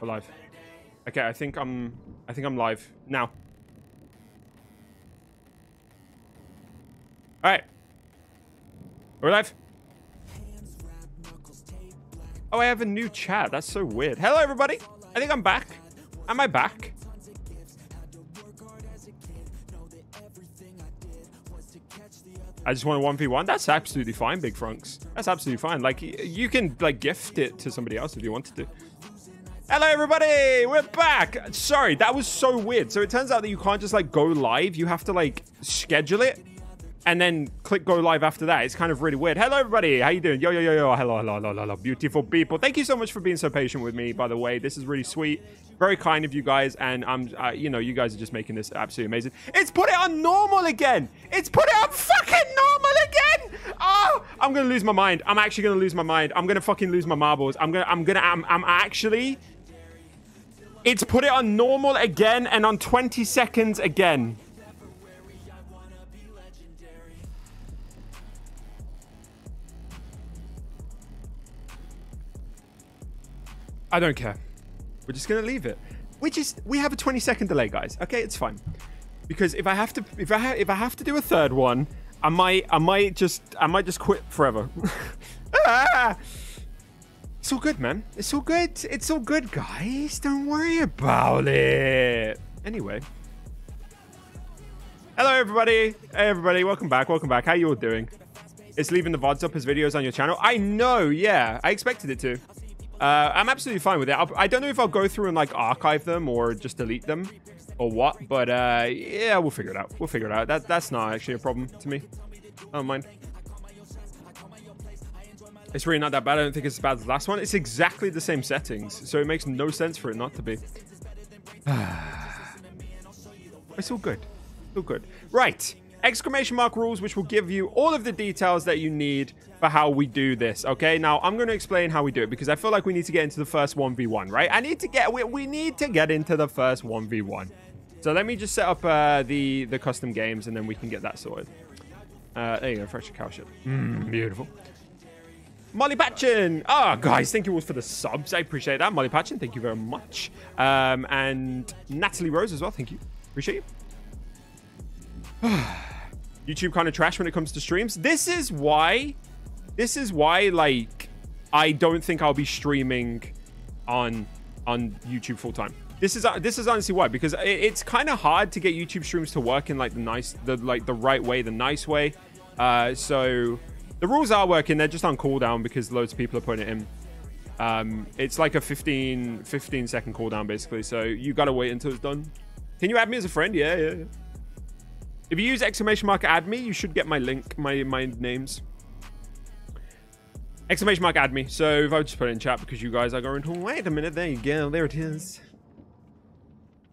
We're live. Okay, I think I'm I think I'm live now. Alright. We're live. Oh, I have a new chat. That's so weird. Hello, everybody. I think I'm back. Am I back? I just want a 1v1. That's absolutely fine, Big Frunks. That's absolutely fine. Like, you can, like, gift it to somebody else if you wanted to. Hello, everybody! We're back! Sorry, that was so weird. So it turns out that you can't just, like, go live. You have to, like, schedule it and then click go live after that. It's kind of really weird. Hello, everybody. How you doing? Yo, yo, yo, yo. Hello, hello, hello, hello. Beautiful people. Thank you so much for being so patient with me, by the way. This is really sweet. Very kind of you guys. And I'm, uh, you know, you guys are just making this absolutely amazing. It's put it on normal again. It's put it on fucking normal again. Oh, I'm going to lose my mind. I'm actually going to lose my mind. I'm going to fucking lose my marbles. I'm to, I'm going to, I'm, I'm actually... It's put it on normal again and on 20 seconds again. I don't care. We're just gonna leave it. We just we have a 20 second delay, guys. Okay, it's fine. Because if I have to if I if I have to do a third one, I might I might just I might just quit forever. ah! It's all good, man. It's all good. It's all good, guys. Don't worry about it. Anyway. Hello, everybody. Hey, everybody. Welcome back. Welcome back. How you all doing? It's leaving the VODs up as videos on your channel. I know. Yeah. I expected it to. Uh, I'm absolutely fine with it. I'll, I do not know if I'll go through and like archive them or just delete them or what, but uh, yeah, we'll figure it out. We'll figure it out. That that's not actually a problem to me. I don't mind. It's really not that bad. I don't think it's as bad as the last one. It's exactly the same settings, so it makes no sense for it not to be. it's all good. It's all good. Right. Exclamation mark rules, which will give you all of the details that you need for how we do this, okay? Now, I'm going to explain how we do it because I feel like we need to get into the first 1v1, right? I need to get, we, we need to get into the first 1v1. So let me just set up uh, the, the custom games and then we can get that sorted. Uh, there you go, fresh cow shit. Mm, beautiful. Molly Patchin! Ah, oh, guys, thank you all for the subs. I appreciate that. Molly Patchin, thank you very much. Um, and Natalie Rose as well, thank you. Appreciate you. YouTube kind of trash when it comes to streams. This is why this is why, like, I don't think I'll be streaming on on YouTube full time. This is uh, this is honestly why because it, it's kind of hard to get YouTube streams to work in like the nice, the like the right way, the nice way. Uh, so the rules are working. They're just on cooldown because loads of people are putting it in. Um, it's like a 15, 15 second cooldown basically. So you gotta wait until it's done. Can you add me as a friend? Yeah, yeah. yeah. If you use exclamation mark add me, you should get my link, my my names. Exclamation mark add me. So if I just put it in chat because you guys are going to wait a minute. There you go. There it is.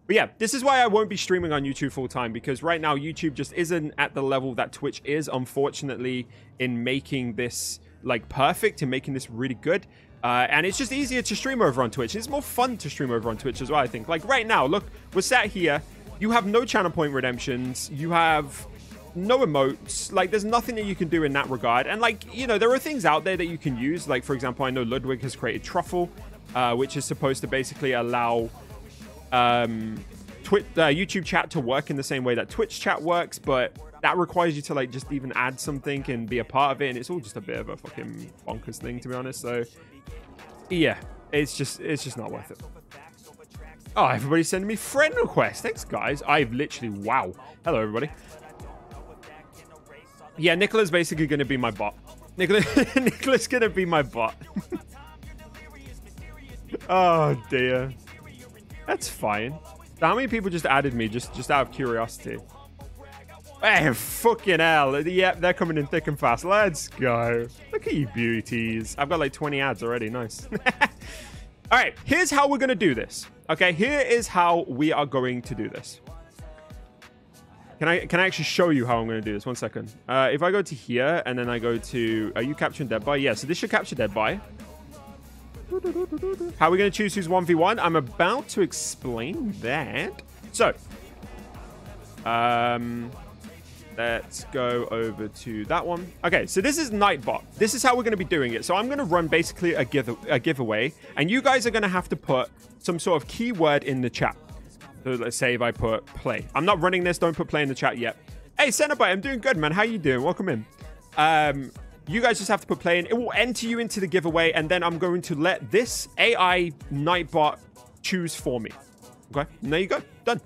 But yeah, this is why I won't be streaming on YouTube full time because right now YouTube just isn't at the level that Twitch is, unfortunately, in making this like perfect and making this really good. Uh, and it's just easier to stream over on Twitch. It's more fun to stream over on Twitch as well, I think. Like right now, look, we're sat here. You have no channel point redemptions. You have no emotes. Like, there's nothing that you can do in that regard. And, like, you know, there are things out there that you can use. Like, for example, I know Ludwig has created Truffle, uh, which is supposed to basically allow um, Twi- uh, YouTube chat to work in the same way that Twitch chat works, but that requires you to, like, just even add something and be a part of it. And it's all just a bit of a fucking bonkers thing, to be honest. So, yeah, it's just, it's just not worth it. Oh, everybody's sending me friend requests. Thanks, guys. I've literally, wow. Hello, everybody. Yeah, Nicola's basically going to be my bot. Nicola, Nicola's going to be my bot. oh, dear. That's fine. how many people just added me just, just out of curiosity? Hey, fucking hell. Yep, they're coming in thick and fast. Let's go. Look at you beauties. I've got like 20 ads already. Nice. All right, here's how we're going to do this. Okay, here is how we are going to do this. Can I can I actually show you how I'm going to do this? One second. Uh, if I go to here and then I go to, are you capturing dead by? Yeah, so this should capture dead by. How are we going to choose who's 1v1? I'm about to explain that. So, um, Let's go over to that one. Okay, so this is Nightbot. This is how we're going to be doing it. So I'm going to run basically a, give a giveaway, and you guys are going to have to put some sort of keyword in the chat. So let's say if I put play. I'm not running this. Don't put play in the chat yet. Hey, Cenobite, I'm doing good, man. How you doing? Welcome in. Um, you guys just have to put play in. It will enter you into the giveaway, and then I'm going to let this AI Nightbot choose for me. Okay, and there you go. Done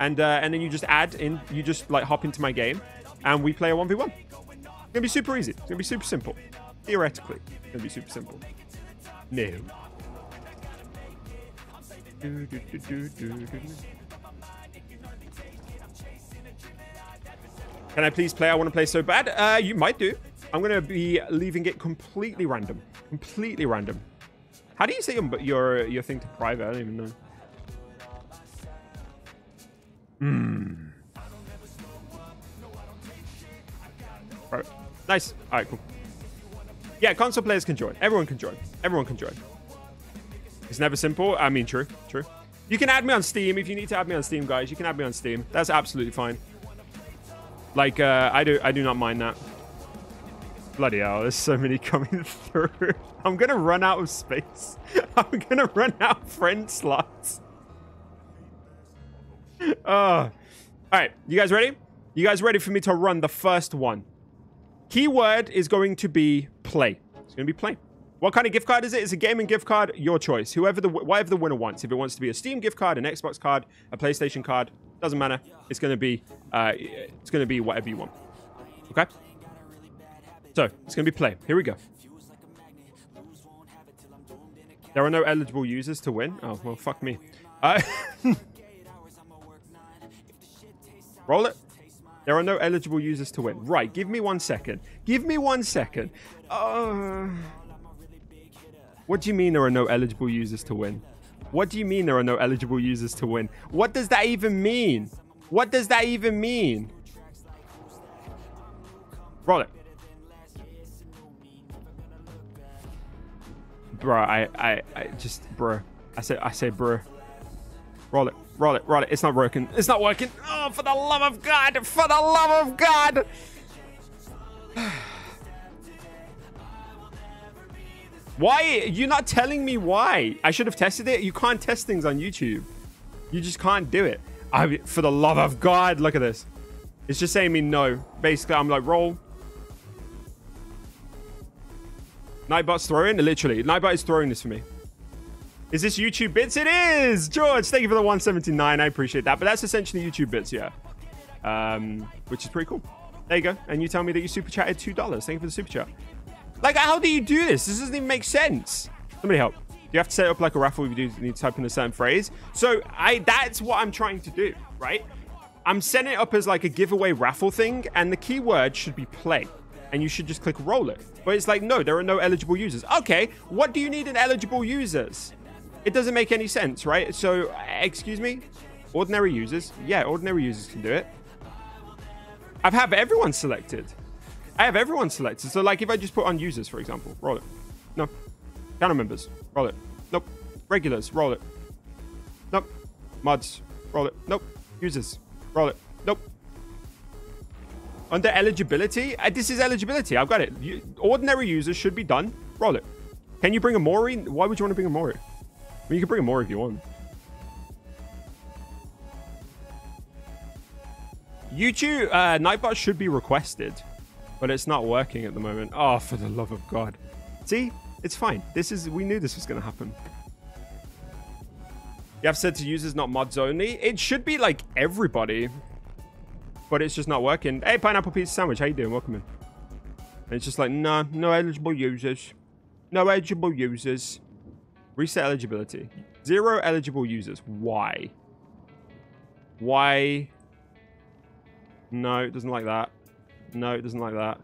and uh, and then you just add in, you just like hop into my game, and we play a one v one. It's gonna be super easy. It's gonna be super simple. Theoretically, it's gonna be super simple. No. Can I please play? I want to play so bad. Uh, you might do. I'm gonna be leaving it completely random. Completely random. How do you say your your, your thing to private? I don't even know. Hmm. Right. Nice. All right, cool. Yeah, console players can join. Everyone can join. Everyone can join. It's never simple. I mean, true, true. You can add me on Steam if you need to add me on Steam, guys. You can add me on Steam. That's absolutely fine. Like, uh, I do, I do not mind that. Bloody hell, there's so many coming through. I'm gonna run out of space. I'm gonna run out of friend slots. oh. All right, you guys ready? You guys ready for me to run the first one? Keyword is going to be play. It's going to be play. What kind of gift card is it? It's a gaming gift card. Your choice. Whoever the whatever the winner wants. If it wants to be a Steam gift card, an Xbox card, a PlayStation card, doesn't matter. It's going to be uh, it's going to be whatever you want. Okay. So it's going to be play. Here we go. There are no eligible users to win. Oh well, fuck me. Uh, Roll it. There are no eligible users to win. Right, give me one second. Give me one second. Uh, what do you mean there are no eligible users to win? What do you mean there are no eligible users to win? What does that even mean? What does that even mean? Roll it. Bro, I, I, I just, bro. I say, I say, bro. Roll it. Roll it, roll it. It's not working. It's not working. Oh, for the love of God. For the love of God. why? You're not telling me why. I should have tested it. You can't test things on YouTube. You just can't do it. I, for the love of God, look at this. It's just saying me no. Basically, I'm like, roll. Nightbot's throwing? Literally. Nightbot is throwing this for me. Is this YouTube bits? It is! George, thank you for the 179. I appreciate that. But that's essentially YouTube bits, yeah. Um, which is pretty cool. There you go. And you tell me that you super chatted $2. Thank you for the super chat. Like, how do you do this? This doesn't even make sense. Somebody help. Do you have to set up like a raffle if you do need to type in a certain phrase? So I that's what I'm trying to do, right? I'm setting it up as like a giveaway raffle thing, and the keyword should be play. And you should just click roll it. But it's like, no, there are no eligible users. Okay, what do you need in eligible users? It doesn't make any sense, right? So, uh, excuse me? Ordinary users? Yeah, ordinary users can do it. I have have everyone selected. I have everyone selected. So, like, if I just put on users, for example, roll it. No. Channel members, roll it. Nope. Regulars, roll it. Nope. Mods, roll it. Nope. Users, roll it. Nope. Under eligibility, uh, this is eligibility. I've got it. You, ordinary users should be done. Roll it. Can you bring a Mori? Why would you want to bring a Mori? I mean, you can bring a more if you want. YouTube uh, Nightbot should be requested, but it's not working at the moment. Oh, for the love of God! See, it's fine. This is we knew this was going to happen. You have said to users, not mods only. It should be like everybody, but it's just not working. Hey, pineapple pizza sandwich, how you doing? Welcome in. And it's just like, nah, no eligible users. No eligible users. Reset eligibility. Zero eligible users. Why? Why? No, it doesn't like that. No, it doesn't like that.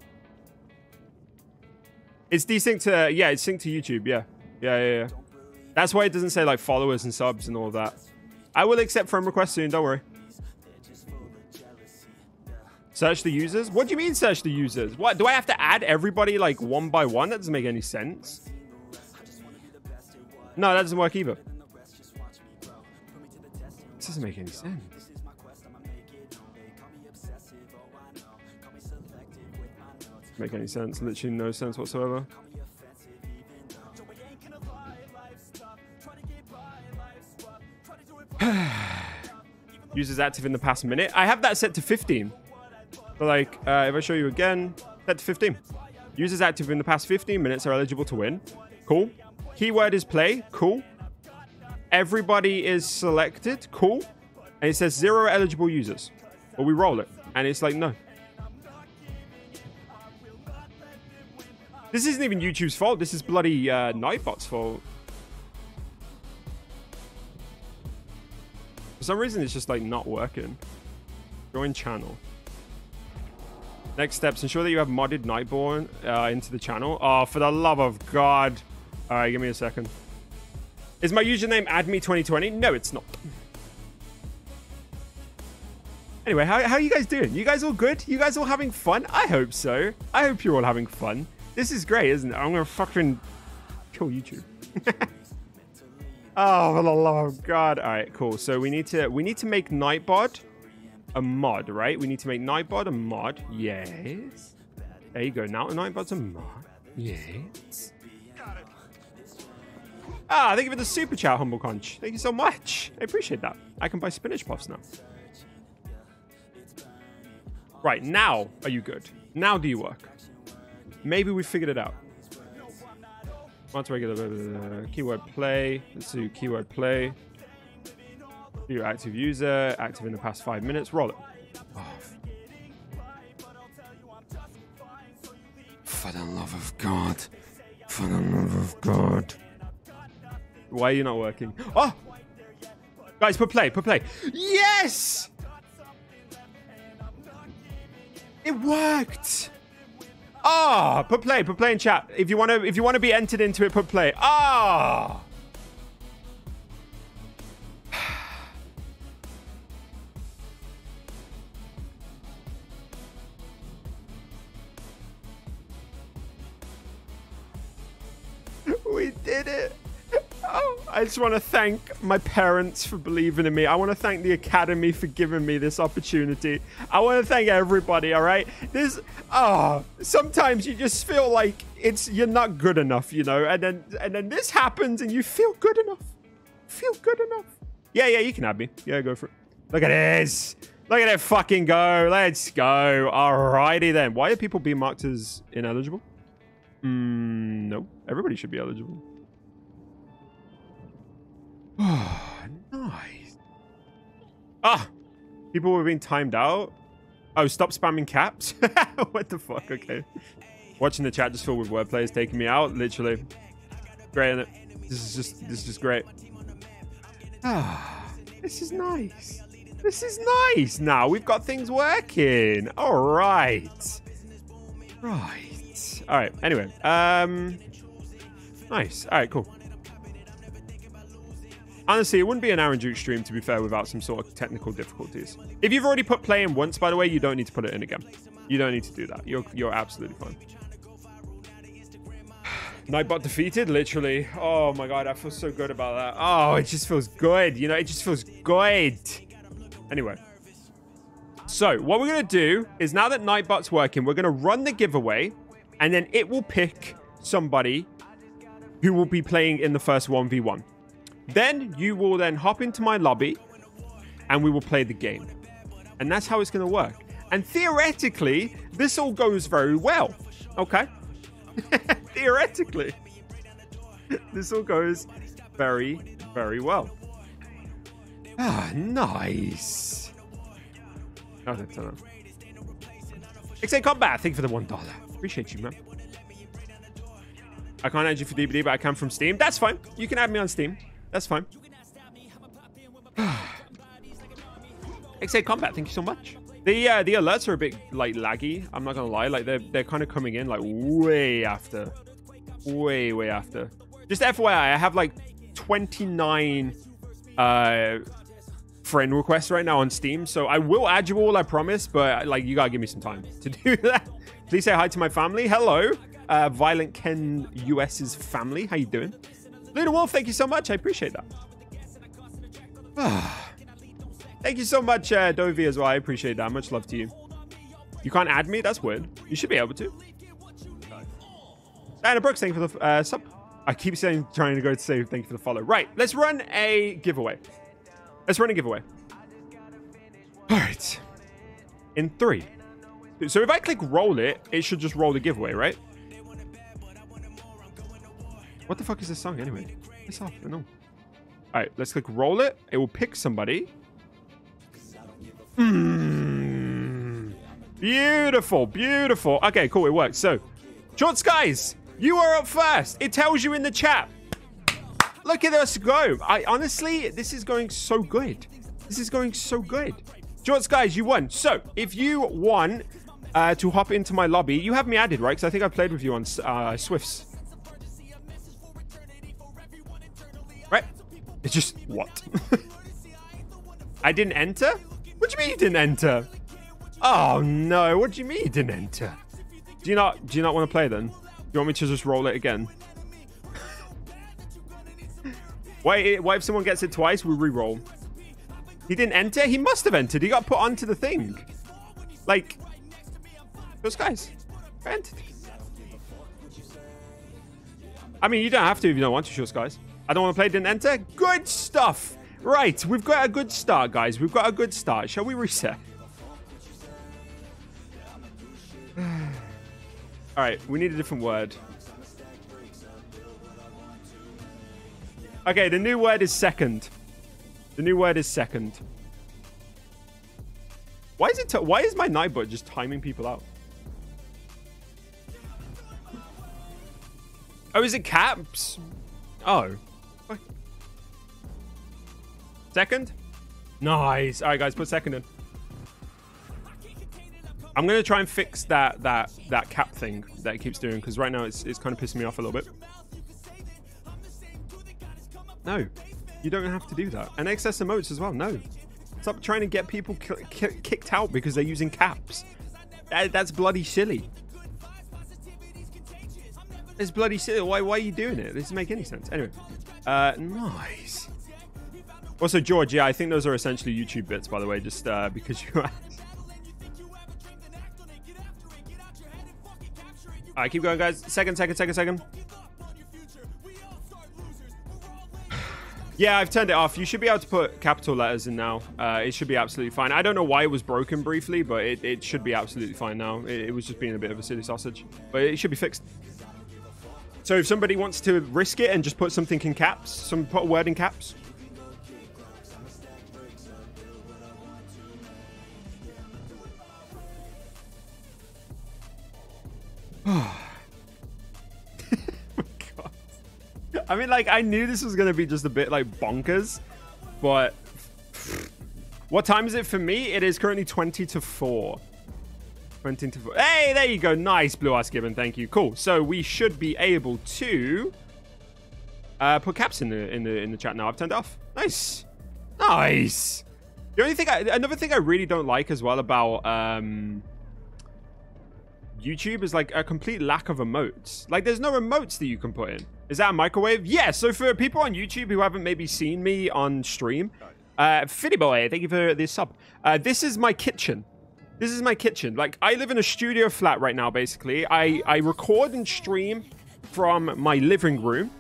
It's desynced to, yeah, it's synced to YouTube, yeah. Yeah, yeah, yeah. That's why it doesn't say like followers and subs and all that. I will accept friend requests soon, don't worry. Search the users? What do you mean search the users? What, do I have to add everybody like one by one? That doesn't make any sense. No, that doesn't work either. This doesn't make any sense. Make any sense? Literally no sense whatsoever. Users active in the past minute. I have that set to 15. But like, uh, if I show you again, set to 15. Users active in the past 15 minutes are eligible to win. Cool. Keyword is play. Cool. Everybody is selected. Cool. And it says zero eligible users. But we roll it. And it's like, no. This isn't even YouTube's fault. This is bloody uh, Nightbot's fault. For some reason, it's just like not working. Join channel. Next steps, ensure that you have modded Nightbot uh, into the channel. Oh, for the love of God. All right, give me a second. Is my username adme2020? No, it's not. Anyway, how, how are you guys doing? You guys all good? You guys all having fun? I hope so. I hope you're all having fun. This is great, isn't it? I'm going to fucking kill YouTube. Oh, for the love of God. All right, cool. So we need to we need to make Nightbot a mod, right? We need to make Nightbot a mod. Yes. There you go. Now Nightbot's a mod. Yes. Ah, thank you for the super chat, Humble Conch. Thank you so much. I appreciate that. I can buy spinach puffs now. Right, now are you good? Now do you work? Maybe we figured it out. Once regular uh, keyword play. Let's do keyword play. Do active user, active in the past five minutes. Roll it. Oh. For the love of God. For the love of God. Why are you not working? Oh! Guys, put play, put play. Yes! It worked! Ah, oh, put play, put play in chat. If you want to, if you want to be entered into it, put play. Ah. Oh. We did it. Oh, I just want to thank my parents for believing in me. I want to thank the Academy for giving me this opportunity. I want to thank everybody, all right? This, oh, sometimes you just feel like it's you're not good enough, you know? And then and then this happens and you feel good enough. Feel good enough. Yeah, yeah, you can have me. Yeah, go for it. Look at this. Look at it fucking go. Let's go. Alrighty then. Why are people being marked as ineligible? Mm, no. Everybody should be eligible. Oh, nice. Ah, people were being timed out. Oh, stop spamming caps. what the fuck? Okay. Watching the chat just filled with wordplay is taking me out. Literally, great. It? This is just this is just great. Ah, this is nice. This is nice. Now we've got things working. All right. Right. All right. Anyway, um, nice. All right. Cool. Honestly, it wouldn't be an Aaron Duke stream, to be fair, without some sort of technical difficulties. If you've already put play in once, by the way, you don't need to put it in again. You don't need to do that. You're, you're absolutely fine. Nightbot defeated, literally. Oh my god, I feel so good about that. Oh, it just feels good. You know, it just feels good. Anyway. So, what we're going to do is now that Nightbot's working, we're going to run the giveaway, and then it will pick somebody who will be playing in the first 1v1. Then you will then hop into my lobby and we will play the game. And that's how it's going to work. And theoretically, this all goes very well. Okay? theoretically, this all goes very, very well. Ah, nice. Oh. XA Combat, thank you for the $1. Appreciate you, man. I can't add you for DBD, but I can from Steam. That's fine. You can add me on Steam. That's fine. XA Combat, thank you so much. The uh, the alerts are a bit like laggy. I'm not gonna lie. Like they're they're kind of coming in like way after, way way after. Just FYI, I have like 29 uh, friend requests right now on Steam, so I will add you all. I promise, but like you gotta give me some time to do that. Please say hi to my family. Hello, uh, Violent Ken US's family. How you doing? Little Wolf, thank you so much. I appreciate that. thank you so much, uh, as well. I appreciate that. Much love to you. You can't add me? That's weird. You should be able to. Diana Brooks, thank you for the uh, sub. I keep saying, trying to go to say thank you for the follow. Right, let's run a giveaway. Let's run a giveaway. All right. In three. So if I click roll it, it should just roll the giveaway, right? What the fuck is this song anyway? It's off. I know. All right, let's click roll it. It will pick somebody. Mm. Beautiful, beautiful. Okay, cool. It works. So, Short Skies, you are up first. It tells you in the chat. Look at us go. I honestly, this is going so good. This is going so good. Short Skies, you won. So, if you won uh, to hop into my lobby, you have me added, right? Because I think I played with you on uh, Swifts. It's just, what? I didn't enter? What do you mean you didn't enter? Oh no, what do you mean you didn't enter? Do you not do you not want to play then? Do you want me to just roll it again? why, why if someone gets it twice, we re-roll? He didn't enter? He must have entered. He got put onto the thing. Like, those guys. Entered. I mean, you don't have to if you don't want to, Short guys. I don't want to play, didn't enter. Good stuff. Right, we've got a good start, guys. We've got a good start. Shall we reset? All right, we need a different word. Okay, the new word is second. The new word is second. Why is it? why is my Nightbot just timing people out? Oh, is it caps? Oh. Second? Nice. All right, guys, put second in. I'm gonna try and fix that that that cap thing that it keeps doing because right now it's it's kind of pissing me off a little bit. No, you don't have to do that. And excess emotes as well. No, stop trying to get people kicked out because they're using caps. That, that's bloody silly. It's bloody silly. Why why are you doing it? This doesn't make any sense. Anyway, uh, nice. Also, George, yeah, I think those are essentially YouTube bits, by the way, just uh, because you. All right, keep going, guys. Second, second, second, second. yeah, I've turned it off. You should be able to put capital letters in now. Uh, it should be absolutely fine. I don't know why it was broken briefly, but it, it should be absolutely fine now. It, it was just being a bit of a silly sausage, but it should be fixed. So if somebody wants to risk it and just put something in caps, some put a word in caps, I mean, like, I knew this was gonna be just a bit like bonkers, but what time is it for me? It is currently 20 to 4. 20 to 4. Hey, there you go. Nice, Blue Ass Gibbon. Thank you. Cool. So we should be able to uh, put caps in the in the in the chat now. I've turned off. Nice. Nice. The only thing I, another thing I really don't like as well about um YouTube is like a complete lack of emotes. Like there's no emotes that you can put in. Is that a microwave? Yeah, so for people on YouTube who haven't maybe seen me on stream, uh, Fitty Boy, thank you for this sub. Uh, this is my kitchen. This is my kitchen. Like, I live in a studio flat right now, basically. I, I record and stream from my living room.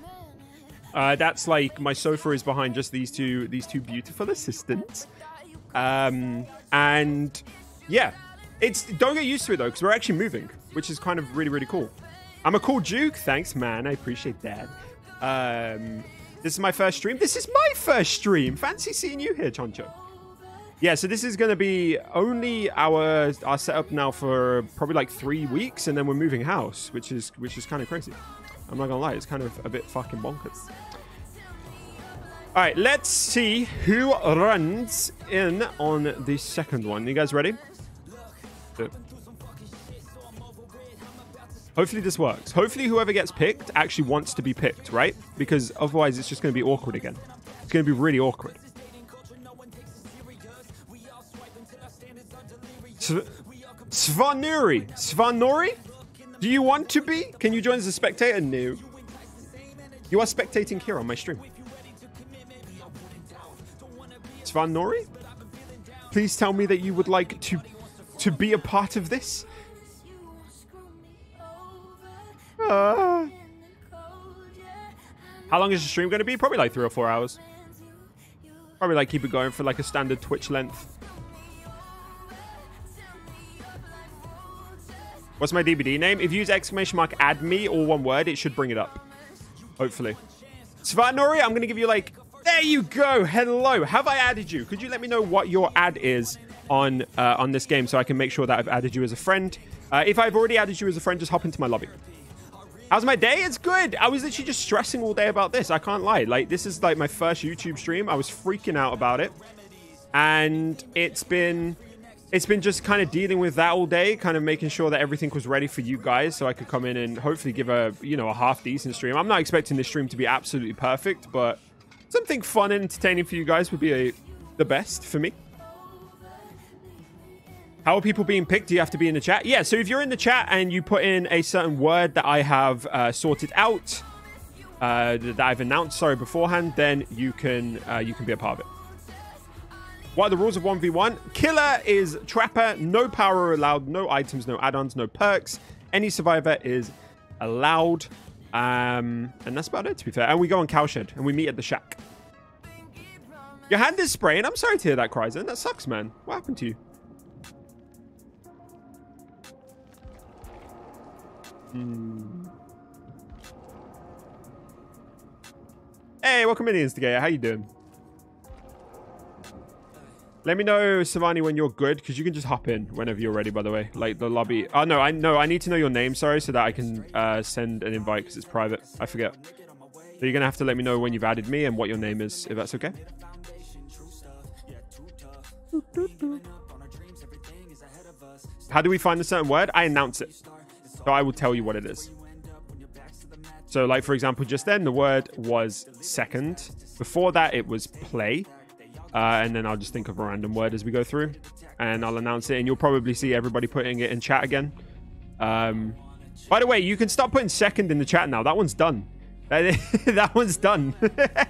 Uh, that's like my sofa is behind just these two these two beautiful assistants. Um, and yeah, it's don't get used to it though, because we're actually moving, which is kind of really really cool. I'm a cool Duke. Thanks, man. I appreciate that. Um, this is my first stream. This is my first stream. Fancy seeing you here, Choncho. Yeah, so this is going to be only our our setup now for probably like three weeks, and then we're moving house, which is which is kind of crazy. I'm not gonna lie, it's kind of a bit fucking bonkers. All right, let's see who runs in on the second one. You guys ready? Hopefully this works. Hopefully whoever gets picked actually wants to be picked, right? Because otherwise it's just going to be awkward again. It's going to be really awkward. Svanuri. Svanori? Do you want to be? Can you join as a spectator? No. You are spectating here on my stream. Svanori? Please tell me that you would like to to be a part of this. How long is the stream going to be? Probably like three or four hours. Probably like keep it going for like a standard Twitch length. What's my DBD name? If you use exclamation mark add me or one word, it should bring it up. Hopefully. Svartnori, I'm going to give you like... There you go. Hello. Have I added you? Could you let me know what your ad is on uh, on this game so I can make sure that I've added you as a friend? Uh, if I've already added you as a friend, just hop into my lobby. How's my day? It's good. I was literally just stressing all day about this. I can't lie. Like, this is like my first YouTube stream. I was freaking out about it. And it's been it's been just kind of dealing with that all day, kind of making sure that everything was ready for you guys so I could come in and hopefully give a, you know, a half decent stream. I'm not expecting this stream to be absolutely perfect, but something fun and entertaining for you guys would be a, the best for me. How are people being picked? Do you have to be in the chat? Yeah, so if you're in the chat and you put in a certain word that I have uh, sorted out, uh, that I've announced, sorry, beforehand, then you can uh, you can be a part of it. What are the rules of 1v1? Killer is Trapper, no power allowed, no items, no add-ons, no perks. Any survivor is allowed. Um, and that's about it, to be fair. And we go on Cowshed, and we meet at the shack. Your hand is spraying. I'm sorry to hear that, Kryzen. That sucks, man. What happened to you? Hmm. Hey, welcome in, Instigator. How you doing? Let me know, Savani, when you're good, because you can just hop in whenever you're ready, by the way. Like, the lobby... Oh, no, I know. I need to know your name, sorry, so that I can uh, send an invite, because it's private. I forget. So you're going to have to let me know when you've added me and what your name is, if that's okay. How do we find a certain word? I announce it. So I will tell you what it is. So, like, for example, just then, the word was second. Before that, it was play. Uh, and then I'll just think of a random word as we go through, and I'll announce it. And you'll probably see everybody putting it in chat again. Um, by the way, you can start putting second in the chat now. That one's done. that one's done.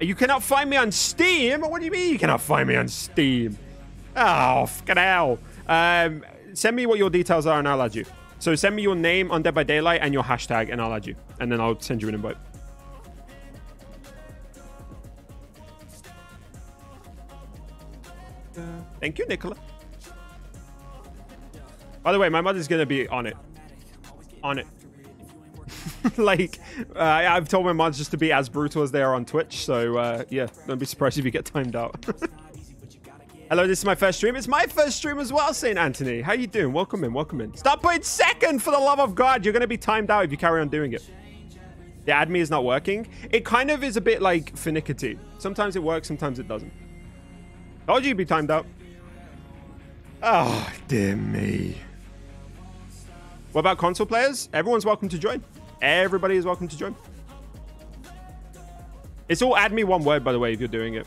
you cannot find me on Steam. What do you mean you cannot find me on Steam? Oh, fucking hell. Um, send me what your details are, and I'll add you. So send me your name on Dead by Daylight and your hashtag, and I'll add you. And then I'll send you an invite. Thank you, Nicola. By the way, my mother's going to be on it. On it. like, uh, I've told my mods just to be as brutal as they are on Twitch. So, uh, yeah, don't be surprised if you get timed out. Hello, this is my first stream. It's my first stream as well, St. Anthony. How you doing? Welcome in, welcome in. Stop putting second, for the love of God. You're going to be timed out if you carry on doing it. The me is not working. It kind of is a bit like finicky. Sometimes it works, sometimes it doesn't. Told you you'd be timed out. Oh, dear me. What about console players? Everyone's welcome to join. Everybody is welcome to join. It's all add me one word, by the way, if you're doing it.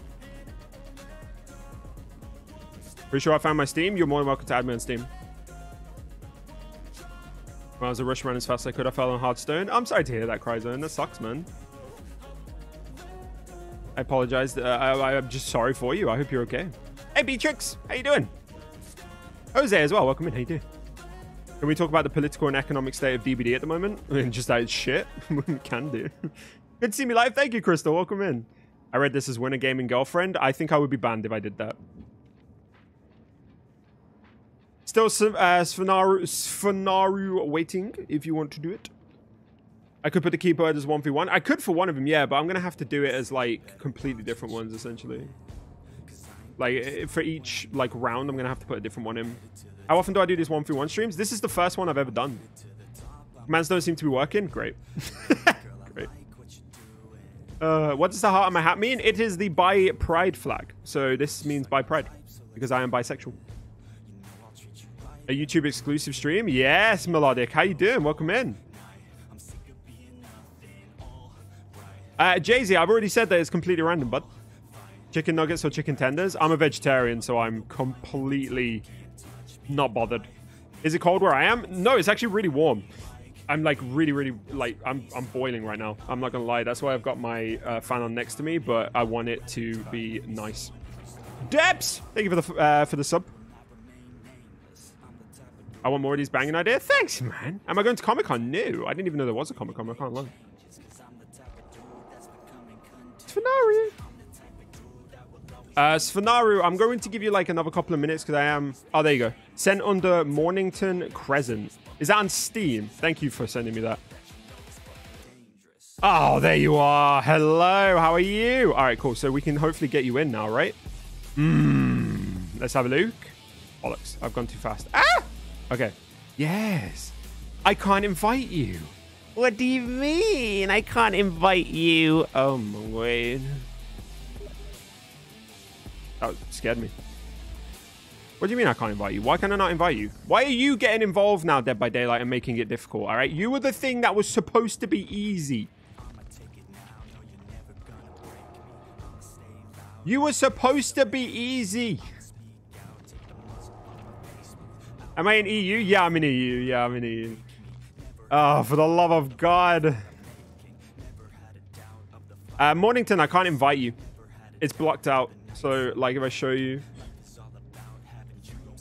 Pretty sure I found my Steam. You're more than welcome to add me on Steam. When I was a rush run as fast as I could, I fell on hard stone. I'm sorry to hear that, Cryzone. That sucks, man. I apologize. Uh, I, I'm just sorry for you. I hope you're okay. Hey, Beatrix. How you doing? Jose as well. Welcome in. How you doing? Can we talk about the political and economic state of DBD at the moment? I mean, just that it's shit. Can do. Good to see me live. Thank you, Crystal. Welcome in. I read this as Winner Gaming Girlfriend. I think I would be banned if I did that. Still some uh, Sfanaru waiting if you want to do it. I could put the keyboard as 1v1. I could for one of them, yeah, but I'm going to have to do it as, like, completely different ones, essentially. Like, for each, like, round, I'm going to have to put a different one in. How often do I do these 1v1 streams? This is the first one I've ever done. Commands don't seem to be working. Great. Great. Uh, what does the heart on my hat mean? It is the bi pride flag. So this means bi pride because I am bisexual. A YouTube exclusive stream? Yes, Melodic. How you doing? Welcome in. Uh, Jay-Z, I've already said that it's completely random, bud. Chicken nuggets or chicken tenders? I'm a vegetarian, so I'm completely not bothered. Is it cold where I am? No, it's actually really warm. I'm like really, really like I'm I'm boiling right now. I'm not gonna lie. That's why I've got my uh, fan on next to me, but I want it to be nice. Debs, thank you for the uh, for the sub. I want more of these banging ideas. Thanks, man. Am I going to Comic Con? No, I didn't even know there was a Comic Con. I can't lie. Sfanaru. Uh, I'm going to give you like another couple of minutes because I am... Oh, there you go. Sent under Mornington Crescent. Is that on Steam? Thank you for sending me that. Oh, there you are. Hello. How are you? All right, cool. So we can hopefully get you in now, right? Mmm. Let's have a look. Bollocks. I've gone too fast. Ah! Okay. Yes. I can't invite you. What do you mean? I can't invite you. Oh, my word. Oh, that scared me. What do you mean I can't invite you? Why can I not invite you? Why are you getting involved now, Dead by Daylight, and making it difficult, all right? You were the thing that was supposed to be easy. You were supposed to be easy. Am I in EU? Yeah, I'm in EU. Yeah, I'm in EU. Oh, for the love of God. Uh, Mornington, I can't invite you. It's blocked out. So, like, if I show you...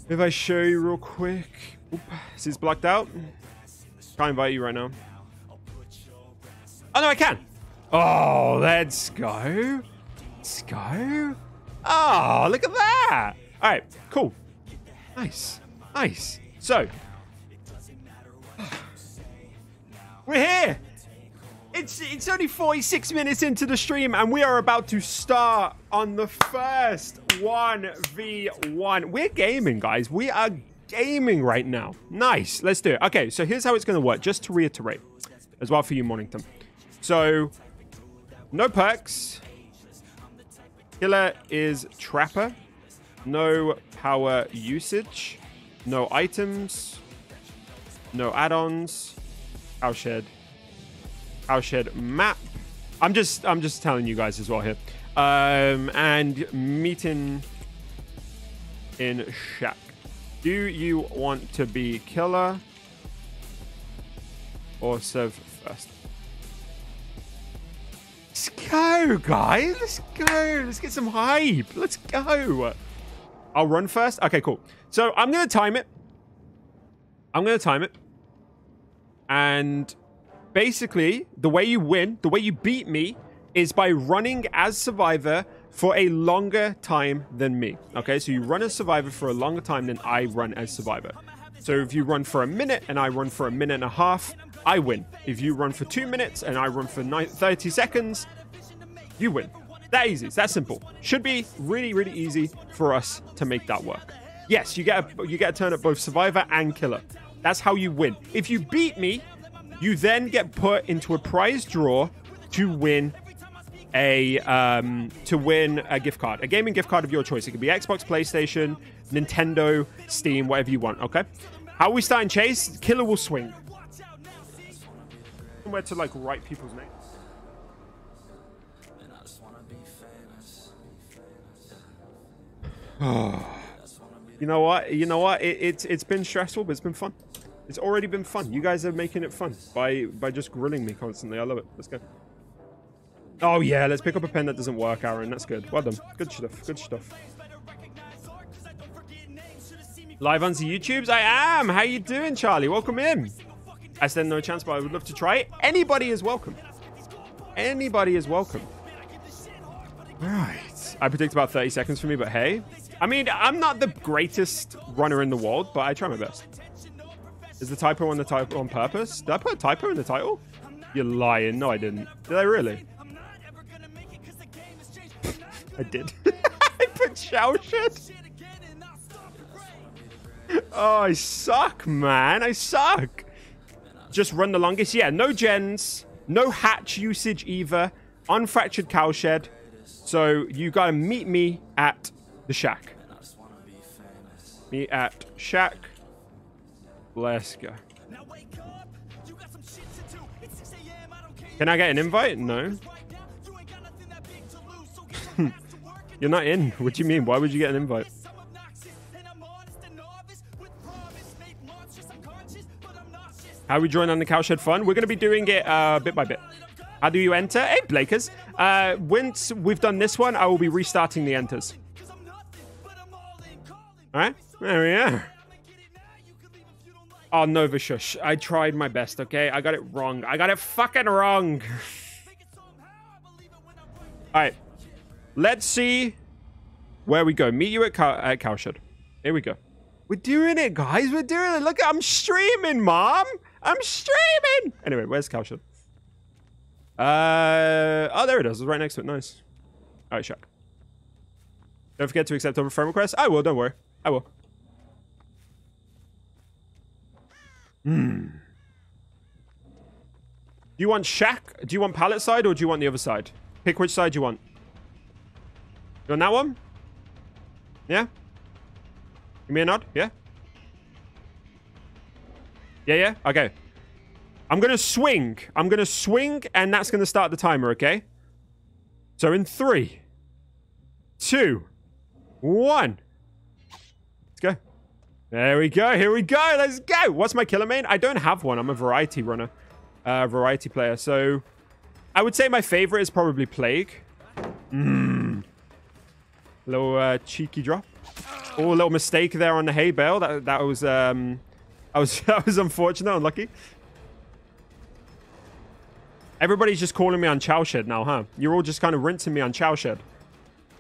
If I show you real quick... Oop, this is blocked out. Can't invite you right now. Oh, no, I can. Oh, let's go. Let's go. Oh, look at that. All right, cool. Nice. Nice. So, we're here. It's it's only 46 minutes into the stream, and we are about to start on the first 1v1. We're gaming, guys. We are gaming right now. Nice. Let's do it. Okay, so here's how it's going to work, just to reiterate, as well for you, Mornington. So, no perks. Killer is Trapper. No power usage. No items. No add-ons. Cowshed. Cowshed map. I'm just I'm just telling you guys as well here. Um, and meeting in shack. Do you want to be killer or serve first? Let's go, guys. Let's go. Let's get some hype. Let's go. I'll run first. Okay, cool. So I'm going to time it. I'm going to time it. And basically, the way you win, the way you beat me, is by running as survivor for a longer time than me. Okay, so you run as survivor for a longer time than I run as survivor. So if you run for a minute and I run for a minute and a half, I win. If you run for two minutes and I run for 30 seconds, you win. That easy. It's that simple. Should be really, really easy for us to make that work. Yes, you get a, you get a turn at both survivor and killer. That's how you win. If you beat me, you then get put into a prize draw to win a um, to win a gift card, a gaming gift card of your choice. It could be Xbox, PlayStation, Nintendo, Steam, whatever you want. Okay. How we start in chase? Killer will swing. Somewhere to like write people's names. you know what? You know what? It, it's it's been stressful, but it's been fun. It's already been fun. You guys are making it fun by by just grilling me constantly. I love it. Let's go. Oh yeah, let's pick up a pen that doesn't work, Aaron. That's good. Well done. Good stuff. Good stuff. Live on the YouTubes? I am. How you doing, Charlie? Welcome in. I said no chance, but I would love to try it. Anybody is welcome. Anybody is welcome. Right. I predict about 30 seconds for me, but hey. I mean, I'm not the greatest runner in the world, but I try my best. Is the typo on the title on purpose? Did I put a typo in the title? You're lying. No, I didn't. Did I really? I did. I put shower shit. Oh, I suck, man. I suck. Just run the longest. Yeah, no gens. No hatch usage either. Unfractured cowshed. So you gotta meet me at the shack. Meet at shack. Let's go. Can I get an invite? No. You're not in. What do you mean? Why would you get an invite? How we join on the Cowshed Fun? We're going to be doing it uh, bit by bit. How do you enter? Hey, Blakers. Uh, once we've done this one, I will be restarting the enters. All right, there we are. Oh, Nova Shush. I tried my best, okay? I got it wrong. I got it fucking wrong. All right. Let's see where we go. Meet you at, cow at Cowshed. Here we go. We're doing it, guys. We're doing it. Look, I'm streaming, Mom. I'm streaming. Anyway, where's Cowshed? Uh, oh, there it is. It's right next to it. Nice. All right, shack. Don't forget to accept over friend requests. I will. Don't worry. I will. Hmm. Do you want shack? Do you want pallet side or do you want the other side? Pick which side you want. You want that one? Yeah? Give me a nod? Yeah? Yeah, yeah? Okay. I'm going to swing. I'm going to swing and that's going to start the timer, okay? So in three, two, one. Let's go. There we go. Here we go. Let's go. What's my killer main? I don't have one. I'm a variety runner uh, variety player. So I would say my favorite is probably Plague. Mmm. Little uh, cheeky drop. Oh, a little mistake there on the hay bale. That that was um, I was that was unfortunate, unlucky. Everybody's just calling me on Chowshed now, huh? You're all just kind of rinsing me on Chowshed.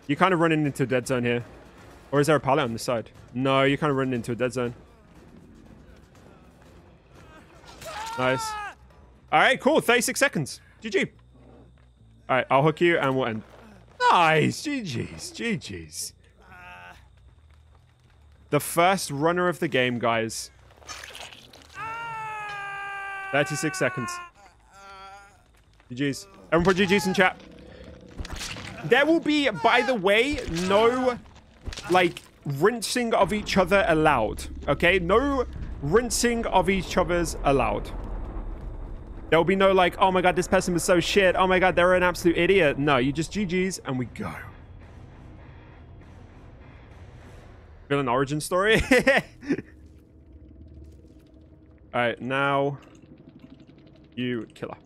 You're kind of running into dead zone here. Or is there a pallet on this side? No, you're kind of running into a dead zone. Nice. All right, cool. 36 seconds. GG. All right, I'll hook you and we'll end. Nice. GG's. GG's. The first runner of the game, guys. 36 seconds. GG's. Everyone put GG's in chat. There will be, by the way, no, like, rinsing of each other allowed. Okay? No rinsing of each other's allowed. There will be no like, oh my god, this person was so shit. Oh my god, they're an absolute idiot. No, you just GG's and we go. Villain origin story? Alright, now you killer.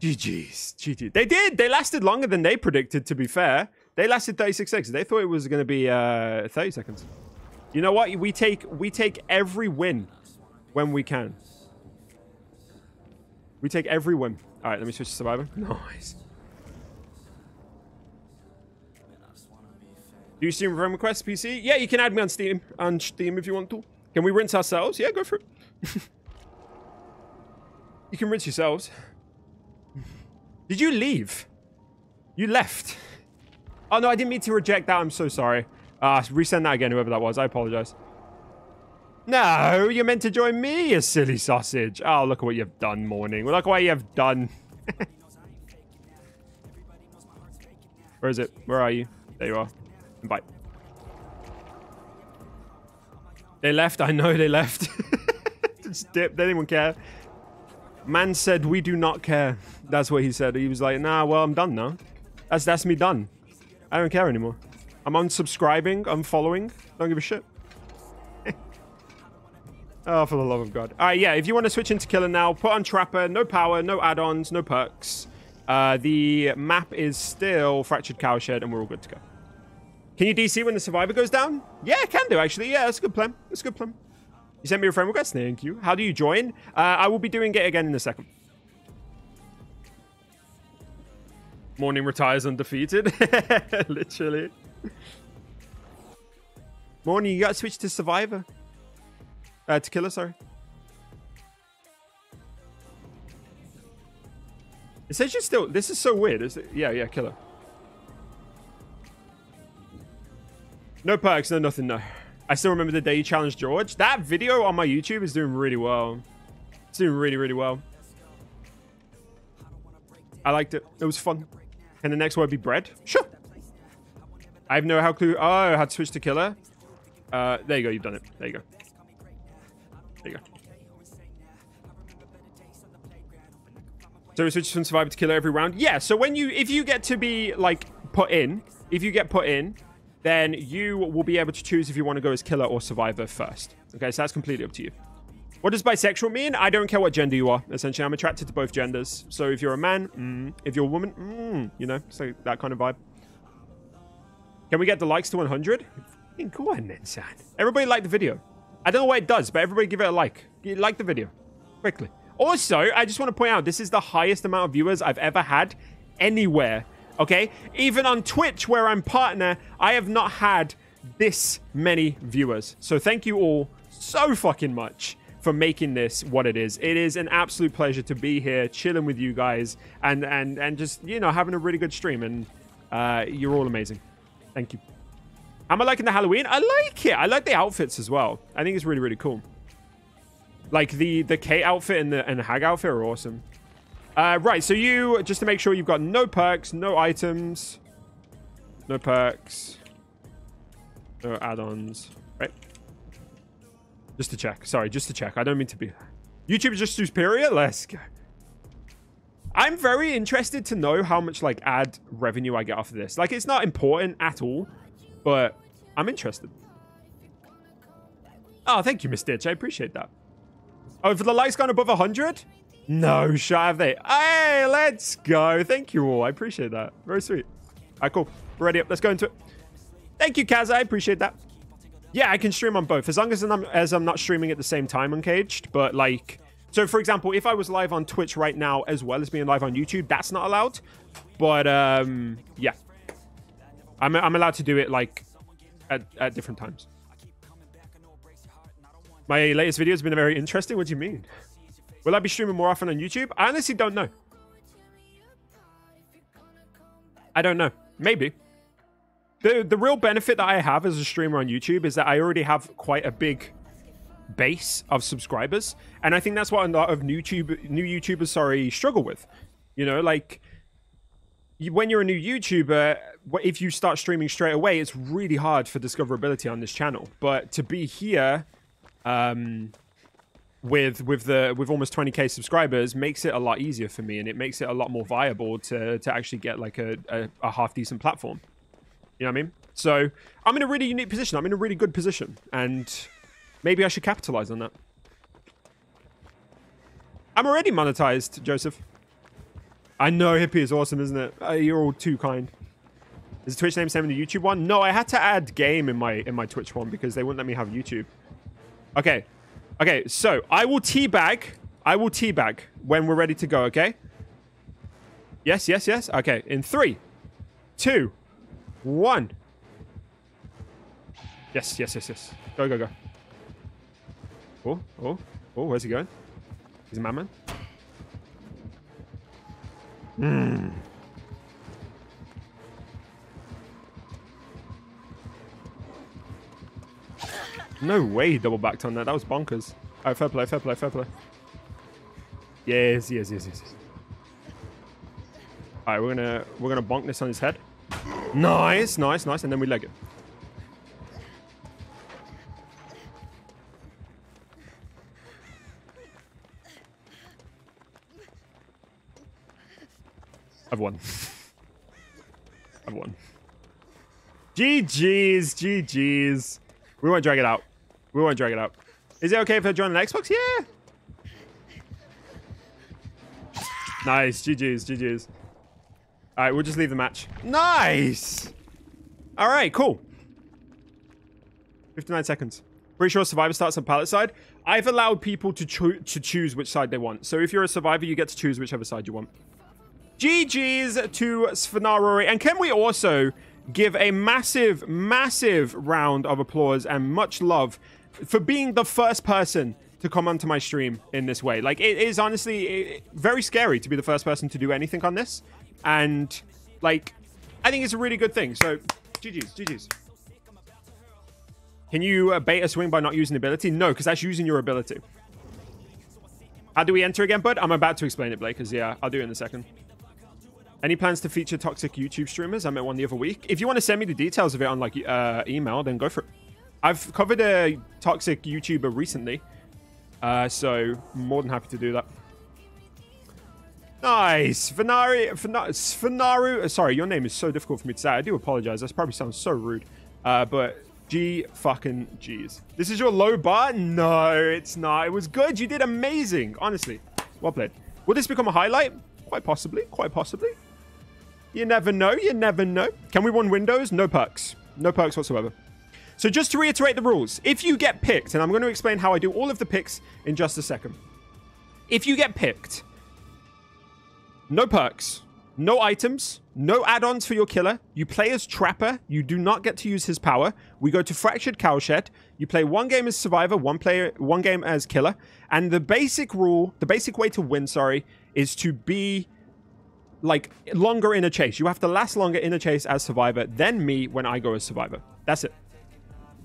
GG's. GG. They did. They lasted longer than they predicted, to be fair. They lasted 36 seconds. They thought it was going to be uh, 30 seconds. You know what? We take we take every win when we can. We take every win. All right, let me switch to Survivor. Nice. Do you stream friend requests, PC? Yeah, you can add me on Steam, on Steam if you want to. Can we rinse ourselves? Yeah, go for it. you can rinse yourselves. Did you leave? You left. Oh, no, I didn't mean to reject that. I'm so sorry. Uh, resend that again, whoever that was. I apologize. No, you're meant to join me, you silly sausage. Oh, look at what you've done, morning. Look at what you've done. Where is it? Where are you? There you are. Bye. They left. I know they left. Just. They didn't even care. Man said, we do not care. That's what he said. He was like, nah, well, I'm done now. That's, that's me done. I don't care anymore. I'm unsubscribing. I'm following. Don't give a shit. Oh, for the love of God. All right, yeah, if you want to switch into Killer now, put on Trapper. No power, no add-ons, no perks. Uh, the map is still Fractured Cowshed, and we're all good to go. Can you DC when the Survivor goes down? Yeah, I can do, actually. Yeah, that's a good plan. That's a good plan. You sent me a friend request? Thank you. How do you join? Uh, I will be doing it again in a second. Morning retires undefeated. Literally. Morning, you gotta switch to Survivor. Uh, to Killer, sorry. It says you're still... This is so weird. Is it? Yeah, yeah, killer. No perks, no nothing, no. I still remember the day you challenged George. That video on my YouTube is doing really well. It's doing really, really well. I liked it. It was fun. Can the next word be bread? Sure. I have no how clue. Oh, I had to switch to killer. Uh, there you go. You've done it. There you go. There you go. So we switch from survivor to killer every round? Yeah, so when you, if you get to be, like, put in, if you get put in, then you will be able to choose if you want to go as killer or survivor first. Okay, so that's completely up to you. What does bisexual mean? I don't care what gender you are, essentially. I'm attracted to both genders. So if you're a man, mm, if you're a woman, mm, you know, so that kind of vibe. Can we get the likes to 100? Go on then, son. Everybody like the video. I don't know what it does, but everybody give it a like. Like the video. Quickly. Also, I just want to point out this is the highest amount of viewers I've ever had anywhere. Okay? Even on Twitch, where I'm partner, I have not had this many viewers. So thank you all so fucking much for making this what it is. It is an absolute pleasure to be here, chilling with you guys, and and and just you know having a really good stream. And uh, you're all amazing. Thank you. Am I liking the Halloween? I like it. I like the outfits as well. I think it's really really cool. Like the the Kate outfit and the and the Hag outfit are awesome. Uh, right, so you just to make sure you've got no perks, no items, no perks, no add-ons, right? Just to check. Sorry, just to check. I don't mean to be. YouTube is just superior. Let's go. I'm very interested to know how much like ad revenue I get off of this. Like, it's not important at all, but I'm interested. Oh, thank you, Miss Ditch. I appreciate that. Oh, for the likes gone above 100? No shot have they. Hey, let's go. Thank you all. I appreciate that. Very sweet. All right, cool. We're ready up. Let's go into it. Thank you, Kaz. I appreciate that. Yeah, I can stream on both as long as I'm, as I'm not streaming at the same time Uncaged. But like, so for example, if I was live on Twitch right now as well as being live on YouTube, that's not allowed. But um, yeah, I'm I'm allowed to do it like at at different times. My latest video has been very interesting. What do you mean? Will I be streaming more often on YouTube? I honestly don't know. I don't know. Maybe. The the real benefit that I have as a streamer on YouTube is that I already have quite a big base of subscribers, and I think that's what a lot of new YouTube new YouTubers, sorry, struggle with. You know, like when you're a new YouTuber, if you start streaming straight away, it's really hard for discoverability on this channel. But to be here, um, with with the with almost 20k subscribers makes it a lot easier for me and it makes it a lot more viable to to actually get like a, a, a, half decent platform you know what i mean? So i'm in a really unique position. I'm in a really good position. And maybe i should capitalize on that. I'm already monetized joseph. I know hippie is awesome isn't it? Uh, you're all too kind. Is the twitch name same in the youtube one? No i had to add game in my in my twitch one because they wouldn't let me have youtube. Okay. Okay, so I will teabag. I will teabag when we're ready to go, okay? Yes, yes, yes. Okay, in three, two, one. Yes, yes, yes, yes. Go, go, go. Oh, oh, oh, where's he going? He's a madman. Hmm. No way he double backed on that. That was bonkers. All right, fair play, fair play, fair play. Yes, yes, yes, yes. All right, we're gonna we're gonna bonk this on his head. Nice, nice, nice, and then we leg it. I've won. I've won. GG's, GG's. We won't drag it out. We won't drag it out. Is it okay if I join an Xbox? Yeah. Nice. GG's. GG's. All right, we'll just leave the match. Nice. All right, cool. 59 seconds. Pretty sure Survivor starts on pallet side. I've allowed people to, cho to choose which side they want. So if you're a Survivor, you get to choose whichever side you want. GG's to Svenarori. And can we also give a massive, massive round of applause and much love for being the first person to come onto my stream in this way. Like, it is honestly very scary to be the first person to do anything on this. And, like, I think it's a really good thing. So, GG's, GG's. Can you uh, bait a swing by not using ability? No, because that's using your ability. How do we enter again, bud? I'm about to explain it, Blake, because, yeah, I'll do it in a second. Any plans to feature toxic YouTube streamers? I met one the other week. If you want to send me the details of it on like uh, email, then go for it. I've covered a toxic YouTuber recently, uh, so more than happy to do that. Nice, Venari. Uh, sorry, your name is so difficult for me to say. I do apologize. That probably sounds so rude. Uh, but G fucking G's. This is your low bar? No, it's not. It was good. You did amazing. Honestly, well played. Will this become a highlight? Quite possibly. Quite possibly. You never know. You never know. Can we run Windows? No perks. No perks whatsoever. So just to reiterate the rules, if you get picked, and I'm going to explain how I do all of the picks in just a second. If you get picked, no perks, no items, no add-ons for your killer. You play as Trapper. You do not get to use his power. We go to Fractured Cowshed. You play one game as Survivor, one player, one game as Killer. And the basic rule, the basic way to win, sorry, is to be like longer in a chase. You have to last longer in a chase as Survivor than me when I go as Survivor. That's it.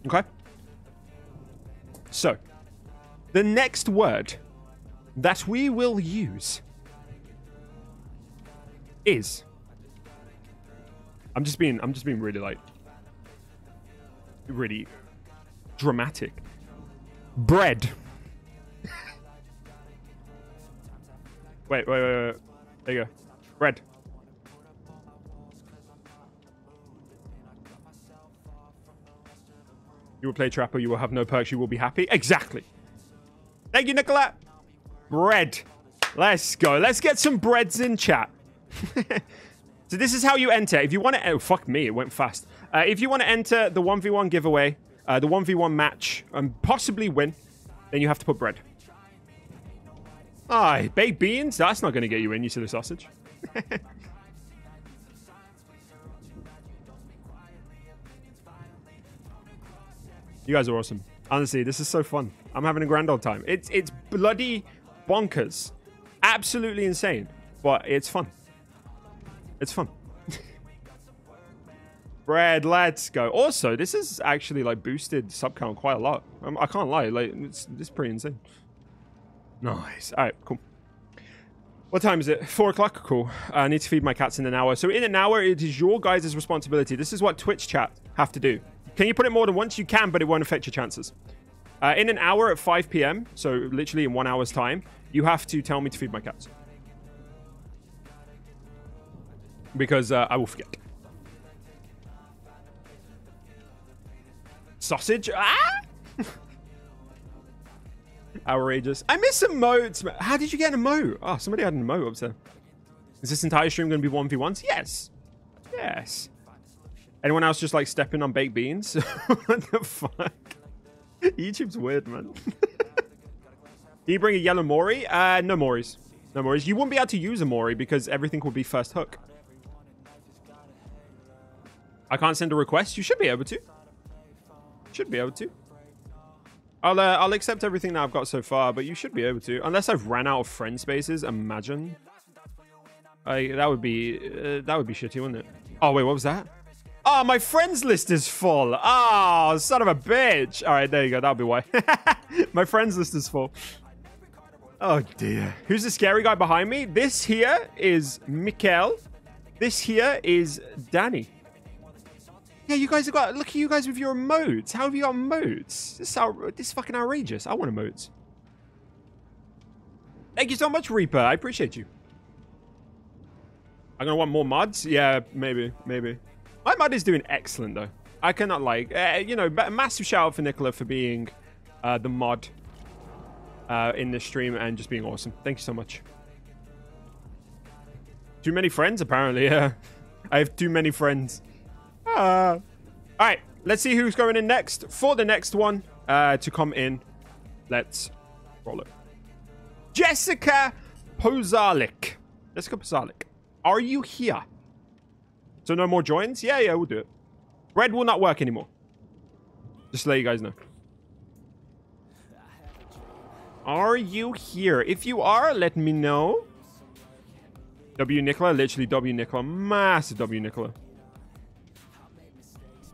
Okay? So, the next word that we will use is I'm just being I'm just being really like really dramatic. Bread. wait, wait, wait, wait. There you go. Bread. You will play Trapper, you will have no perks, you will be happy. Exactly. Thank you, Nicola. Bread. Let's go. Let's get some breads in chat. so this is how you enter. If you want to... Oh, fuck me. It went fast. Uh, if you want to enter the 1v1 giveaway, uh, the 1v1 match, and possibly win, then you have to put bread. Ah, baked beans? That's not going to get you in, you silly sausage. you guys are awesome. Honestly, this is so fun. I'm having a grand old time. It's it's bloody bonkers. Absolutely insane. But it's fun. It's fun. Brad, let's go. Also, this is actually like boosted sub count quite a lot. Um, I can't lie, like it's, it's pretty insane. Nice. All right, cool. What time is it? Four o'clock. Cool. I need to feed my cats in an hour. So in an hour, it is your guys' responsibility. This is what Twitch chat have to do. Can you put it more than once? You can, but it won't affect your chances. Uh, in an hour at 5 p.m., so literally in one hour's time, you have to tell me to feed my cats. Because uh, I will forget. Sausage? Ah! Outrageous. I miss emotes. How did you get an emote? Oh, somebody had an emote up there. Is this entire stream going to be 1v1s? Yes. Yes. Anyone else just like stepping on baked beans? what the fuck? YouTube's weird, man. Can you bring a yellow Mori? Uh, no Moris. No Moris. You wouldn't be able to use a Mori because everything would be first hook. I can't send a request. You should be able to. Should be able to. I'll uh, I'll accept everything that I've got so far, but you should be able to, unless I've ran out of friend spaces. Imagine. I that would be uh, that would be shitty, wouldn't it? Oh wait, what was that? Oh, my friends list is full. Oh, son of a bitch. All right, there you go. That'll be why. my friends list is full. Oh dear. Who's the scary guy behind me? This here is Mikkel. This here is Danny. Yeah, you guys have got. Look at you guys with your emotes. How have you got emotes? This is, this is fucking outrageous. I want emotes. Thank you so much, Reaper. I appreciate you. I'm gonna want more mods. Yeah, maybe, maybe. My mod is doing excellent though. I cannot like. Uh, you know, massive shout out for Nicola for being uh, the mod uh, in this stream and just being awesome. Thank you so much. Too many friends, apparently. Yeah, I have too many friends. Uh, all right, let's see who's going in next. For the next one uh, to come in, let's roll it. Jessica Pozalik. Jessica Pozalik. Are you here? So no more joins? Yeah, yeah, we'll do it. Red will not work anymore. Just to let you guys know. Are you here? If you are, let me know. W Nicola, literally W Nicola. Massive W Nicola.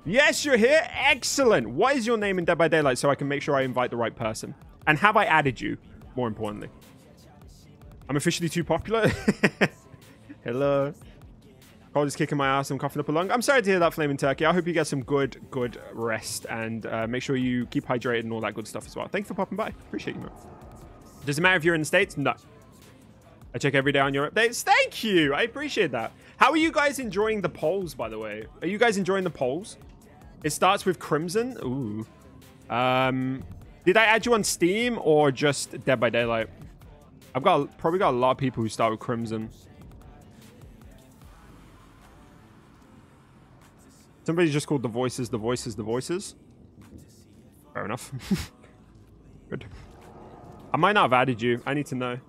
Yes, you're here. Excellent. What is your name in Dead by Daylight so I can make sure I invite the right person? And have I added you, more importantly? I'm officially too popular. Hello. Cold is kicking my ass. I'm coughing up a lung. I'm sorry to hear that, Flaming Turkey. I hope you get some good, good rest. And uh, make sure you keep hydrated and all that good stuff as well. Thanks for popping by. Appreciate you, man. Does it matter if you're in the States? No. I check every day on your updates. Thank you. I appreciate that. How are you guys enjoying the polls, by the way? Are you guys enjoying the polls? It starts with Crimson. Ooh. Um, did I add you on Steam or just Dead by Daylight? I've got probably got a lot of people who start with Crimson. Somebody just called the voices, the voices, the voices. Fair enough. Good. I might not have added you. I need to know.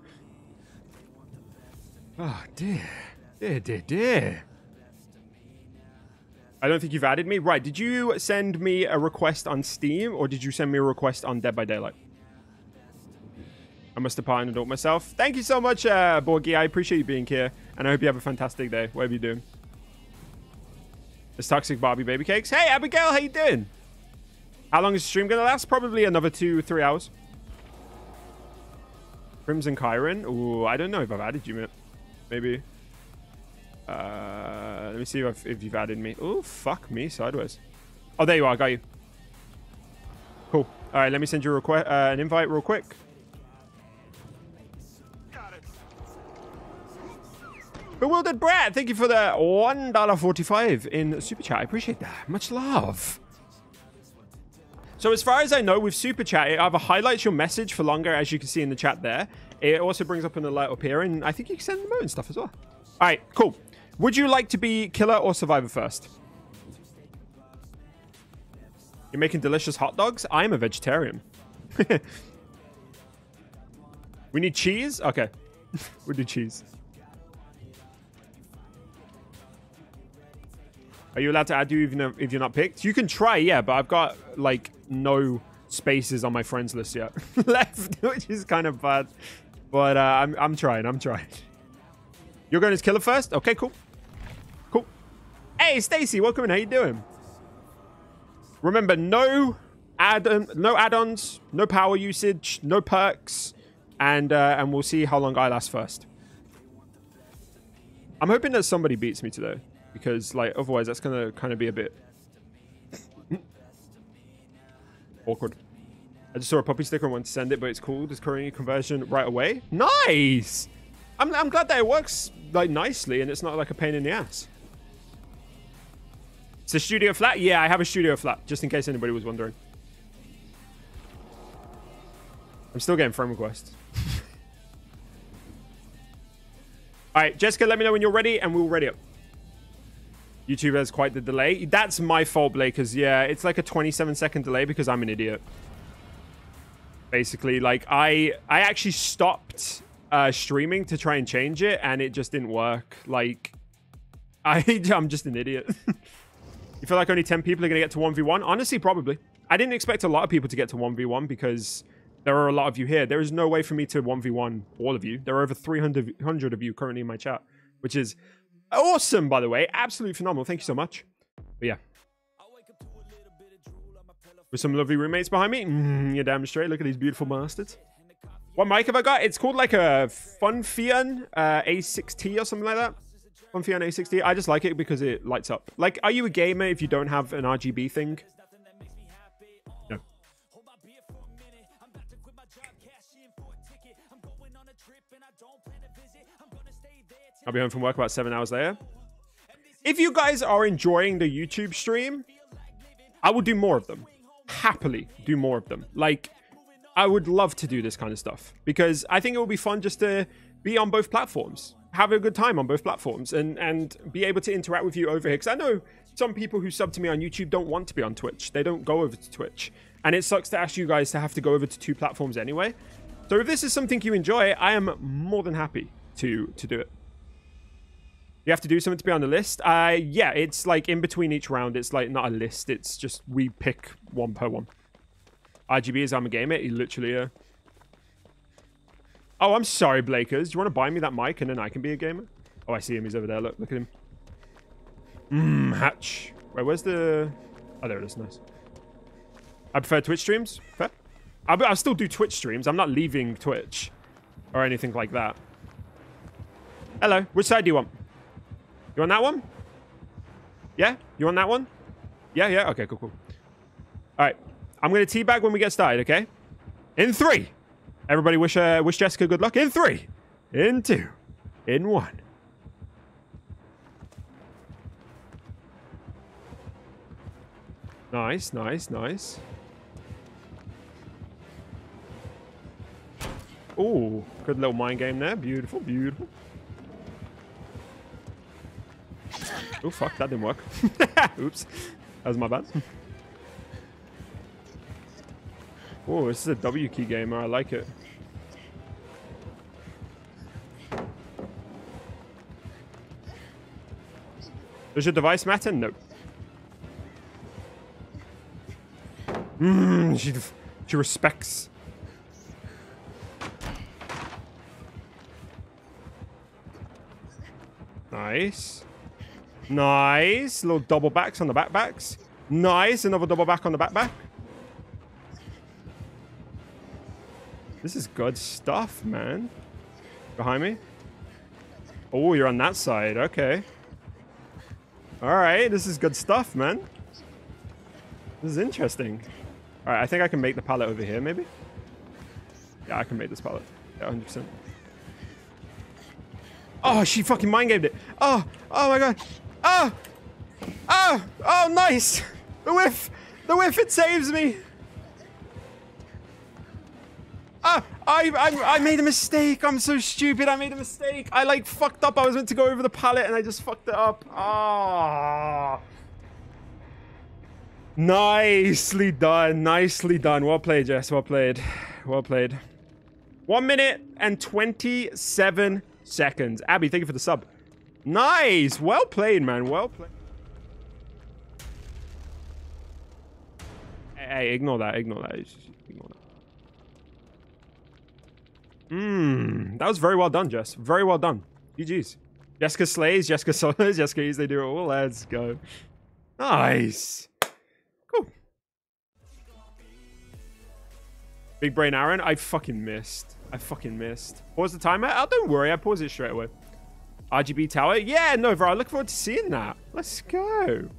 Oh, dear. Dear, dear, dear. I don't think you've added me. Right, did you send me a request on Steam or did you send me a request on Dead by Daylight? I must have partnered up myself. Thank you so much, uh, Borgie. I appreciate you being here. And I hope you have a fantastic day, whatever you're doing. It's Toxic Barbie Baby Cakes. Hey, Abigail, how you doing? How long is the stream going to last? Probably another two, three hours. Crimson Chiron? Ooh, I don't know if I've added you, mate. Maybe. Uh, let me see if, if you've added me. Oh, fuck me, sideways. Oh, there you are. Got you. Cool. All right, let me send you a request, uh, an invite real quick. Bewildered Brad, thank you for the $1.45 in Super Chat. I appreciate that. Much love. So as far as I know, with Super Chat, it either highlights your message for longer, as you can see in the chat there. It also brings up an alert up here, and I think you can send them out and stuff as well. All right, cool. Would you like to be killer or survivor first? You're making delicious hot dogs? I am a vegetarian. we need cheese? Okay. we do cheese. Are you allowed to add you even if you're not picked? You can try, yeah, but I've got like no spaces on my friends list yet left, which is kind of bad. But uh, I'm I'm trying. I'm trying. You're going as killer first? Okay. Cool. Hey, Stacy, welcome in. How you doing? Remember, no add no add-ons, no power usage, no perks, and uh, and we'll see how long I last first. I'm hoping that somebody beats me today because like otherwise that's gonna kind of be a bit awkward. I just saw a puppy sticker and wanted to send it, but it's cool. Does current conversion right away? Nice! I'm, I'm glad that it works like nicely and it's not like a pain in the ass. It's a studio flat? Yeah, I have a studio flat, just in case anybody was wondering. I'm still getting friend requests. Alright, Jessica, let me know when you're ready and we'll ready up. YouTube has quite the delay. That's my fault, Blake, because, yeah, it's like a 27 second delay because I'm an idiot. Basically, like, I I actually stopped uh, streaming to try and change it, and it just didn't work. Like, I, I'm just an idiot. you feel like only 10 people are going to get to 1v1? Honestly, probably. I didn't expect a lot of people to get to 1v1 because there are a lot of you here. There is no way for me to 1v1 all of you. There are over 300 of you currently in my chat, which is Awesome, by the way. Absolutely phenomenal. Thank you so much. But yeah. With some lovely roommates behind me. Mm, you're damn straight. Look at these beautiful bastards. What mic have I got? It's called like a Funfion uh, A6T or something like that. Funfion A6T. I just like it because it lights up. Like, are you a gamer if you don't have an RGB thing? I'll be home from work about seven hours later. If you guys are enjoying the YouTube stream, I will do more of them. Happily do more of them. Like, I would love to do this kind of stuff because I think it will be fun just to be on both platforms, have a good time on both platforms, and and be able to interact with you over here. Because I know some people who sub to me on YouTube don't want to be on Twitch. They don't go over to Twitch, and it sucks to ask you guys to have to go over to two platforms anyway. So if this is something you enjoy, I am more than happy to to do it. You have to do something to be on the list. Uh, yeah, it's like in between each round. It's like not a list. It's just we pick one per one. RGB is I'm a gamer. He literally. Uh... Oh, I'm sorry, Blakers. Do you want to buy me that mic and then I can be a gamer? Oh, I see him. He's over there. Look, look at him. Mmm, hatch. Wait, where's the? Oh, there it is. Nice. I prefer Twitch streams. Fair. I'll, I'll still do Twitch streams. I'm not leaving Twitch or anything like that. Hello. Which side do you want? You want that one? Yeah? You want that one? Yeah, yeah? Okay, cool, cool. All right. I'm going to teabag when we get started, okay? In three. Everybody wish, uh, wish Jessica good luck. In three. In two. In one. Nice, nice, nice. Oh, good little mind game there. Beautiful, beautiful. Oh, fuck, that didn't work. Oops. That was my bad. oh, this is a W key gamer. I like it. Does your device matter? No. Mmm, she, she respects. Nice. Nice. Little double backs on the back backs. Nice. Another double back on the back back. This is good stuff, man. Behind me? Oh, you're on that side. Okay. All right. This is good stuff, man. This is interesting. All right. I think I can make the pallet over here, maybe? Yeah, I can make this pallet. Yeah, 100%. Oh, she fucking mind gamed it. Oh, oh my god. Oh, oh, oh, nice. The whiff, the whiff, it saves me. Ah, I, I, I made a mistake. I'm so stupid. I made a mistake. I like fucked up. I was meant to go over the pallet and I just fucked it up. Ah. Nicely done. Nicely done. Well played, Jess. Well played. Well played. One minute and 27 seconds. Abby, thank you for the sub. Nice. Well played, man. Well played. Hey, hey, ignore that. Ignore that. Ignore that. Mmm. That was very well done, Jess. Very well done. GG's. Jessica slays, Jessica solos, Jessica eats, they do it all. Let's go. Nice. Cool. Big brain Aaron, I fucking missed. I fucking missed. Pause the timer? Oh, don't worry. I pause it straight away. RGB tower? Yeah, no, bro. I look forward to seeing that. Let's go.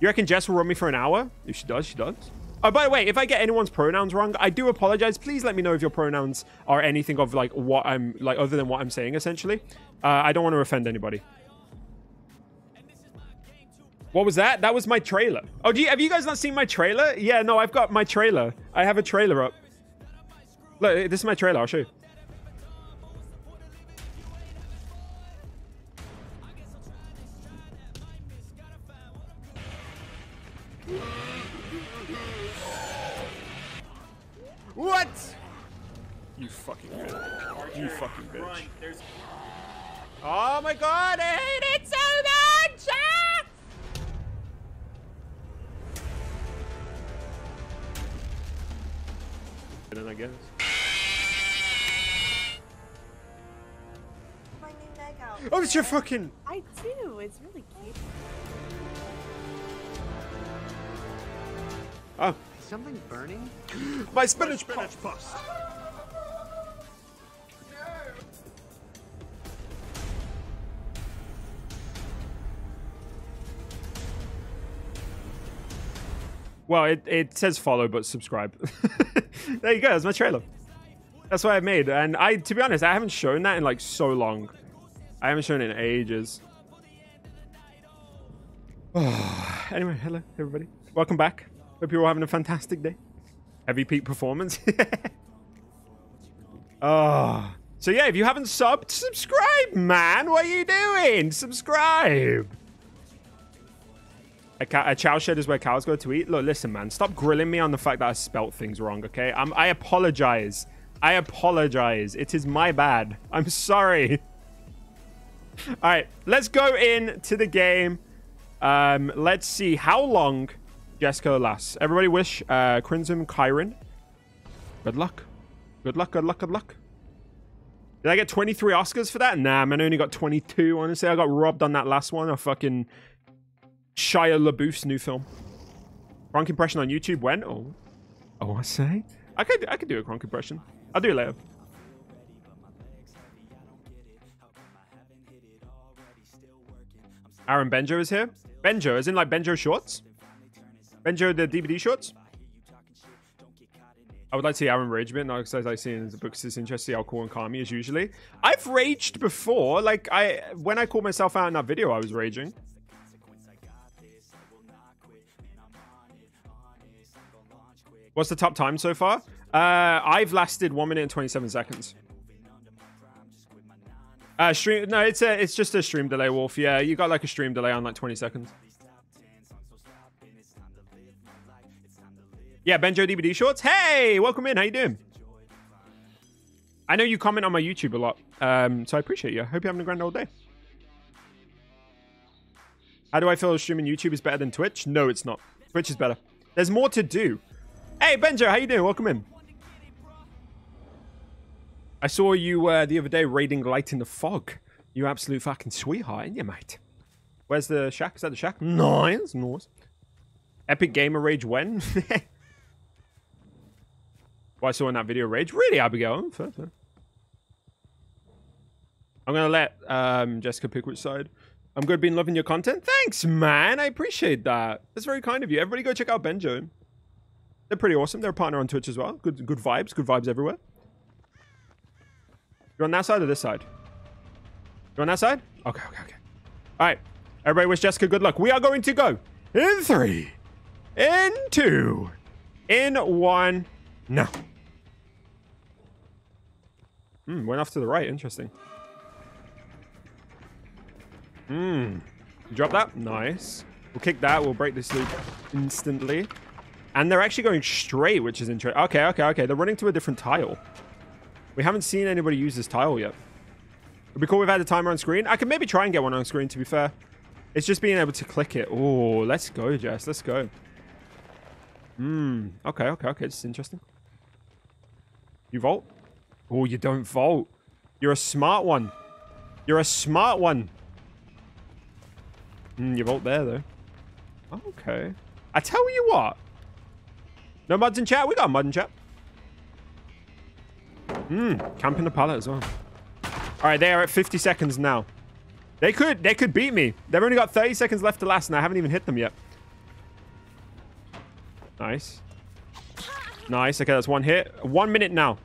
You reckon Jess will run me for an hour? If she does, she does. Oh, by the way, if I get anyone's pronouns wrong, I do apologize. Please let me know if your pronouns are anything of like what I'm like other than what I'm saying. Essentially, uh, I don't want to offend anybody. What was that? That was my trailer. Oh, do you, have you guys not seen my trailer? Yeah, no, I've got my trailer. I have a trailer up. Look, this is my trailer. I'll show you. What? You fucking bitch. You fucking bitch. Oh my god, I hate it so much! Ah! Then I guess. my new neck out. Oh, it's your fucking. I do. It's really cute. Oh, Is something burning? my spinach, spinach puffs. Well, it, it says follow, but subscribe. there you go. That's my trailer. That's what I made. And I, to be honest, I haven't shown that in like so long. I haven't shown it in ages. anyway, hello, everybody. Welcome back. Hope you're all having a fantastic day. Heavy peak performance. oh. So yeah, if you haven't subbed, subscribe, man. What are you doing? Subscribe. A, cow, a chow shed is where cows go to eat. Look, listen, man. Stop grilling me on the fact that I spelt things wrong, okay? I'm, I apologize. I apologize. It is my bad. I'm sorry. All right, let's go into the game. Um, let's see how long Jessica lasts. Everybody wish uh, Crimson Kyron good luck. Good luck, good luck, good luck. Did I get 23 Oscars for that? Nah, man, I only got 22, honestly. I got robbed on that last one. I fucking Shia LaBeouf's new film. Kronk impression on YouTube when? Oh, oh, I say. I could, I could do a Kronk impression. I'll do it later. Aaron Benjo is here. Benjo, as in like Benjo shorts. Benjo the DVD shorts. I would like to see Aaron rage a bit, not because I see in the books it's interesting how cool and calm he is usually. I've raged before. Like I when I called myself out in that video, I was raging. What's the top time so far? Uh, I've lasted one minute and 27 seconds. Uh, stream. No, it's a. It's just a stream delay, Wolf. Yeah, you got like a stream delay on like 20 seconds. Yeah, Benjo DVD Shorts. Hey, welcome in. How you doing? I know you comment on my YouTube a lot, um, so I appreciate you. I hope you're having a grand old day. How do I feel streaming YouTube is better than Twitch? No, it's not. Twitch is better. There's more to do. Hey, Benjo, how you doing? Welcome in. I saw you uh, the other day raiding Light in the Fog. You absolute fucking sweetheart, ain't you, mate? Where's the shack? Is that the shack? Nice, nice. Epic Gamer Rage when? I saw in that video Rage. Really, Abigail? I'm gonna let um, Jessica pick which side. I'm good. Been loving your content. Thanks, man. I appreciate that. That's very kind of you. Everybody, go check out Benjo. They're pretty awesome. They're a partner on Twitch as well. Good, good vibes. Good vibes everywhere. You're on that side or this side? You're on that side? Okay, okay, okay. All right. Everybody wish Jessica good luck. We are going to go in three, in two, in one. No. Hmm, went off to the right. Interesting. Hmm. Drop that. Nice. We'll kick that. We'll break this loop instantly. And they're actually going straight, which is interesting. Okay, okay, okay. They're running to a different tile. We haven't seen anybody use this tile yet. It'd be cool had a timer on screen. I could maybe try and get one on screen, to be fair. It's just being able to click it. Oh, let's go, Jess. Let's go. Hmm. Okay, okay, okay. This is interesting. You vault? Oh, you don't vault. You're a smart one. You're a smart one. Hmm, you vault there, though. Okay. I tell you what. No mods in chat? We got a mod in chat. Hmm. Camping the pallet as well. All right, they are at 50 seconds now. They could they could beat me. They've only got 30 seconds left to last, and I haven't even hit them yet. Nice. Nice. Okay, that's one hit. One minute now.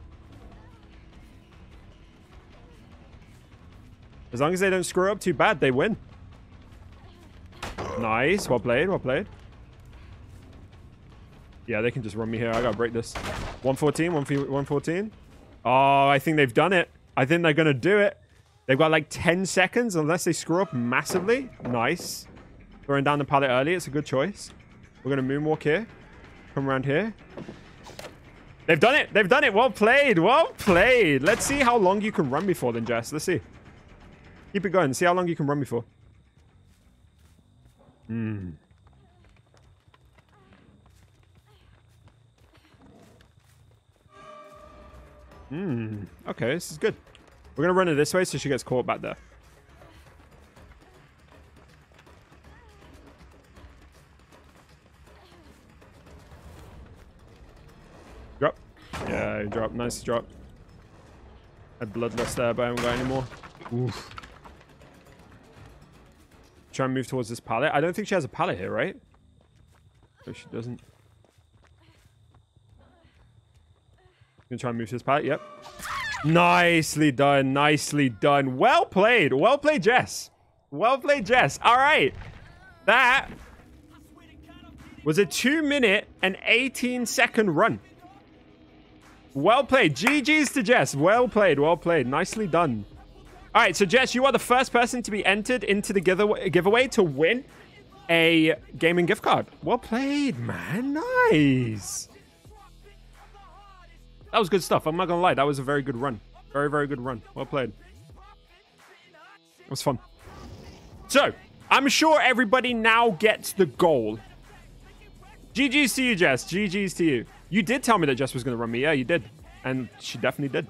As long as they don't screw up too bad, they win. Nice. Well played. Well played. Yeah, they can just run me here. I gotta break this. 114. 114. Oh, I think they've done it. I think they're gonna do it. They've got like 10 seconds unless they screw up massively. Nice. Throwing down the pallet early. It's a good choice. We're to moonwalk here. Come around here. They've done it. They've done it. Well played. Well played. Let's see how long you can run before then, Jess. Let's see. Keep it going. See how long you can run before. Hmm. Hmm. Okay, this is good. We're going to run her this way so she gets caught back there. Drop. Yeah, drop. Nice drop. Had bloodlust there, but I haven't got any more. Oof. Try and move towards this pallet. I don't think she has a pallet here, right? No, she doesn't. Gonna try and move to this pallet. Yep. Nicely done. Nicely done. Well played. Well played, Jess. Well played, Jess. All right. That was a 2 minute and 18 second run. Well played. GG's to Jess. Well played. Well played. Nicely done. All right. So, Jess, you are the first person to be entered into the giveaway, to win a gaming gift card. Well played, man. Nice. That was good stuff. I'm not gonna lie. That was a very good run. Very, very good run. Well played. It was fun. So, I'm sure everybody now gets the goal. GG's to you, Jess. GG's to you. You did tell me that Jess was going to run me. Yeah, you did. And she definitely did.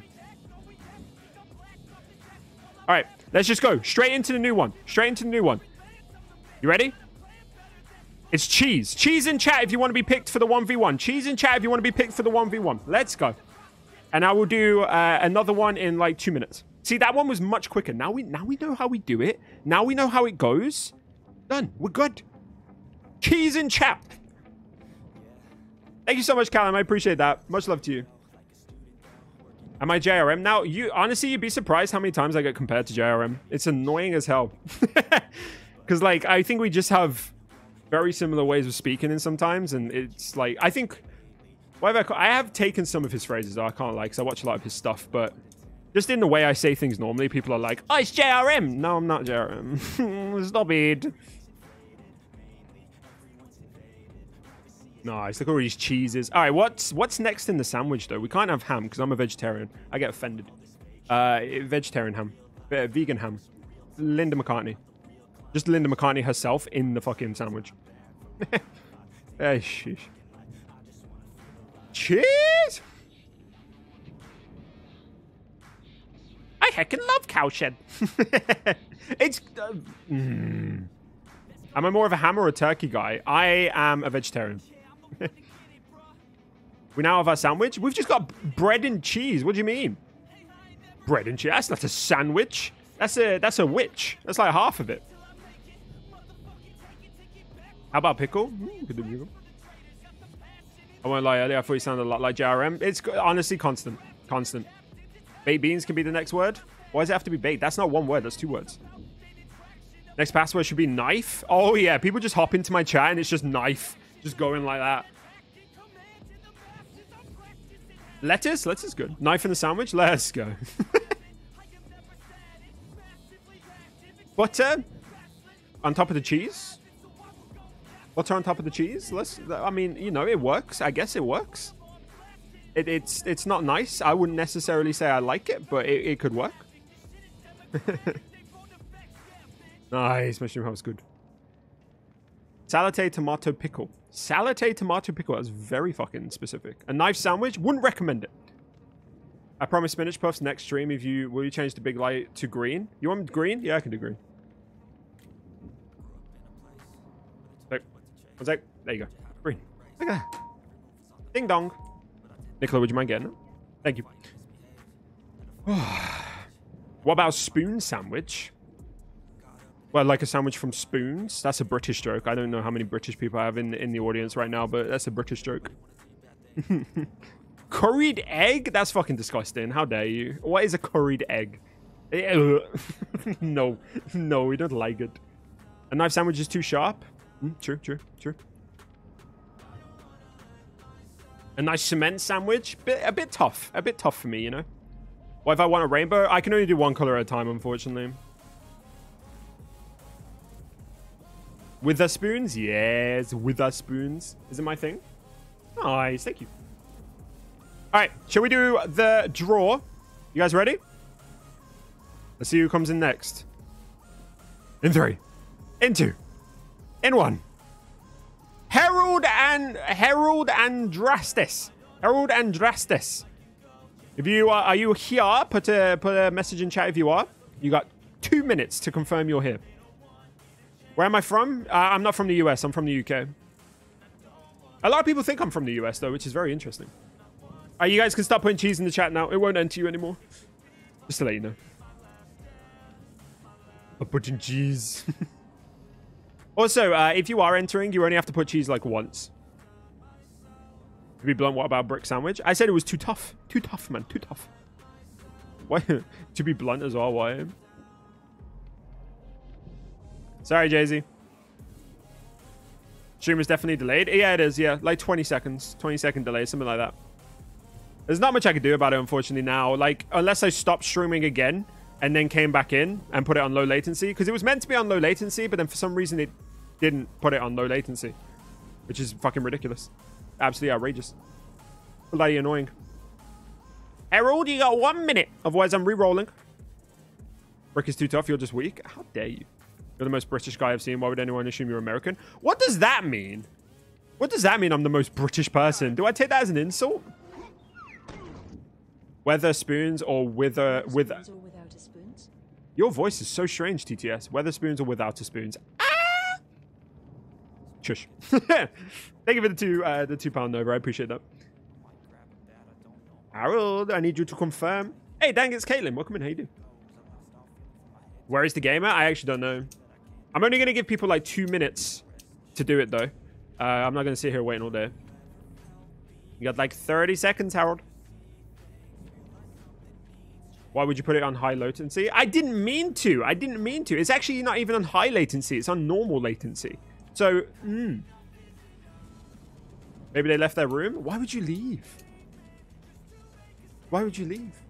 All right, let's just go straight into the new one. Straight into the new one. You ready? It's cheese. Cheese in chat if you want to be picked for the 1v1. Cheese in chat if you want to be picked for the 1v1. Let's go. And I will do uh, another one in like two minutes. See, that one was much quicker. Now we now we know how we do it. Now we know how it goes. Done. We're good. Cheese in chat. Thank you so much, Callum. I appreciate that. Much love to you. Am I JRM? Now, you honestly, you'd be surprised how many times I get compared to JRM. It's annoying as hell. Because, like, I think we just have very similar ways of speaking in sometimes. And it's like, I think Whatever, I have taken some of his phrases, though, I can't like, because I watch a lot of his stuff, but just in the way I say things normally, people are like, oh, it's JRM. No, I'm not JRM. Stop it. Nice, look at all these cheeses. All right, what's what's next in the sandwich, though? We can't have ham, because I'm a vegetarian. I get offended. Uh, vegetarian ham. Uh, vegan ham. Linda McCartney. Just Linda McCartney herself in the fucking sandwich. hey, sheesh. Cheers! I heckin' love cowshed. it's. Uh, mm. Am I more of a ham or a turkey guy? I am a vegetarian. we now have our sandwich. We've just got bread and cheese. What do you mean? Bread and cheese? That's not a sandwich. That's a that's a witch. That's like half of it. How about pickle? Mm, I won't lie earlier. I thought you sounded a lot like JRM. It's honestly constant. Constant. Baked beans can be the next word. Why does it have to be baked? That's not one word. That's two words. Next password should be knife. Oh, yeah. People just hop into my chat and it's just knife. Just going like that. Lettuce? Lettuce is good. Knife in the sandwich? Let's go. Butter on top of the cheese. Butter on top of the cheese. Let's. I mean, you know, it works. I guess it works. It, it's it's not nice. I wouldn't necessarily say I like it, but it, it could work. nice, mushroom house good. Salate tomato pickle. Salate tomato pickle. That's very fucking specific. A knife sandwich. Wouldn't recommend it. I promise spinach puffs next stream. If you will you change the big light to green? You want green? Yeah, I can do green. One sec. There you go. Green. Look at that. Ding dong. Nicola, would you mind getting it? Thank you. what about spoon sandwich? Well, like a sandwich from Spoons. That's a British joke. I don't know how many British people I have in, in the audience right now, but that's a British joke. curried egg? That's fucking disgusting. How dare you? What is a curried egg? no. No, we don't like it. A knife sandwich is too sharp? Mm, true, true, true. A nice cement sandwich. Bit, a bit tough. A bit tough for me, you know? What if I want a rainbow? I can only do one color at a time, unfortunately. With the spoons? Yes, with the spoons. Is it my thing? Nice, thank you. All right, shall we do the draw? You guys ready? Let's see who comes in next. In three, in two, in one. Herald and Herald Andrastis. Harold Andrastis. If you are, are you here? Put a put a message in chat if you are. You got two minutes to confirm you're here. Where am I from? Uh, I'm not from the US. I'm from the UK. A lot of people think I'm from the US though, which is very interesting. Uh, you guys can stop putting cheese in the chat now. It won't enter you anymore. Just to let you know. I'm putting cheese. Also, uh, if you are entering, you only have to put cheese like once. To be blunt, what about brick sandwich? I said it was too tough. Too tough, man. Too tough. Why? to be blunt as well, why? Sorry, Jay-Z. Stream is definitely delayed. Yeah, it is. Yeah, like 20 seconds. 20 second delay, something like that. There's not much I could do about it, unfortunately, now. Like, unless I stop streaming again and then came back in and put it on low latency. Because it was meant to be on low latency, but then for some reason it didn't put it on low latency, which is fucking ridiculous. Absolutely outrageous. Bloody annoying. Harold, you got one minute. Otherwise, I'm re-rolling. Brick is too tough. You're just weak. How dare you? You're the most British guy I've seen. Why would anyone assume you're American? What does that mean? What does that mean I'm the most British person? Do I take that as an insult? Whether spoons or with a... With, your voice is so strange, TTS. Whether spoons or without a spoons. Ah! Shush. Thank you for the two, uh, the two pound over. I appreciate that. Harold, I need you to confirm. Hey, dang, it's Caitlin. Welcome in. How you doing? Where is the gamer? I actually don't know. I'm only going to give people like two minutes to do it, though. Uh, I'm not going to sit here waiting all day. You got like 30 seconds, Harold. Why would you put it on high latency? I didn't mean to. I didn't mean to. It's actually not even on high latency. It's on normal latency. So, hmm. Maybe they left their room? Why would you leave? Why would you leave?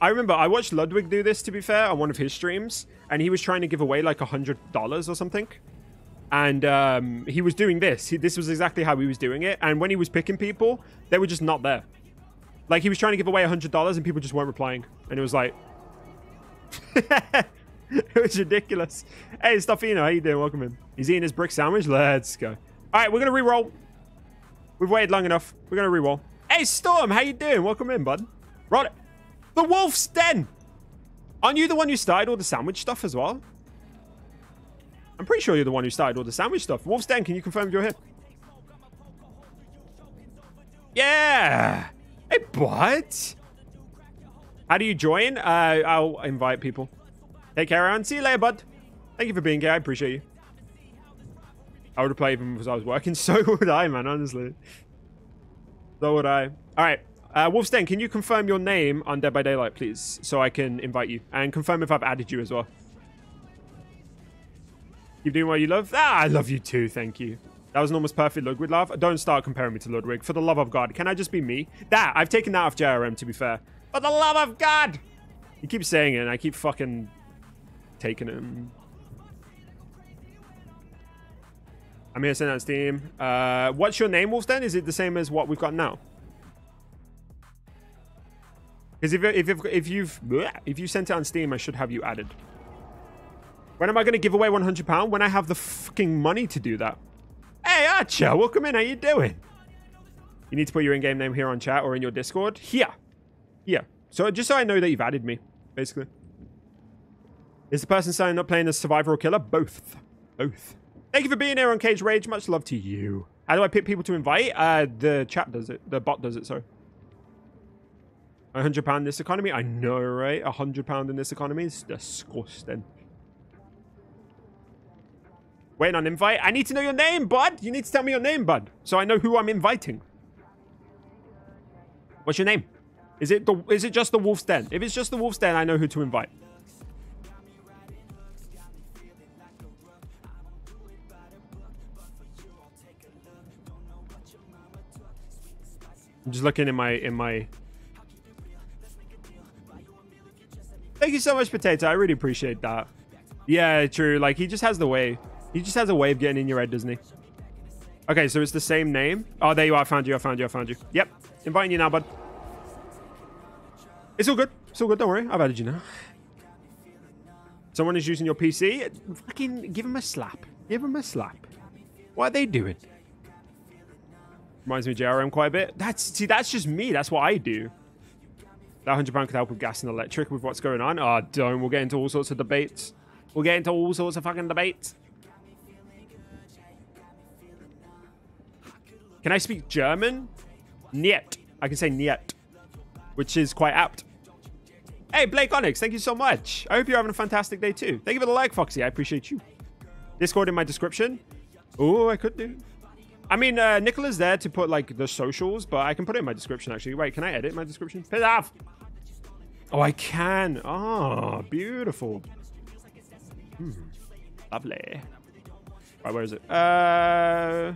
I remember I watched Ludwig do this, to be fair, on one of his streams. And he was trying to give away like a $100 or something. And um, he was doing this. He, this was exactly how he was doing it. And when he was picking people, they were just not there. Like he was trying to give away a $100 and people just weren't replying. And it was like... it was ridiculous. Hey, Stuffino, how you doing? Welcome in. He's eating his brick sandwich. Let's go. All right, we're going to re-roll. We've waited long enough. We're going to re-roll. Hey, Storm, how you doing? Welcome in, bud. Right. The Wolf's Den. Aren't you the one who started all the sandwich stuff as well? I'm pretty sure you're the one who started all the sandwich stuff. Wolf's Den, can you confirm you're here? Yeah. Hey, what? How do you join? Uh, I'll invite people. Take care, Aaron. See you later, bud. Thank you for being here. I appreciate you. I would have played even because I was working. So would I, man, honestly. So would I. All right. Uh, Wolf's Den, can you confirm your name on Dead by Daylight, please? So I can invite you. And confirm if I've added you as well. Keep doing what you love? Ah, I love you too. Thank you. That was an almost perfect Ludwig laugh. Don't start comparing me to Ludwig. For the love of God. Can I just be me? That. I've taken that off JRM, to be fair. For the love of God. You keep saying it, and I keep fucking taking it. I'm here to send out Steam. Uh, what's your name, Wolfden? Is it the same as what we've got now? Because if, if, if, if you've if you sent it on Steam, I should have you added. When am I going to give away £100? When I have the fucking money to do that. Hey, Archer, welcome in. How you doing? You need to put your in-game name here on chat or in your Discord. Here. Here. So just so I know that you've added me, basically. Is the person signing up playing as Survivor or Killer? Both. Both. Thank you for being here on Cage Rage. Much love to you. How do I pick people to invite? Uh, the chat does it. The bot does it, sorry. Hundred pound in this economy? I know, right? A hundred pound in this economy is disgusting. Waiting on invite. I need to know your name, bud. You need to tell me your name, bud, so I know who I'm inviting. What's your name? Is it the? Is it just the Wolf's Den? If it's just the Wolf's Den, I know who to invite. I'm just looking in my in my. Thank you so much, Potato. I really appreciate that. Yeah, true. Like he just has the way. He just has a way of getting in your head, doesn't he? Okay, so it's the same name. Oh, there you are. I found you. I found you. I found you. Yep. Inviting you now, bud. It's all good. It's all good. Don't worry. I've added you now. Someone is using your PC. Fucking give him a slap. Give him a slap. What are they doing? Reminds me of JRM quite a bit. That's see, that's just me. That's what I do. That hundred pound could help with gas and electric with what's going on. Oh, don't. We'll get into all sorts of debates. We'll get into all sorts of fucking debates. Can I speak German? Niet. I can say niet, which is quite apt. Hey, Blake Onyx, thank you so much. I hope you're having a fantastic day too. Thank you for the like, Foxy. I appreciate you. Discord in my description. Oh, I could do. I mean, uh, Nicola's there to put like the socials, but I can put it in my description actually. Wait, can I edit my description? Piss off. Oh, I can. Oh, beautiful. Hmm. Lovely. Right, where is it? Uh,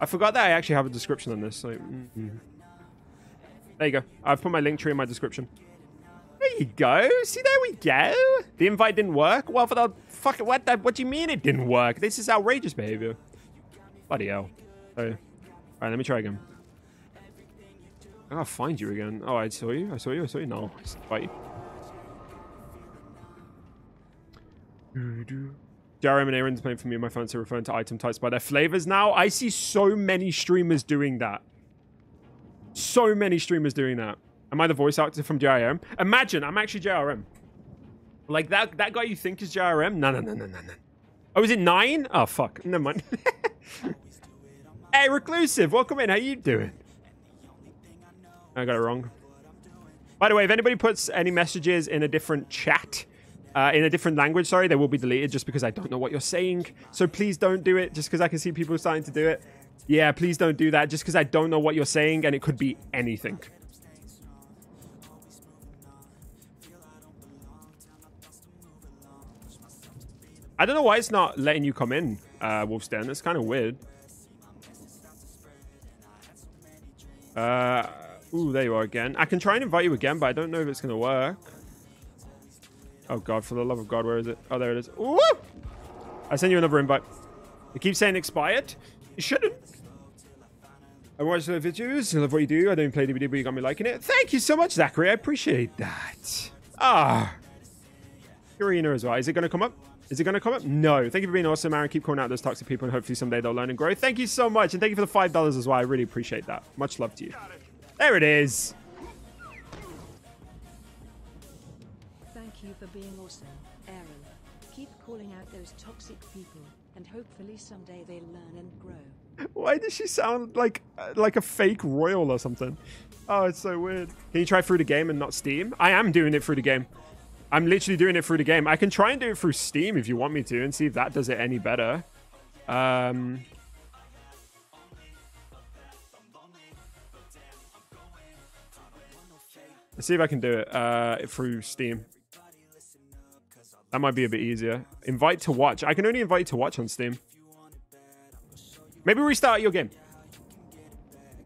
I forgot that I actually have a description on this. Mm -hmm. There you go. I've put my link tree in my description. There you go. See, there we go. The invite didn't work. Well, for the fuck, what? The, what do you mean it didn't work? This is outrageous behavior. Bloody hell. Oh. All right, let me try again. I gotta find you again. Oh, I saw you. I saw you. I saw you. No, I fight you. Jeremy and Aaron's playing for me on my phone, so referring to item types by their flavors now. I see so many streamers doing that. So many streamers doing that. Am I the voice actor from JRM? Imagine, I'm actually JRM. Like that that guy you think is JRM? No, no, no, no, no, no. Oh, is it nine? Oh, fuck. Never mind. hey, Reclusive, welcome in. How you doing? I got it wrong. By the way, if anybody puts any messages in a different chat, uh, in a different language, sorry, they will be deleted just because I don't know what you're saying. So please don't do it just because I can see people starting to do it. Yeah, please don't do that just because I don't know what you're saying and it could be anything. I don't know why it's not letting you come in, uh. It's kind of weird. Uh, ooh, there you are again. I can try and invite you again, but I don't know if it's going to work. Oh, God, for the love of God, where is it? Oh, there it is. Ooh! I sent you another invite. It keeps saying expired. It shouldn't. I watch the videos. I love what you do. I don't play DBD, but you got me liking it. Thank you so much, Zachary. I appreciate that. Ah. Purina as well. Is it going to come up? Is it going to come up? No. Thank you for being awesome, Aaron. Keep calling out those toxic people, and hopefully someday they'll learn and grow. Thank you so much, and thank you for the $5 as well. I really appreciate that. Much love to you. There it is. Thank you for being awesome, Aaron. Keep calling out those toxic people, and hopefully someday they learn and grow. Why does she sound like uh, like a fake royal or something? Oh, it's so weird. Can you try through the game and not Steam? I am doing it through the game. I'm literally doing it through the game. I can try and do it through Steam if you want me to and see if that does it any better. Um, let's see if I can do it uh, through Steam. That might be a bit easier. Invite to watch. I can only invite to watch on Steam. Maybe restart your game.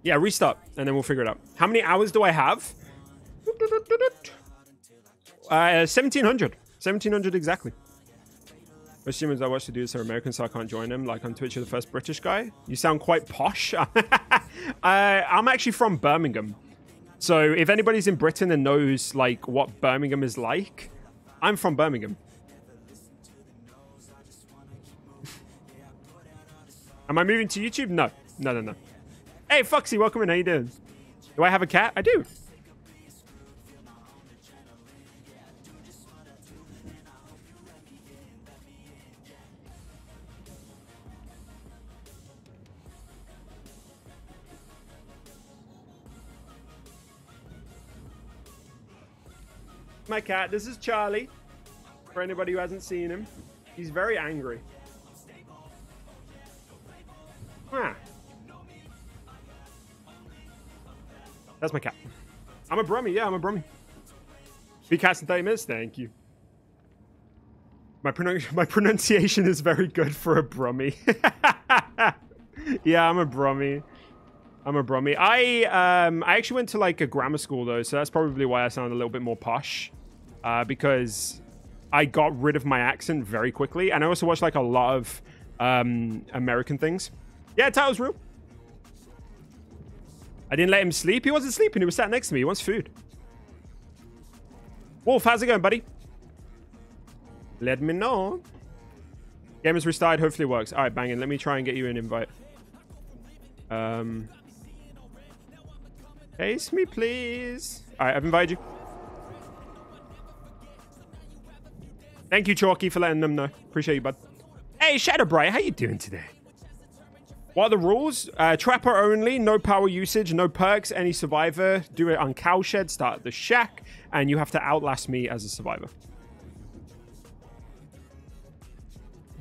Yeah, restart, and then we'll figure it out. How many hours do I have? Uh, 1700. 1700 exactly. Most humans I watch do this are American, so I can't join them. Like on Twitch, you're the first British guy. You sound quite posh. uh, I'm actually from Birmingham. So if anybody's in Britain and knows like what Birmingham is like, I'm from Birmingham. Am I moving to YouTube? No. No, no, no. Hey, Foxy, welcome in. How you doing? Do I have a cat? I do. My cat. This is Charlie. For anybody who hasn't seen him, he's very angry. Ah. That's my cat. I'm a Brummy. Yeah, I'm a Brummy. Be cast in 30 minutes. Thank you. My, my pronunciation is very good for a Brummy. yeah, I'm a Brummy. I'm a Brummy. I um I actually went to like a grammar school though, so that's probably why I sound a little bit more posh. Uh, because I got rid of my accent very quickly, and I also watched like a lot of um American things. Yeah, Tao's real. I didn't let him sleep. He wasn't sleeping. He was sat next to me. He wants food. Wolf, how's it going, buddy? Let me know. Game is restarted. Hopefully works. All right, banging. Let me try and get you an invite. Um, Face me, please. All right, I've invited you. Thank you, Chalky, for letting them know. Appreciate you, bud. Hey, Shadowbright, how you doing today? What are the rules? Uh, trapper only, no power usage, no perks, any survivor. Do it on Cowshed, start at the shack, and you have to outlast me as a survivor.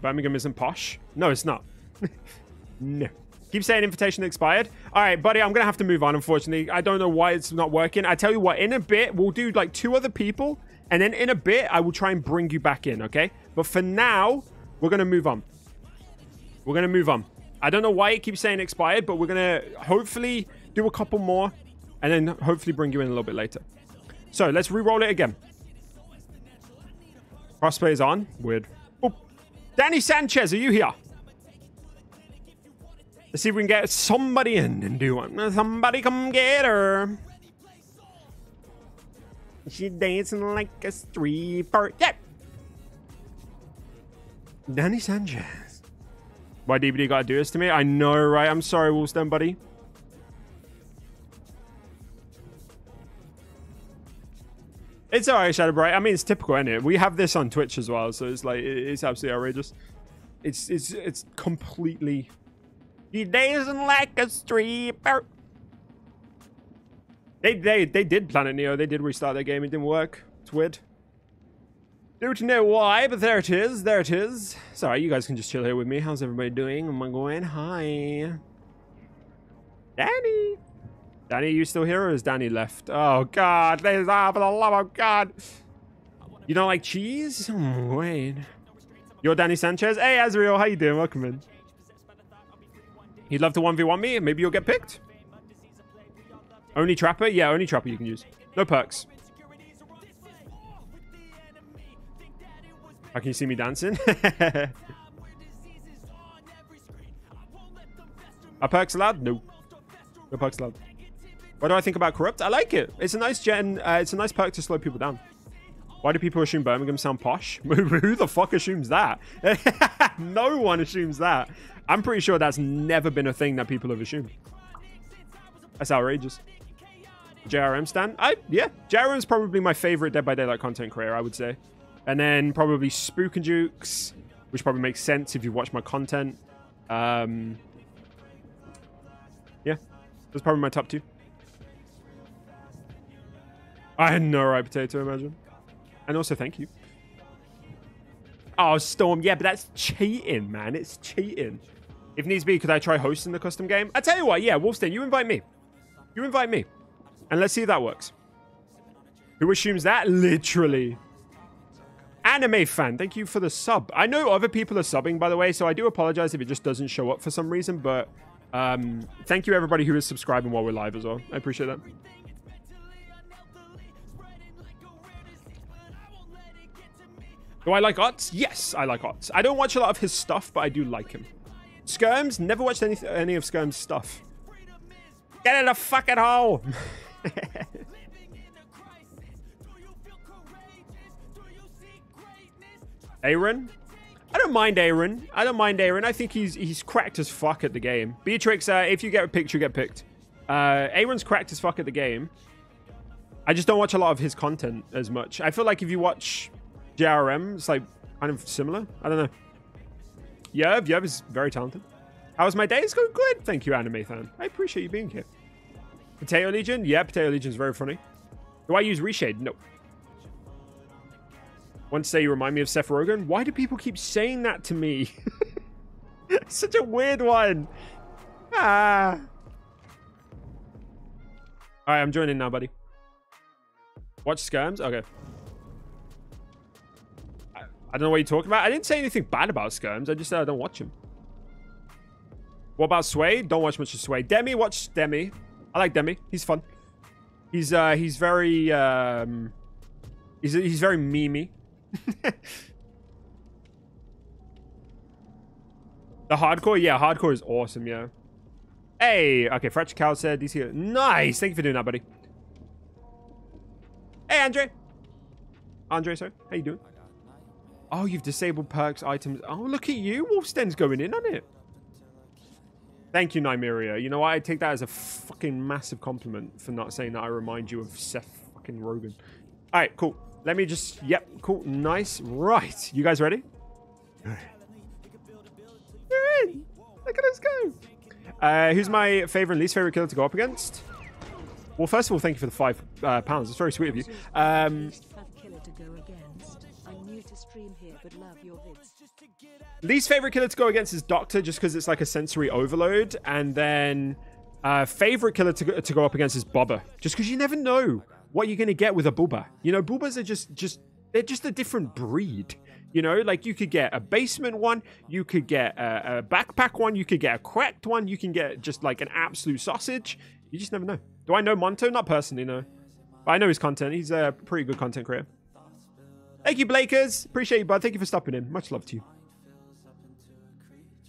Birmingham isn't posh. No, it's not. no. Keep saying invitation expired. All right, buddy, I'm going to have to move on, unfortunately. I don't know why it's not working. I tell you what, in a bit, we'll do like two other people, and then in a bit, I will try and bring you back in, okay? But for now, we're going to move on. We're going to move on. I don't know why it keeps saying expired, but we're going to hopefully do a couple more, and then hopefully bring you in a little bit later. So, let's re-roll it again. Crossplay is on. Weird. Oh, Danny Sanchez, are you here? Let's see if we can get somebody in and do one. Somebody come get her. She dancing like a stripper. Yeah. Danny Sanchez. Why DBD gotta do this to me? I know, right? I'm sorry, Woolstone, buddy. It's alright, Shadowbright. I mean, it's typical, isn't it? We have this on Twitch as well, so it's like it's absolutely outrageous. It's it's it's completely he dancing like a stripper. They, they, they did Planet Neo. They did restart their game. It didn't work. It's weird. Don't know why, but there it is. There it is. Sorry, you guys can just chill here with me. How's everybody doing? Am I going? Hi. Danny. Danny, you still here or is Danny left? Oh, God. Please, oh, for the love of God. You don't like cheese? Hmm, wait. You're Danny Sanchez? Hey, Azriel. How you doing? Welcome in. You'd love to 1v1 me? Maybe you'll get picked? Only Trapper? Yeah, only Trapper you can use. No perks. How can you see me dancing? Are perks allowed? No. The perk's loud. What do I think about corrupt? I like it. It's a nice gen. Uh, it's a nice perk to slow people down. Why do people assume Birmingham sound posh? Who the fuck assumes that? no one assumes that. I'm pretty sure that's never been a thing that people have assumed. That's outrageous. JRM stand? I yeah, JRM's probably my favorite Dead by Daylight content creator, I would say. And then probably SpooknJukes, which probably makes sense if you watch my content. Um, yeah, that's probably my top two. I had no right potato, imagine. And also, thank you. Oh, Storm. Yeah, but that's cheating, man. It's cheating. If needs be, could I try hosting the custom game? I tell you what, yeah, Wolfstein, you invite me. You invite me. And let's see if that works. Who assumes that? Literally. Anime fan, thank you for the sub. I know other people are subbing, by the way, so I do apologize if it just doesn't show up for some reason, but um, thank you everybody who is subscribing while we're live as well. I appreciate that. Do I like Otz? Yes, I like Otz. I don't watch a lot of his stuff, but I do like him. Skirms? Never watched any, any of Skirm's stuff. Get in the fucking hole! Ayrun? I don't mind Ayrun. I don't mind Ayrun. I think he's he's cracked as fuck at the game. Beatrix, uh, if you get picked, you get picked. Uh, Ayrun's cracked as fuck at the game. I just don't watch a lot of his content as much. I feel like if you watch JRM, it's like kind of similar. I don't know. Yerv, Yerv is very talented. How was my day? It's going good. Thank you, Anime Fan. I appreciate you being here. Potato Legion? Yeah, Potato Legion's very funny. Do I use Reshade? No. Once say you remind me of Seth Rogen. Why do people keep saying that to me? Such a weird one. Ah. All right, I'm joining now, buddy. Watch scams? Okay. I, I don't know what you're talking about. I didn't say anything bad about scams. I just said I don't watch him. What about Sway? Don't watch much of Sway. Demi, watch Demi. I like Demi. He's fun. He's uh he's very um he's he's very memey. the hardcore, yeah, hardcore is awesome, yeah. Hey, okay, Fretch Cow said DC. Nice, thank you for doing that, buddy. Hey, Andre. Andre, sir, how you doing? Oh, you've disabled perks items. Oh, look at you. Wolfsten's going in on it. Thank you, Nymeria. You know what? I take that as a fucking massive compliment for not saying that I remind you of Seth fucking Rogen. All right, cool. Let me just... Yep, cool. Nice. Right. You guys ready? You're in. Look at us go. Uh, who's my favorite and least favorite killer to go up against? Well, first of all, thank you for the five uh, pounds. It's very sweet of you. Um, Least favorite killer to go against is Doctor, just because it's like a sensory overload. And then uh, favorite killer to go, to go up against is Bubba, just because you never know what you're gonna get with a Bubba. You know, Bubbas are just just they're just a different breed. You know, like you could get a basement one, you could get a, a backpack one, you could get a cracked one, you can get just like an absolute sausage. You just never know. Do I know Monto? Not personally, no. But I know his content. He's a pretty good content creator. Thank you, Blakers. Appreciate you, bud. Thank you for stopping in. Much love to you.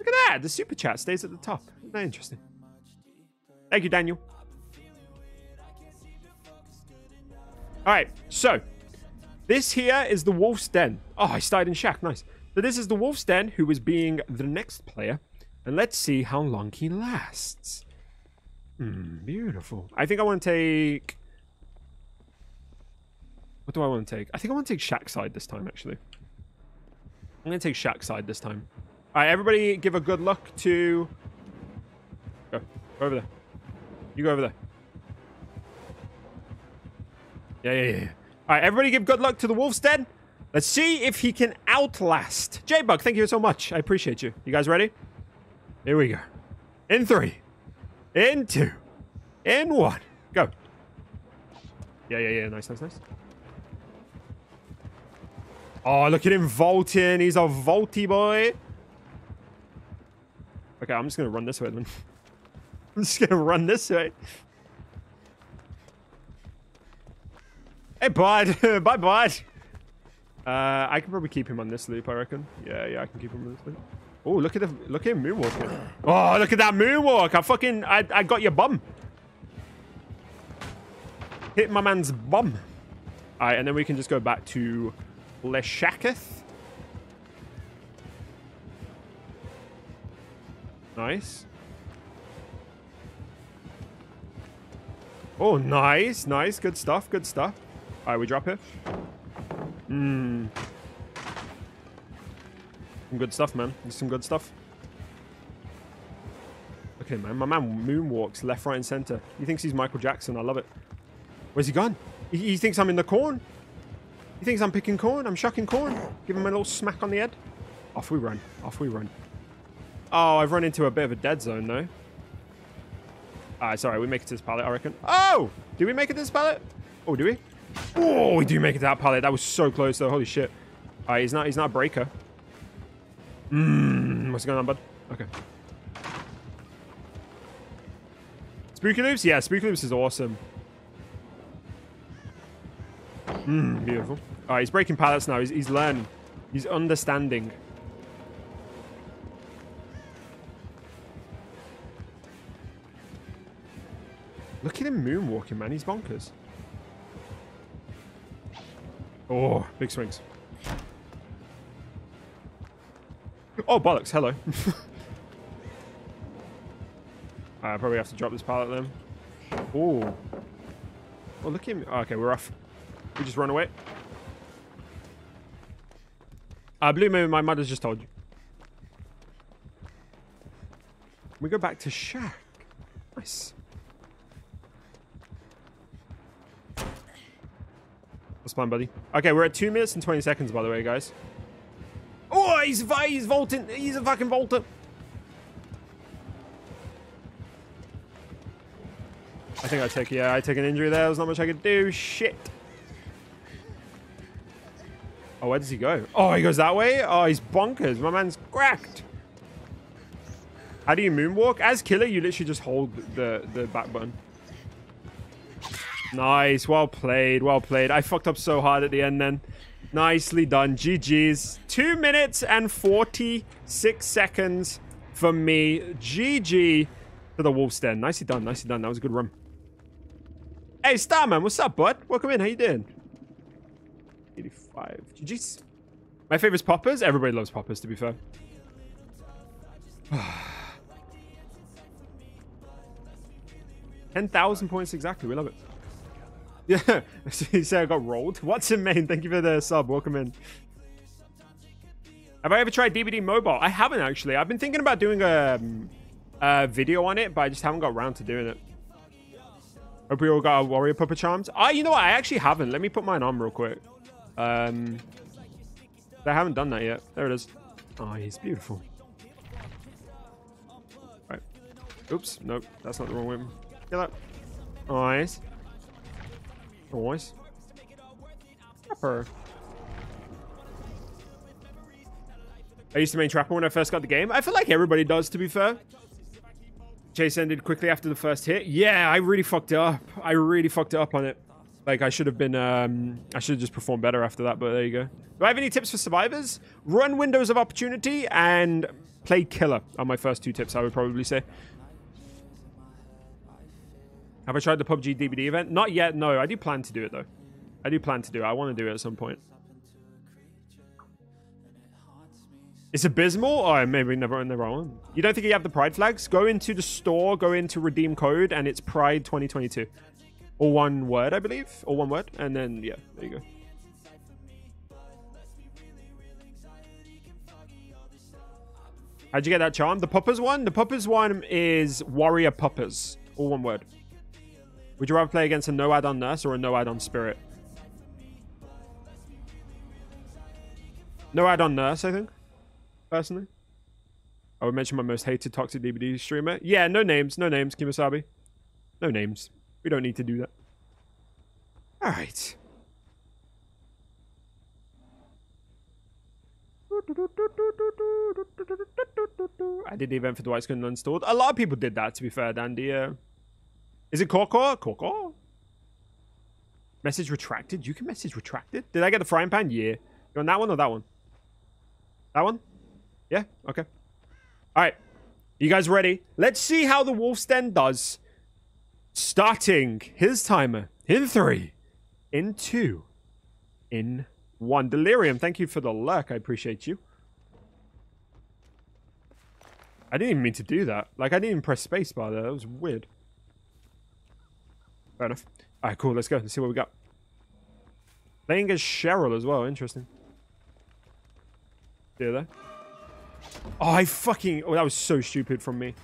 Look at that. The super chat stays at the top. Isn't that interesting? Thank you, Daniel. All right, so this here is the Wolf's Den. Oh, I started in Shack. Nice. So this is the Wolf's Den, who is being the next player. And let's see how long he lasts. Hmm, beautiful. I think I want to take... What do I want to take? I think I want to take Shack side this time, actually. I'm going to take Shack side this time. All right, everybody give a good luck to... Go. Go over there. You go over there. Yeah, yeah, yeah. All right, everybody give good luck to the Wolf's Den. Let's see if he can outlast. J-Bug, thank you so much. I appreciate you. You guys ready? Here we go. In three. In two. In one. Go. Yeah, yeah, yeah. Nice, nice, nice. Oh, look at him vaulting. He's a vaulty boy. Okay, I'm just to run this way then. I'm just to run this way. Hey, bud. Bye, bud. Uh, I can probably keep him on this loop, I reckon. Yeah, yeah, I can keep him on this loop. Oh, look at the look at him moonwalking. Oh, look at that moonwalk. I fucking I, I got your bum. Hit my man's bum. All right, and then we can just go back to Leshaketh. Nice. Oh, nice, nice. Good stuff, good stuff. All right, we drop here. Mmm. Some good stuff, man. Some good stuff. Okay, man. My man moonwalks left, right, and center. He thinks he's Michael Jackson. I love it. Where's he gone? He, he thinks I'm in the corn. He thinks I'm picking corn. I'm shucking corn. Give him a little smack on the head. Off we run. Off we run. Oh, I've run into a bit of a dead zone, though. Alright, sorry. We make it to this pallet, I reckon. Oh! Do we make it to this pallet? Oh, do we? Oh, we do make it to that pallet. That was so close, though. Holy shit. Alright, he's not, he's not a breaker. Mmm. What's going on, bud? Okay. Spooky Loops? Yeah, Spooky Loops is awesome. Mmm, beautiful. Alright, he's breaking pallets now. He's, he's learning. He's understanding. Look at him moonwalking, man. He's bonkers. Oh, big swings. Oh, bollocks. Hello. I probably have to drop this pallet then. Oh. Oh, look at him. Oh, okay, we're off. We just run away. Uh, Blue Moon, my mother's just told you. We go back to Shack. Nice. That's fine, buddy. Okay, we're at 2 minutes and 20 seconds, by the way, guys. Oh, he's, he's vaulting. He's a fucking vaulter. I think I took, yeah, I took an injury there. There's not much I could do. Shit. Oh, where does he go? Oh, he goes that way? Oh, he's bonkers. My man's cracked. How do you moonwalk? As killer, you literally just hold the, the back button. Nice. Well played. Well played. I fucked up so hard at the end then. Nicely done. GG's. Two minutes and 46 seconds for me. GG to the Wolf's Den. Nicely done. Nicely done. That was a good run. Hey, Starman. What's up, bud? Welcome in. How you doing? 85. GG's. My favorite's poppers. Everybody loves poppers, to be fair. 10,000 points exactly. We love it. Yeah, he said I got rolled. What's in main? Thank you for the sub. Welcome in. Have I ever tried DBD Mobile? I haven't actually. I've been thinking about doing a, um, a video on it, but I just haven't got around to doing it. Hope we all got our warrior puppet charms. Ah, you know what? I actually haven't. Let me put mine on real quick. Um, I haven't done that yet. There it is. Oh, he's beautiful. Right. Oops. Nope. That's not the wrong one. Get that. Nice. Nice. Pepper. I used to main Trapper when I first got the game. I feel like everybody does, to be fair. Chase ended quickly after the first hit. Yeah, I really fucked it up. I really fucked it up on it. Like, I should have been, um, I should have just performed better after that, but there you go. Do I have any tips for survivors? Run windows of opportunity and play killer are my first two tips, I would probably say. Have I tried the PUBG DBD event? Not yet, no. I do plan to do it, though. I do plan to do it. I want to do it at some point. It's abysmal? Oh, maybe never, never on. You don't think you have the Pride flags? Go into the store, go into redeem code, and it's Pride 2022. Or one word, I believe. Or one word. And then, yeah, there you go. How'd you get that charm? The Puppers one? The Puppers one is Warrior Puppers. All one word. Would you rather play against a no add-on Nurse or a no add-on Spirit? No add-on Nurse, I think. Personally. I would mention my most hated Toxic DBD streamer. Yeah, no names. No names, Kimasabi. No names. We don't need to do that. Alright. I did the event for Dwight Screen Unstored. A lot of people did that, to be fair, Dandy. Uh, is it Corcor? Corcor? Message retracted? You can message retracted? Did I get the frying pan? Yeah. You want that one or that one? That one? Yeah? Okay. Alright. You guys ready? Let's see how the Wolf's Den does. Starting his timer In three. In two. In one. Delirium, thank you for the luck. I appreciate you. I didn't even mean to do that. Like, I didn't even press spacebar there. That was weird. Fair enough. Alright, cool. Let's go. Let's see what we got. Playing as Cheryl as well. Interesting. See you there? Oh, I fucking... Oh, that was so stupid from me.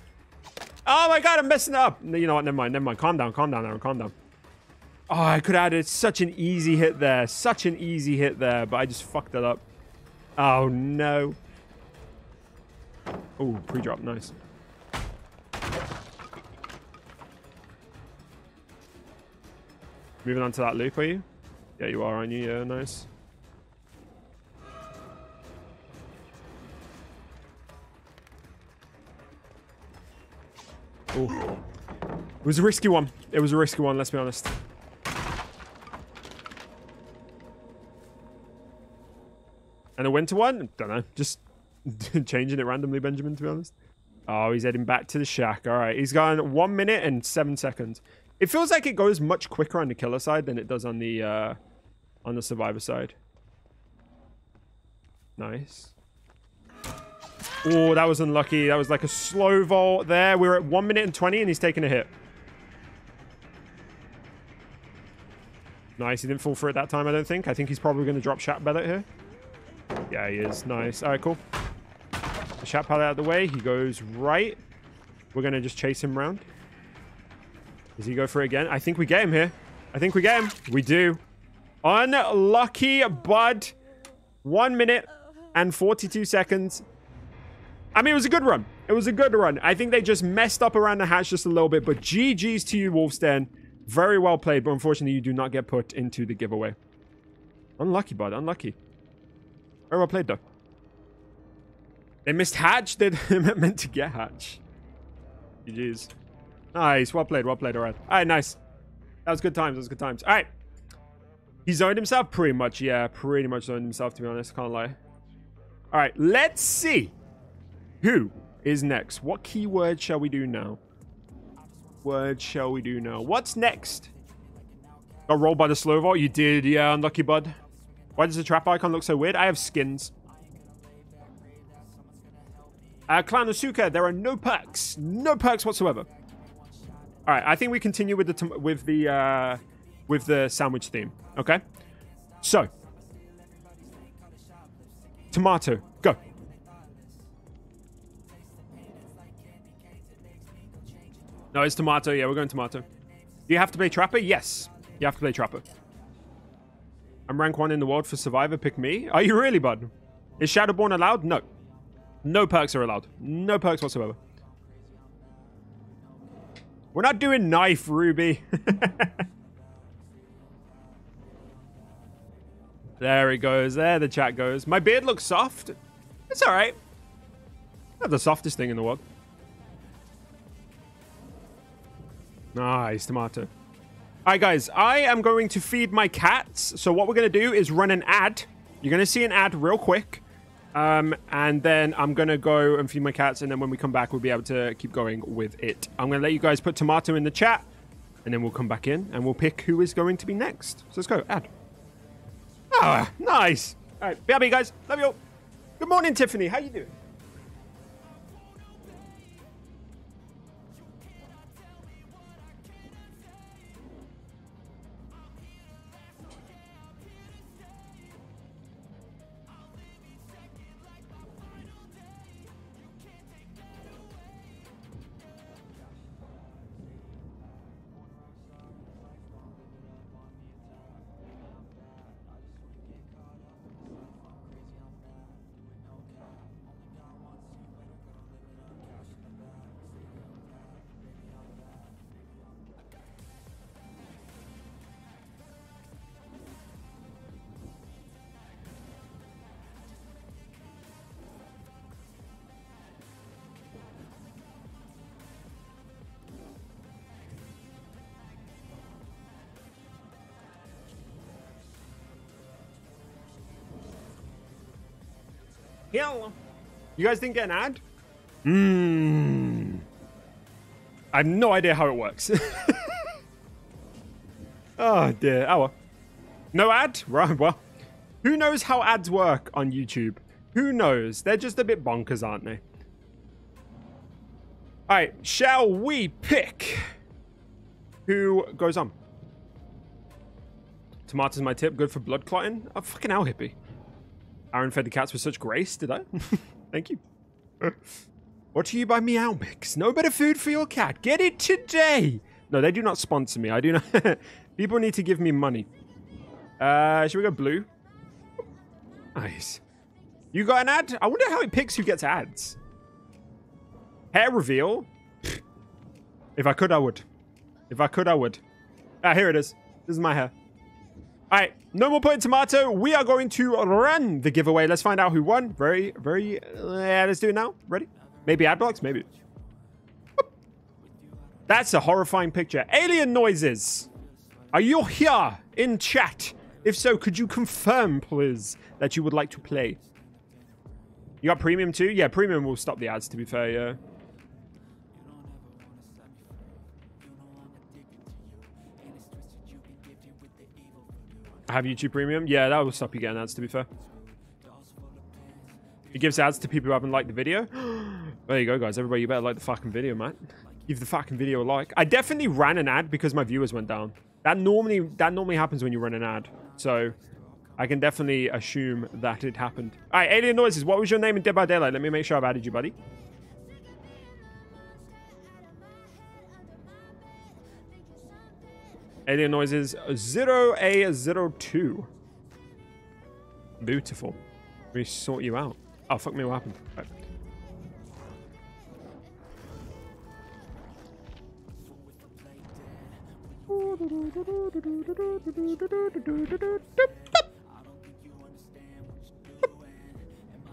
Oh my god, I'm messing up. You know what? Never mind. Never mind. Calm down. Calm down, Aaron. Calm down. Oh, I could have added such an easy hit there. Such an easy hit there, but I just fucked it up. Oh, no. Oh, pre-drop. Nice. Moving on to that loop, are you? Yeah, you are, aren't you? Yeah, nice. Oh. It was a risky one. It was a risky one, let's be honest. And a winter one? Don't know. Just changing it randomly, Benjamin, to be honest. Oh, he's heading back to the shack. All right. He's gone one minute and seven seconds. It feels like it goes much quicker on the killer side than it does on the uh, on the survivor side. Nice. Oh, that was unlucky. That was like a slow vault there. We are at 1 minute and 20 and he's taking a hit. Nice. He didn't fall for it that time, I don't think. I think he's probably going to drop shack pallet here. Yeah, he is. Nice. All right, cool. shack pallet out of the way. He goes right. We're going to just chase him around. Does he go for it again? I think we get him here. I think we get him. We do. Unlucky Bud. One minute and 42 seconds. I mean, it was a good run. It was a good run. I think they just messed up around the hatch just a little bit, but GG's to you, Wolfsden. Very well played, but unfortunately, you do not get put into the giveaway. Unlucky, bud. Unlucky. Very well played, though. They missed hatch. They meant to get hatch. GG's. Nice. Well played. Well played. All right. All right, nice. That was good times. That was good times. All right. He zoned himself? Pretty much, yeah. Pretty much zoned himself, to be honest. Can't lie. All right. Let's see who is next? What keyword shall we do now? Word shall we do now? What's next? Got rolled by the slow vault? You did, yeah, unlucky bud. Why does the trap icon look so weird? I have skins. Uh, Clan Asuka, there are no perks. No perks whatsoever. All right, I think we continue with the with the uh, with the sandwich theme. Okay, so tomato, go. No, it's Tomato. Yeah, we're going Tomato. Do you have to play Trapper? Yes. You have to play Trapper. I'm rank 1 in the world for Survivor. Pick me. Are you really, bud? Is Shadowborn allowed? No. No perks are allowed. No perks whatsoever. We're not doing knife, Ruby. there it goes. There the chat goes. My beard looks soft. It's alright. Not the softest thing in the world. Nice, tomato. Alright, guys. I am going to feed my cats. So what we're going to do is run an ad. You're going to see an ad real quick. Um, and then I'm going to go and feed my cats. And then when we come back, we'll be able to keep going with it. I'm going to let you guys put tomato in the chat. And then we'll come back in and we'll pick who is going to be next. So let's go. Ad. Ah, nice. All right. BRB, guys. Love you all. Good morning, Tiffany. How are you doing? You guys didn't get an ad? Mmm. I have no idea how it works. Oh dear. Oh well. No ad? Right, well. Who knows how ads work on YouTube? Who knows? They're just a bit bonkers, aren't they? Alright, shall we pick who goes on? Tomatoes my tip, good for blood clotting. Oh, fucking hell, hippie. Aaron fed the cats with such grace, did I? Thank you. What to you by Meow Mix? No better food for your cat. Get it today. No, they do not sponsor me. I do not. People need to give me money. Uh, should we go blue? Nice. You got an ad? I wonder how it picks who gets ads. Hair reveal? If I could, I would. If I could, I would. Ah, here it is. This is my hair. All right, no more putting tomato. We are going to run the giveaway. Let's find out who won. Very, very. Yeah, let's do it now. Ready? Maybe ad blocks. Maybe. That's a horrifying picture. Alien noises. Are you here in chat? If so, could you confirm, please, that you would like to play? You got premium too? Yeah, premium will stop the ads. To be fair, yeah. Have YouTube Premium. Yeah, that will stop you getting ads, to be fair. It gives ads to people who haven't liked the video. there you go, guys. Everybody, you better like the fucking video, man. Give the fucking video a like. I definitely ran an ad because my viewers went down. That normally that normally happens when you run an ad. So I can definitely assume that it happened. All right, Alien Noises. What was your name in Dead by Daylight? Let me make sure I've added you, buddy. Alien Noises 0A02. Beautiful. We sort you out. Oh, fuck me, what happened? Right.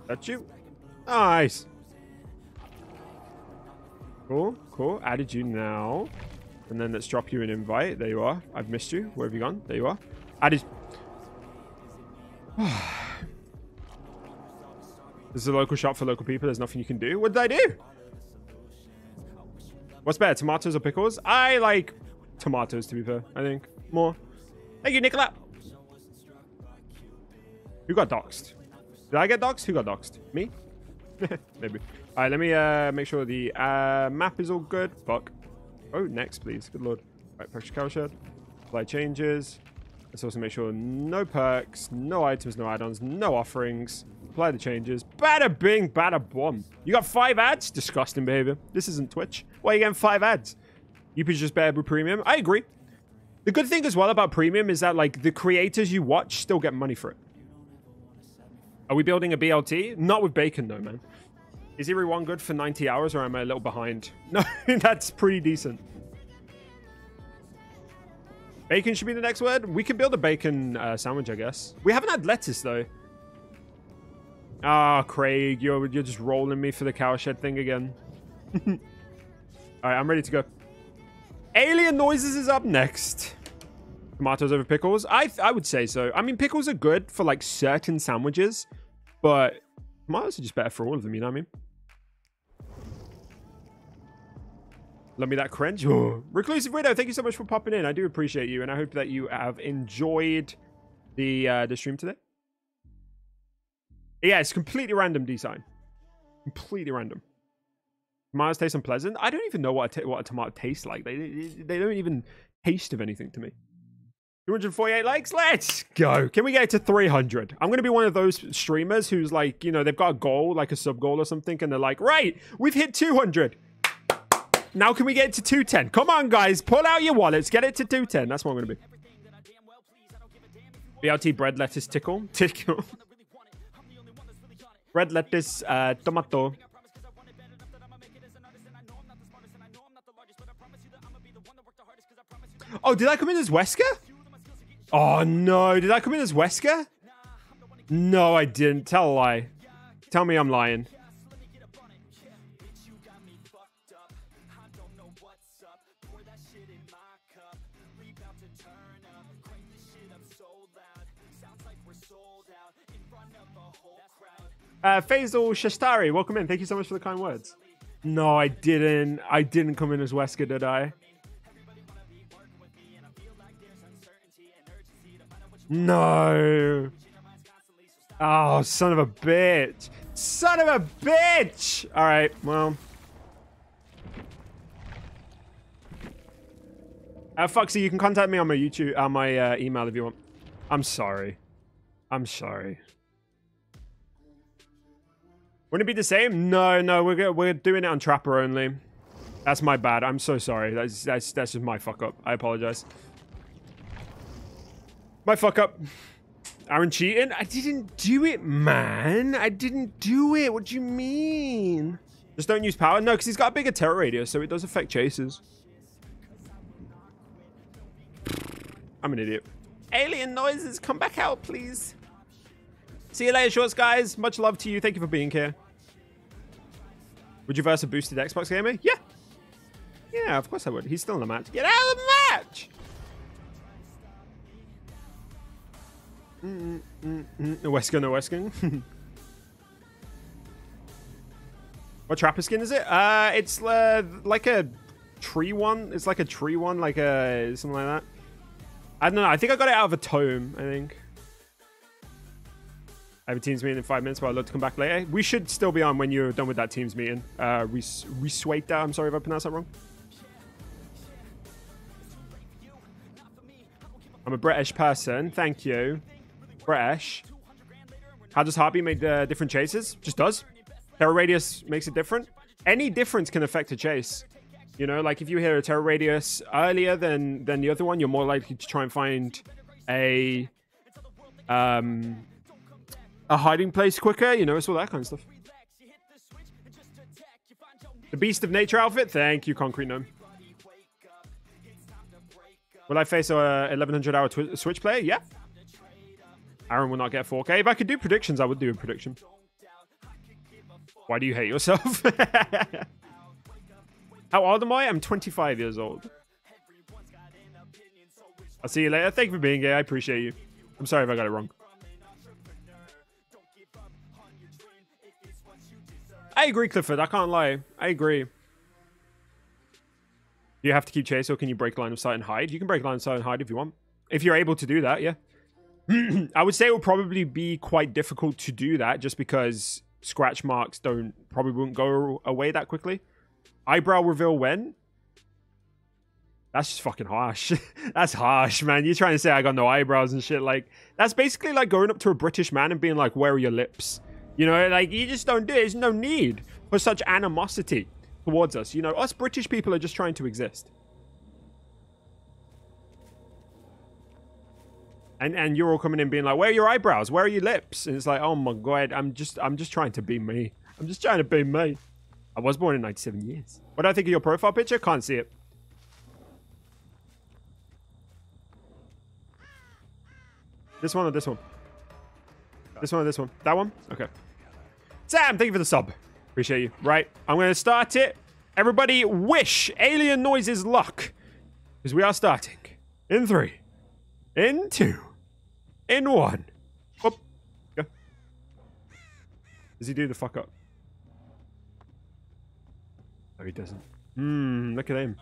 That's you. Nice. Cool, cool. Added you now. And then let's drop you an invite. There you are. I've missed you. Where have you gone? There you are. Added. this is a local shop for local people. There's nothing you can do. What did I do? What's better, tomatoes or pickles? I like tomatoes, to be fair. I think more. Thank you, Nicola. Who got doxxed? Did I get doxxed? Who got doxxed? Me? Maybe. All right, let me uh, make sure the uh, map is all good. Fuck. Oh, next, please. Good lord. Right, purchase cowshed. Apply changes. Let's also make sure no perks, no items, no add-ons, no offerings. Apply the changes. Bada bing, bada bomb. You got five ads? Disgusting behavior. This isn't Twitch. Why are you getting five ads? You could just bear with premium. I agree. The good thing as well about premium is that like the creators you watch still get money for it. Are we building a BLT? Not with bacon though, man. Is Eerie 1 good for 90 hours or am I a little behind? No, that's pretty decent. Bacon should be the next word. We could build a bacon uh, sandwich, I guess. We haven't had lettuce, though. Ah, oh, Craig, you're, you're just rolling me for the cowshed thing again. All right, I'm ready to go. Alien Noises is up next. Tomatoes over pickles? I, I would say so. I mean, pickles are good for, like, certain sandwiches. But tomatoes are just better for all of them, you know what I mean? Love me that cringe. Reclusive Widow, thank you so much for popping in. I do appreciate you, and I hope that you have enjoyed the uh, the stream today. Yeah, it's completely random design. Completely random. Tomatoes taste unpleasant. I don't even know what a, what a tomato tastes like. They, they, they don't even taste of anything to me. 248 likes. Let's go. Can we get to 300? I'm going to be one of those streamers who's like, you know, they've got a goal, like a sub goal or something, and they're like, right, we've hit 200. Now can we get it to 210? Come on, guys. Pull out your wallets. Get it to 210. That's what I'm going to be. BLT bread, lettuce, tickle. Tickle. bread, lettuce, uh, tomato. Oh, did I come in as Wesker? Oh, no. Did I come in as Wesker? No, I didn't. Tell a lie. Tell me I'm lying. Uh, Faisal Shastari, welcome in. Thank you so much for the kind words. No, I didn't. I didn't come in as Wesker, did I? No. Oh, son of a bitch. Son of a bitch. All right, well. Uh, Foxy, you can contact me on my YouTube, on my uh, email if you want. I'm sorry. I'm sorry. Wouldn't it be the same? No, no, we're we're doing it on Trapper only. That's my bad. I'm so sorry. That's that's that's just my fuck up. I apologize. My fuck up. Aaron cheating? I didn't do it, man. I didn't do it. What do you mean? Just don't use power? No, because he's got a bigger terror radius, so it does affect chases. I'm an idiot. Alien noises, come back out, please. See you later, shorts guys. Much love to you. Thank you for being here. Would you verse a boosted Xbox gamer? Yeah. Yeah, of course I would. He's still in the match. Get out of the match! Mm. No Weskin, no Weskin. what trapper skin is it? Uh, it's uh, like a tree one. It's like a tree one, like a something like that. I don't know. I think I got it out of a tome. I think. I have a teams meeting in five minutes, but I'd love to come back later. We should still be on when you're done with that teams meeting. Uh, Res- Reswaita, I'm sorry if I pronounced that wrong. I'm a British person. Thank you. British. How does Heartbeat make the different chases? Just does. Terror radius makes it different. Any difference can affect a chase. You know, like if you hit a terror radius earlier than than the other one, you're more likely to try and find a um a hiding place quicker. You know, it's all that kind of stuff. The Beast of Nature outfit. Thank you, Concrete Gnome. Will I face a 1100 hour Switch player? Yeah. Aaron will not get 4K. If I could do predictions, I would do a prediction. Why do you hate yourself? How old am I? I'm 25 years old. I'll see you later. Thank you for being here. I appreciate you. I'm sorry if I got it wrong. I agree, Clifford. I can't lie. I agree. You have to keep chase or can you break line of sight and hide? You can break line of sight and hide if you want. If you're able to do that, yeah. I would say it will probably be quite difficult to do that just because scratch marks don't probably won't go away that quickly. Eyebrow reveal when? That's just fucking harsh. that's harsh, man. You're trying to say I got no eyebrows and shit. Like, that's basically like going up to a British man and being like, where are your lips? You know, like, you just don't do it. There's no need for such animosity towards us. You know, us British people are just trying to exist. And and you're all coming in being like, where are your eyebrows? Where are your lips? And it's like, oh my god, I'm just I'm just trying to be me. I'm just trying to be me. I was born in 97 years. What do I think of your profile picture? Can't see it. This one or this one? This one or this one? That one? Okay. Sam, thank you for the sub. Appreciate you. Right, I'm going to start it. Everybody wish Alien Noises luck. Because we are starting. In three. In two. In one. Whoop. Go. Does he do the fuck up? No, he doesn't. Hmm, look at him.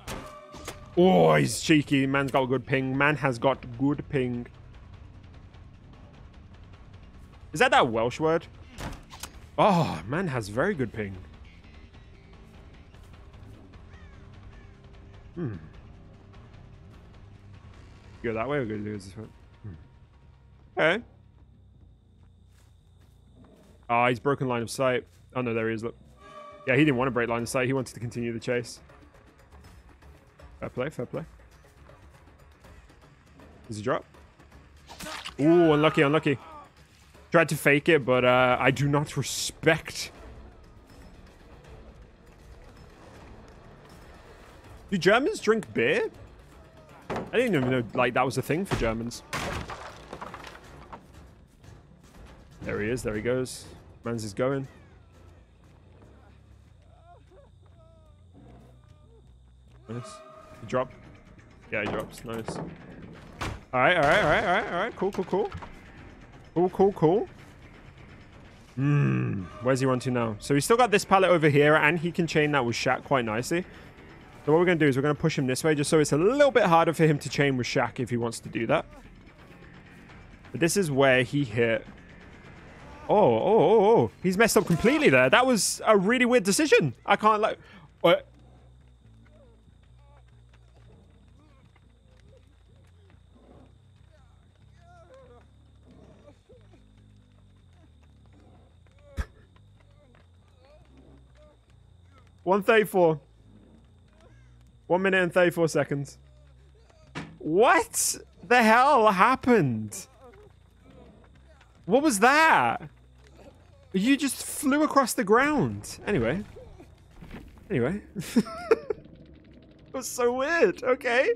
Oh, he's cheeky. Man's got a good ping. Man has got good ping. Is that that Welsh word? Oh, man has very good ping. Hmm. Go that way or go this way? Hmm. Okay. Ah, oh, he's broken line of sight. Oh no, there he is. Look. Yeah, he didn't want to break line of sight. He wanted to continue the chase. Fair play, fair play. Does he drop? Ooh, unlucky, unlucky. Tried to fake it, but uh, I do not respect. Do Germans drink beer? I didn't even know like that was a thing for Germans. There he is. There he goes. Mans is going. Nice. He dropped. Yeah, he drops. Nice. All right, all right, all right, all right, all right. Cool, cool, cool. Cool, cool, cool. Hmm. Where's he run to now? So he's still got this pallet over here, and he can chain that with shack quite nicely. So what we're going to do is we're going to push him this way, just so it's a little bit harder for him to chain with shack if he wants to do that. But this is where he hit. Oh, oh, oh, oh. He's messed up completely there. That was a really weird decision. I can't like. What? One thirty-four. One minute and thirty-four seconds. What the hell happened? What was that? You just flew across the ground. Anyway. Anyway. it was so weird. Okay.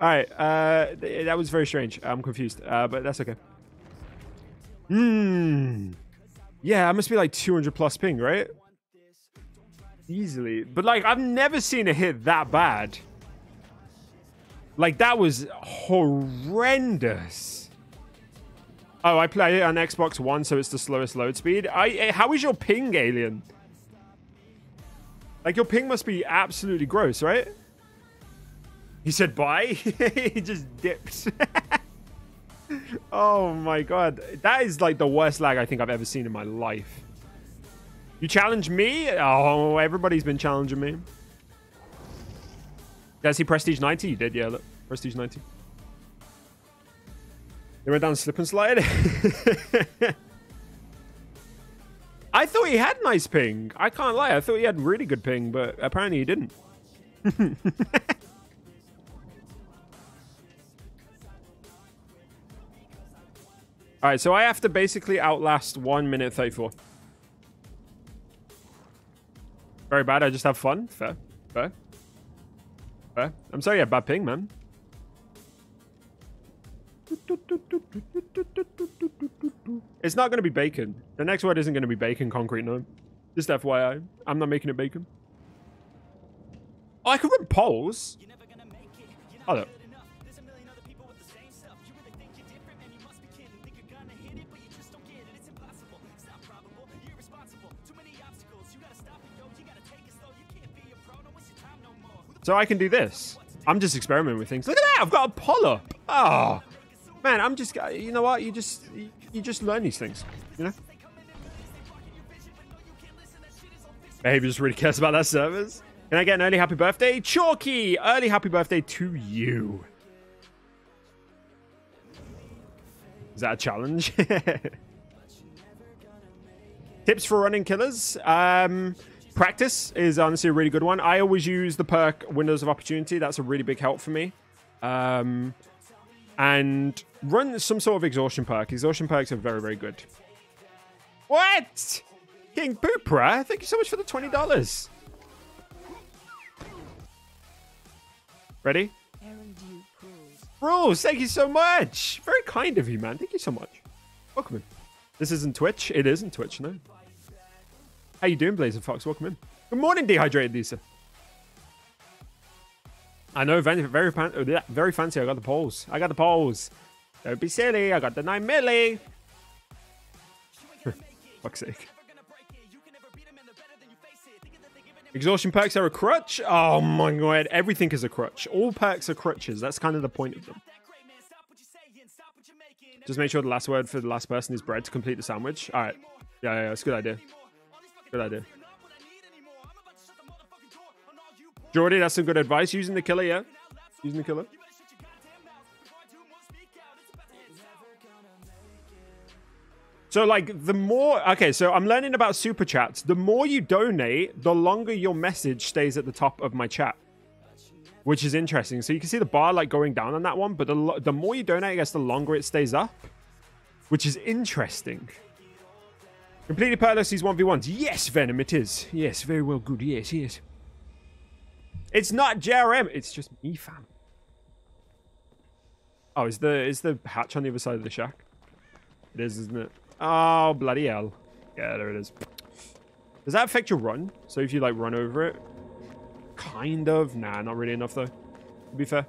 All right. Uh, th- that was very strange. I'm confused. Uh, but that's okay. Hmm. Yeah, I must be like 200 plus ping, right? Easily. But like, I've never seen a hit that bad. Like, that was horrendous. Oh, I play it on Xbox One, so it's the slowest load speed. I, eh, how is your ping, Alien? Like, your ping must be absolutely gross, right? He said bye. he just dips. oh my god. That is like the worst lag I think I've ever seen in my life. You challenge me? Oh, everybody's been challenging me. Did see Prestige 90? You did, yeah, look. Prestige 90. They went down slip and slide. I thought he had nice ping. I can't lie. I thought he had really good ping, but apparently he didn't. All right, so I have to basically outlast 1 minute 34. Very bad. I just have fun. Fair. Fair. Fair. I'm sorry, yeah, bad ping, man. It's not going to be bacon. The next word isn't going to be bacon concrete, no. Just FYI. I'm not making it bacon. Oh, I could run polls. Oh, look. So I can do this. I'm just experimenting with things. Look at that! I've got a polyp. Oh, man, I'm just. You know what? You just you, just learn these things. You know. Behavior just really cares about that service. Can I get an early happy birthday? Chalky! Early happy birthday to you. Is that a challenge? Tips for running killers. Um, practice is honestly a really good one. I always use the perk Windows of Opportunity. That's a really big help for me. Um, and run some sort of exhaustion perk. Exhaustion perks are very, very good. What? King Poopra, thank you so much for the $20. Ready? Rules, thank you so much. Very kind of you, man. Thank you so much. Welcome in. This isn't Twitch. It isn't Twitch, no. How you doing, Blazer Fox? Welcome in. Good morning, dehydrated Lisa. I know, very, very, very fancy. I got the poles. I got the poles. Don't be silly. I got the 9 milli. Fuck's sake. Exhaustion perks are a crutch? Oh my god, everything is a crutch. All perks are crutches. That's kind of the point of them. Just make sure the last word for the last person is bread to complete the sandwich. All right. Yeah, yeah, yeah, it's a good idea. Good idea. Jordy, that's some good advice. Using the killer, yeah. Using the killer. So, like, the more. Okay, so I'm learning about super chats. The more you donate, the longer your message stays at the top of my chat, which is interesting. So, you can see the bar, like, going down on that one, but the, the more you donate, I guess the longer it stays up, which is interesting. Completely perkless these 1v1s. Yes, Venom, it is. Yes, very well good. Yes, yes. It's not JRM. It's just me, fam. Oh, is the is the hatch on the other side of the shack? It is, isn't it? Oh, bloody hell. Yeah, there it is. Does that affect your run? So if you, like, run over it? Kind of. Nah, not really enough, though. To be fair.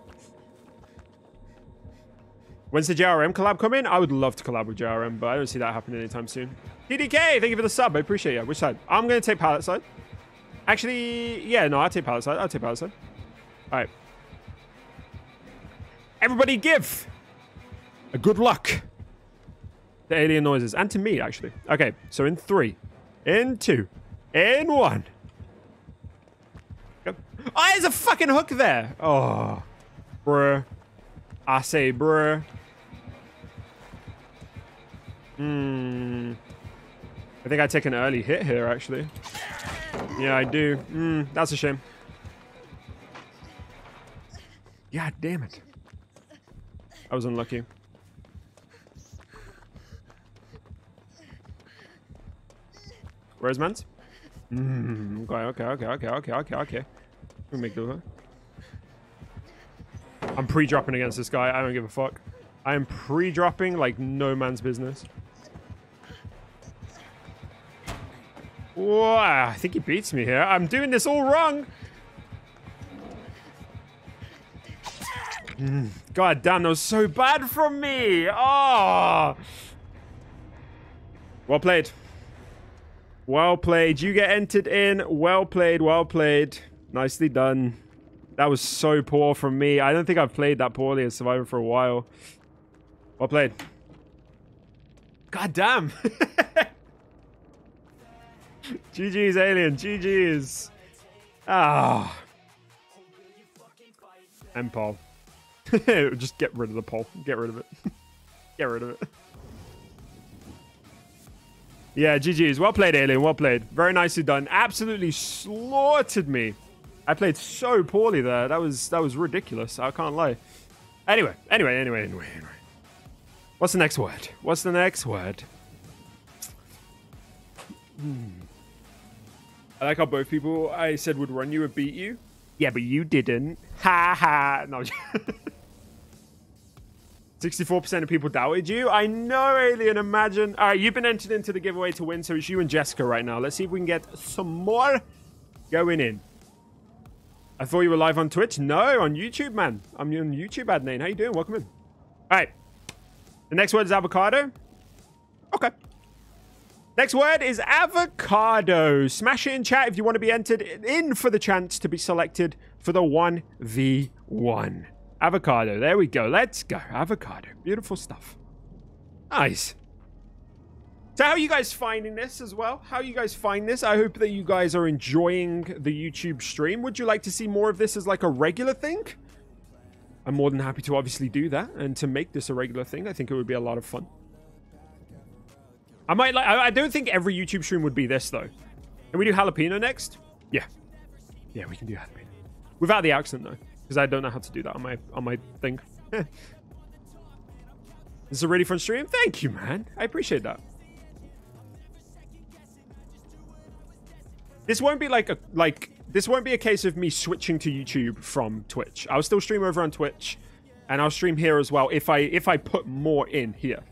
When's the JRM collab coming? I would love to collab with JRM, but I don't see that happening anytime soon. TDK, thank you for the sub. I appreciate you. Which side? I'm going to take pallet side. Actually, yeah, no, I'll take pallet side. I'll take pallet side. All right. Everybody give. A good luck. the alien noises. And to me, actually. Okay, so in three, in two, in one. Go. Oh, there's a fucking hook there. Oh, bruh. I say, bruh. Hmm. I think I take an early hit here, actually. Yeah, I do. Hmm, that's a shame. God damn it. I was unlucky. Where's Mans? Mm, okay, okay, okay, okay, okay, okay, okay. We make the. I'm pre-dropping against this guy. I don't give a fuck. I am pre-dropping like no man's business. Whoa, I think he beats me here. I'm doing this all wrong. Mm, God damn, that was so bad from me. Oh. Well played. Well played. You get entered in. Well played. Well played. Nicely done. That was so poor from me. I don't think I've played that poorly in Survivor for a while. Well played. God damn. GG's, Alien. GG's. Ah. And Paul. Just get rid of the pole. Get rid of it. get rid of it. Yeah, GG's. Well played, Alien. Well played. Very nicely done. Absolutely slaughtered me. I played so poorly there. That was that was ridiculous. I can't lie. Anyway, anyway, anyway, anyway, anyway. What's the next word? What's the next word? Hmm. I like how both people I said would run you and beat you. Yeah, but you didn't. Ha ha. No. 64% of people doubted you. I know, Alien. Imagine. All right, you've been entered into the giveaway to win, so it's you and Jessica right now. Let's see if we can get some more going in. I thought you were live on Twitch. No, on YouTube, man. I'm on YouTube, Adnan. How you doing? Welcome in. All right. The next word is avocado. Okay. Next word is avocado. Smash it in chat if you want to be entered in for the chance to be selected for the 1v1. Avocado. There we go. Let's go. Avocado. Beautiful stuff. Nice. So how are you guys finding this as well? How you guys find this? I hope that you guys are enjoying the YouTube stream. Would you like to see more of this as like a regular thing? I'm more than happy to obviously do that and to make this a regular thing. I think it would be a lot of fun. I might like. I don't think every YouTube stream would be this though. Can we do jalapeno next? Yeah, yeah, we can do jalapeno without the accent though, because I don't know how to do that on my on my thing. this is a really fun stream. Thank you, man. I appreciate that. This won't be like a like this won't be a case of me switching to YouTube from Twitch. I'll still stream over on Twitch, and I'll stream here as well if I if I put more in here.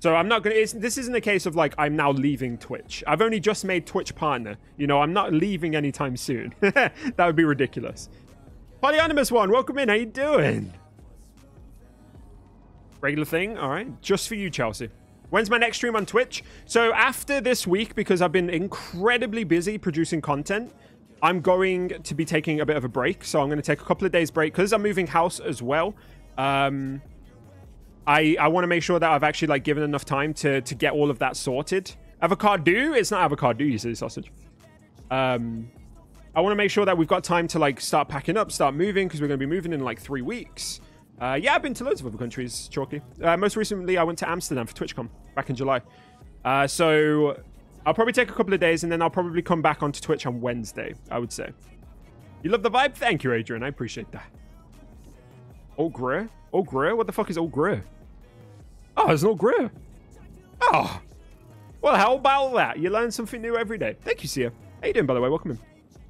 So I'm not gonna. this isn't a case of like I'm now leaving Twitch. I've only just made Twitch partner. You know, I'm not leaving anytime soon. that would be ridiculous. Polyonymous one, welcome in. How you doing? Regular thing. All right, just for you, Chelsea. When's my next stream on Twitch? So after this week, because I've been incredibly busy producing content, I'm going to be taking a bit of a break. So I'm going to take a couple of days break because I'm moving house as well. Um, I, I want to make sure that I've actually like given enough time to to get all of that sorted. Avocado? It's not avocado, you silly sausage. Um, I want to make sure that we've got time to like start packing up, start moving, because we're going to be moving in like three weeks. Uh, yeah, I've been to loads of other countries, Chalky. Uh, most recently, I went to Amsterdam for TwitchCon back in July. Uh, so I'll probably take a couple of days, and then I'll probably come back onto Twitch on Wednesday, I would say. You love the vibe? Thank you, Adrian. I appreciate that. Ogre? Ogre? What the fuck is Ogre? Oh, there's no great. Oh. Well, how about that? You learn something new every day. Thank you, Sia. How you doing, by the way? Welcome in.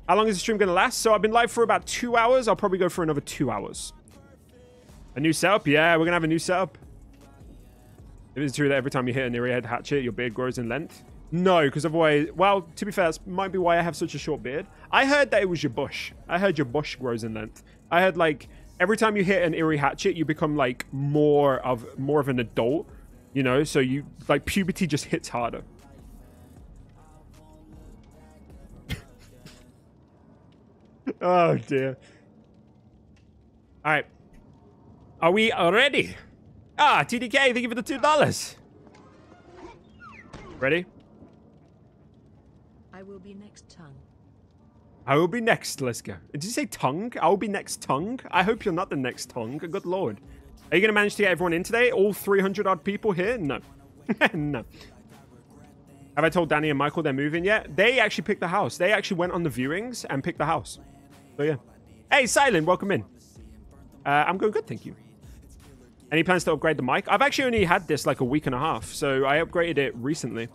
How long is the stream going to last? So I've been live for about two hours. I'll probably go for another two hours. A new setup? Yeah, we're going to have a new setup. It is true that every time you hit an area head hatchet, your beard grows in length. No, because otherwise, well, to be fair, that might be why I have such a short beard. I heard that it was your bush. I heard your bush grows in length. I heard like every time you hit an eerie hatchet, you become like more of more of an adult, you know. So you like puberty just hits harder. oh dear. All right, are we ready? Ah, TDK, thank you for the two dollars. Ready? I will be next. I will be next. Let's go. Did you say tongue? I will be next tongue. I hope you're not the next tongue. Good lord. Are you going to manage to get everyone in today? All 300 odd people here? No. no. Have I told Danny and Michael they're moving yet? They actually picked the house. They actually went on the viewings and picked the house. So yeah. Hey, Silent, welcome in. Uh, I'm going good, thank you. Any plans to upgrade the mic? I've actually only had this like a week and a half, so I upgraded it recently.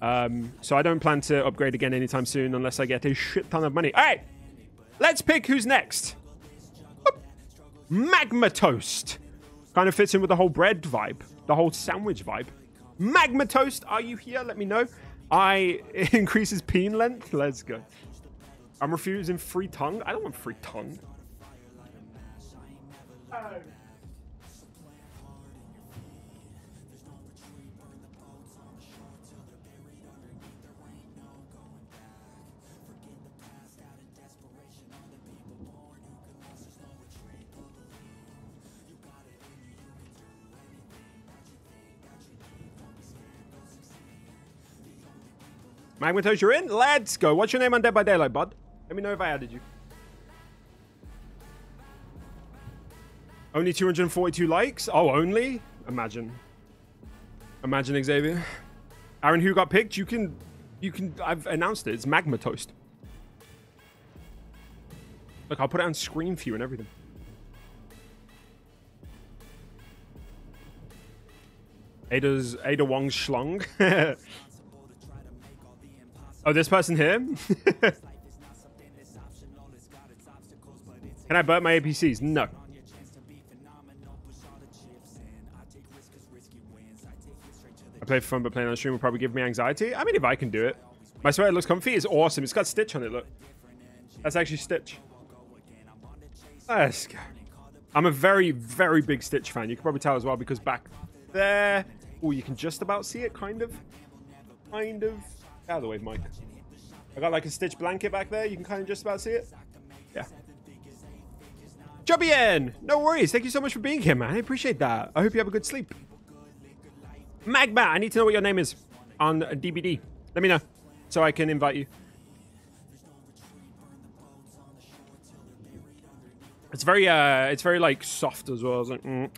Um, so I don't plan to upgrade again anytime soon unless I get a shit ton of money. All right, let's pick who's next. Whoop. Magma toast. Kind of fits in with the whole bread vibe, the whole sandwich vibe. Magma toast, are you here? Let me know. I increases peen length. Let's go. I'm refusing free tongue. I don't want free tongue. Magmatos, you're in? Let's go. What's your name on Dead by Daylight, bud? Let me know if I added you. Only 242 likes? Oh, only? Imagine. Imagine, Xavier. Aaron, who got picked? You can... You can... I've announced it. It's Magma Toast. Look, I'll put it on screen for you and everything. Ada's... Ada Wong Schlong. Oh, this person here? Can I burn my APCs? No. I play for fun, but playing on stream will probably give me anxiety. I mean, if I can do it. My sweater looks comfy. It's awesome. It's got Stitch on it, look. That's actually Stitch. Let's go. I'm a very, very big Stitch fan. You can probably tell as well because back there... Oh, you can just about see it, kind of. Kind of. Out of the way, Mike. I got like a Stitch blanket back there. You can kind of just about see it. Yeah. Jobien! No worries. Thank you so much for being here, man. I appreciate that. I hope you have a good sleep. Magma, I need to know what your name is on DBD. Let me know so I can invite you. It's very, uh, it's very like soft as well. It's like, mm.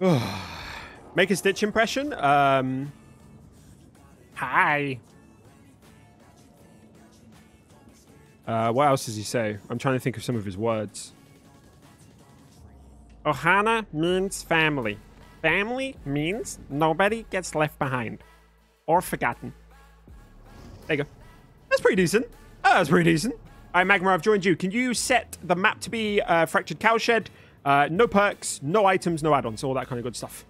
Make a Stitch impression. Um, hi. Uh, what else does he say? I'm trying to think of some of his words. Ohana means family. Family means nobody gets left behind or forgotten. There you go. That's pretty decent. That's pretty decent. All right, Magma, I've joined you. Can you set the map to be uh, Fractured Cowshed? Uh, no perks, no items, no add-ons, all that kind of good stuff.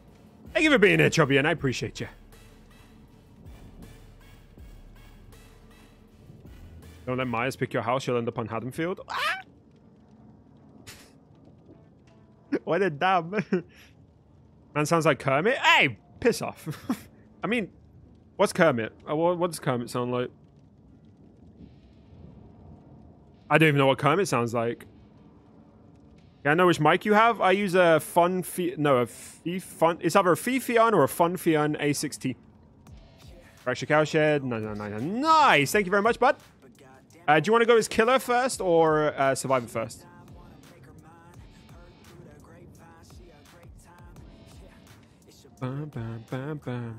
Thank you for being here, Chubby, and I appreciate you. Don't let Myers pick your house, you'll end up on Haddonfield. Ah! what a dumb. Man sounds like Kermit. Hey, piss off. I mean, what's Kermit? Uh, what, does Kermit sound like? I don't even know what Kermit sounds like. Yeah, I know which mic you have. I use a Fun Fi no a Fi Fun. It's either a Fifion or a Fun Fion A6T. Fracture Cowshed. No, no, no, no. Nice. Thank you very much, bud. Uh, do you want to go as killer first or uh, survivor first? Bum, bum,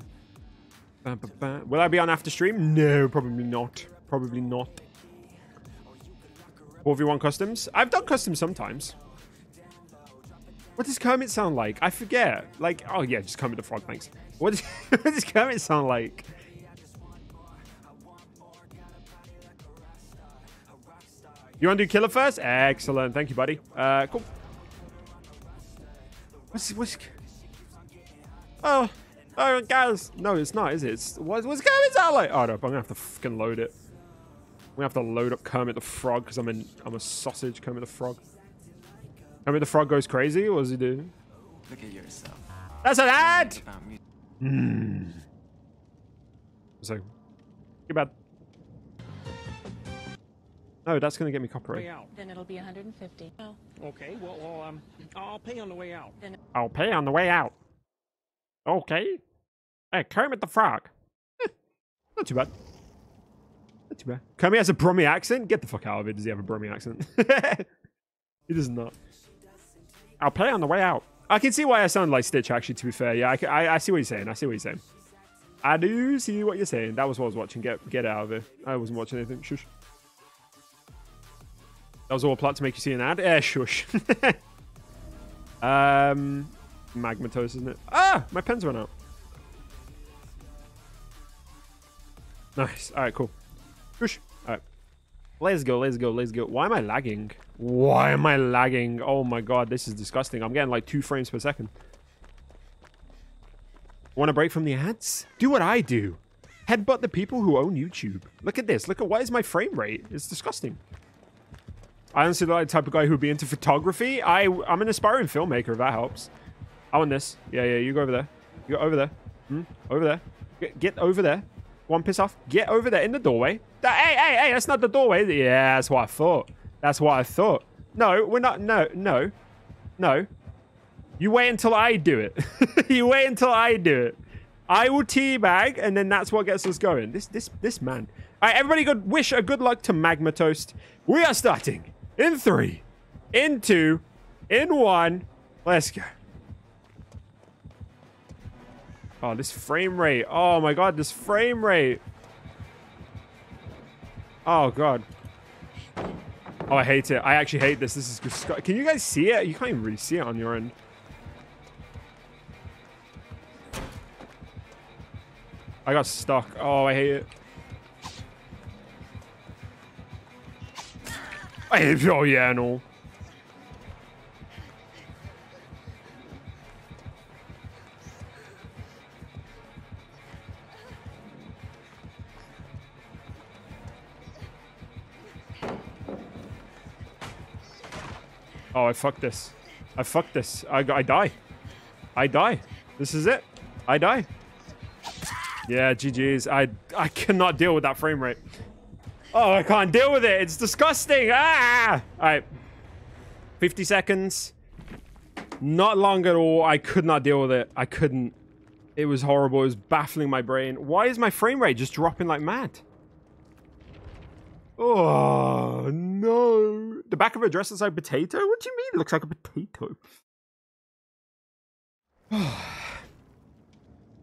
bum. Will I be on after stream? No, probably not. Probably not. 4v1 customs? I've done customs sometimes. What does Kermit sound like? I forget. Like, oh yeah, just Kermit the Frog, thanks. What does, what does Kermit sound like? You want to do killer first? Excellent. Thank you, buddy. Uh, cool. What's... what's oh. Oh, guys. No, it's not, is it? It's, what, what's Kermit sound like? Oh, no. I'm going to have to fucking load it. I'm going to have to load up Kermit the Frog because I'm, in, I'm a sausage, Kermit the Frog. Kermit the Frog goes crazy? What does he do? Look at yourself. That's an ad! About. Hmm. So, bad. No, that's going to get me way copyright. out. Then it'll be 150. Oh, Okay, well, well, um, I'll pay on the way out. I'll pay on the way out. Okay. Hey, Kermit the Frog. Eh, not too bad. Not too bad. Kermit has a Brummy accent? Get the fuck out of it. Does he have a Brummy accent? he does not. I'll play on the way out. I can see why I sound like Stitch, actually, to be fair. Yeah, I, I, I see what you're saying. I see what you're saying. I do see what you're saying. That was what I was watching. Get get out of it. I wasn't watching anything. Shush. That was all a plot to make you see an ad? Eh, shush. um, Magmatos, isn't it? Ah, my pens run out. Nice. All right, cool. Shush. All right. Let's go, let's go, let's go. Why am I lagging? Why am I lagging? Oh my god, this is disgusting. I'm getting like two frames per second. Want a break from the ads? Do what I do. Headbutt the people who own YouTube. Look at this. Look at what is my frame rate? It's disgusting. I honestly like the type of guy who would be into photography. I, I'm an aspiring filmmaker, if that helps. I want this. Yeah, yeah, you go over there. You go over there. Hmm? Over there. Get, get over there. One piss off. Get over there in the doorway. That, hey, hey, hey, that's not the doorway. Yeah, that's what I thought. That's what I thought. No, we're not. No, no, no. You wait until I do it. you wait until I do it. I will teabag, and then that's what gets us going. This, this, this man. All right, everybody, good. Wish a good luck to Magma Toast. We are starting in three, in two, in one. Let's go. Oh, this frame rate. Oh my god, this frame rate. Oh god. Oh, I hate it. I actually hate this. This is disgusting. Can you guys see it? You can't even really see it on your end. I got stuck. Oh, I hate it. I Oh, yeah, no. Oh, I fucked this. I fucked this. I, I die. I die. This is it. I die. Yeah, GG's. I I cannot deal with that frame rate. Oh, I can't deal with it. It's disgusting. Ah! All right. 50 seconds. Not long at all. I could not deal with it. I couldn't. It was horrible. It was baffling my brain. Why is my frame rate just dropping like mad? Oh, no. The back of a dress looks like a potato? What do you mean it looks like a potato?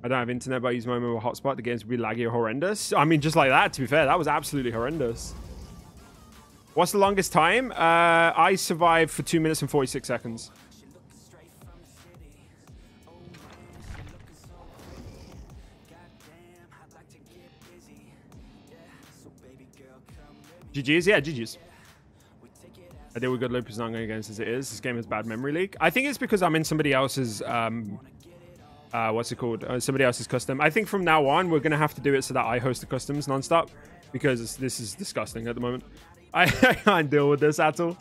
I don't have internet, but I use my mobile hotspot. The games be laggy or horrendous. I mean, just like that, to be fair. That was absolutely horrendous. What's the longest time? Uh, I survived for 2 minutes and 46 seconds. GG's? Yeah, GG's. I deal with good loop is not going against as it is. This game has bad memory leak. I think it's because I'm in somebody else's um, uh, what's it called? Uh, somebody else's custom. I think from now on, we're going to have to do it so that I host the customs nonstop because this is disgusting at the moment. I, I can't deal with this at all.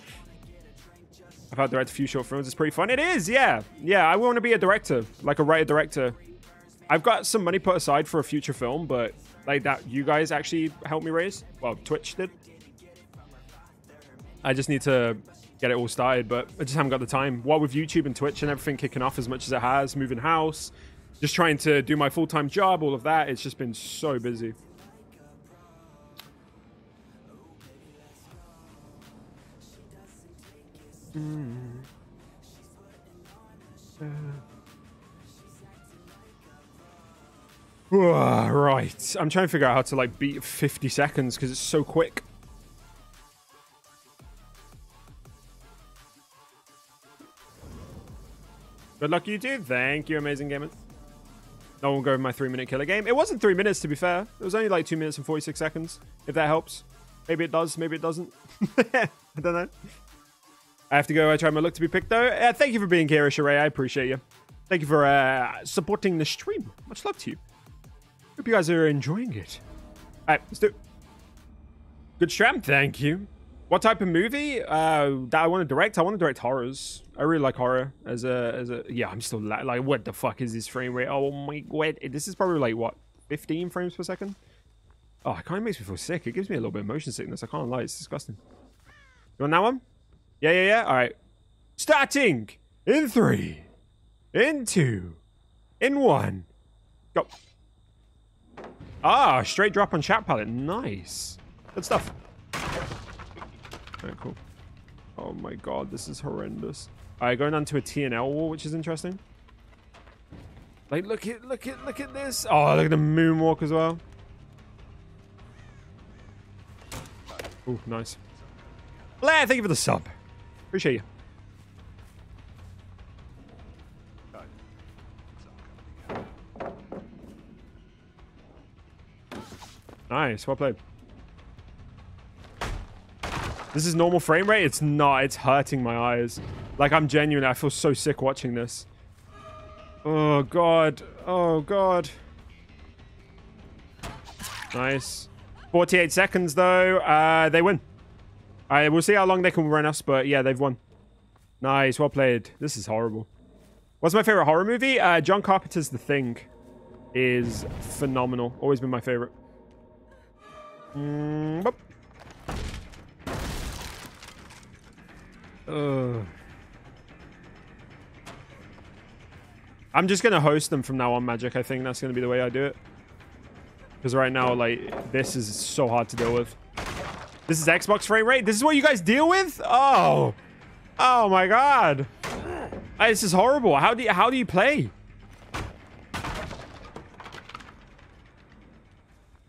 I've had direct a few short films. It's pretty fun. It is, yeah. Yeah, I want to be a director, like a writer-director. I've got some money put aside for a future film, but like that you guys actually helped me raise. Well, Twitch did. I just need to get it all started, but I just haven't got the time. What with YouTube and Twitch and everything kicking off as much as it has, moving house, just trying to do my full-time job, all of that, it's just been so busy. Mm. Uh. right. I'm trying to figure out how to like beat 50 seconds because it's so quick. Good luck, you too. Thank you, amazing gamer. No one go with my three minute killer game. It wasn't three minutes, to be fair. It was only like two minutes and 46 seconds, if that helps. Maybe it does, maybe it doesn't. I don't know. I have to go. I try my luck to be picked, though. Uh, thank you for being here, Sheree. I appreciate you. Thank you for uh, supporting the stream. Much love to you. Hope you guys are enjoying it. All right, let's do it. Good stream. Thank you. What type of movie uh, that I want to direct? I want to direct horrors. I really like horror as a as a yeah. I'm still like, what the fuck is this frame rate? Oh my god, this is probably like what 15 frames per second. Oh, it kind of makes me feel sick. It gives me a little bit of motion sickness. I can't lie, it's disgusting. You want that one? Yeah, yeah, yeah. All right, starting in three, in two, in one, go. Ah, straight drop on shack pallet. Nice. Good stuff. Cool. Oh my god, this is horrendous. Alright, going on to a TNL wall, which is interesting. Like, look at, look at, look at this. Oh, look at the moonwalk as well. Oh, nice. Blair, thank you for the sub. Appreciate you. Nice, well played. This is normal frame rate? It's not. It's hurting my eyes. Like, I'm genuine. I feel so sick watching this. Oh, God. Oh, God. Nice. 48 seconds, though. Uh, they win. All right, we'll see how long they can run us, but yeah, they've won. Nice. Well played. This is horrible. What's my favorite horror movie? Uh, John Carpenter's The Thing is phenomenal. Always been my favorite. Mm, boop. I'm just gonna host them from now on, Magic. I think that's gonna be the way I do it. Because right now, like, this is so hard to deal with. This is Xbox frame rate? This is what you guys deal with? Oh. Oh my god. This is horrible. How do you, how do you play?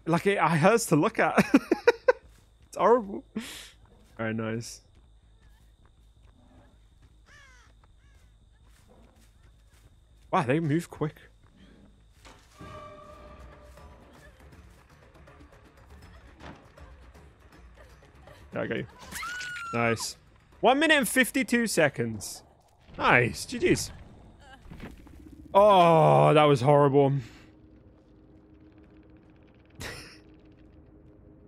Like, it, it hurts to look at. it's horrible. Alright, nice. Wow, they move quick. Yeah, I got you. Nice. One minute and 52 seconds. Nice. GG's. Oh, that was horrible.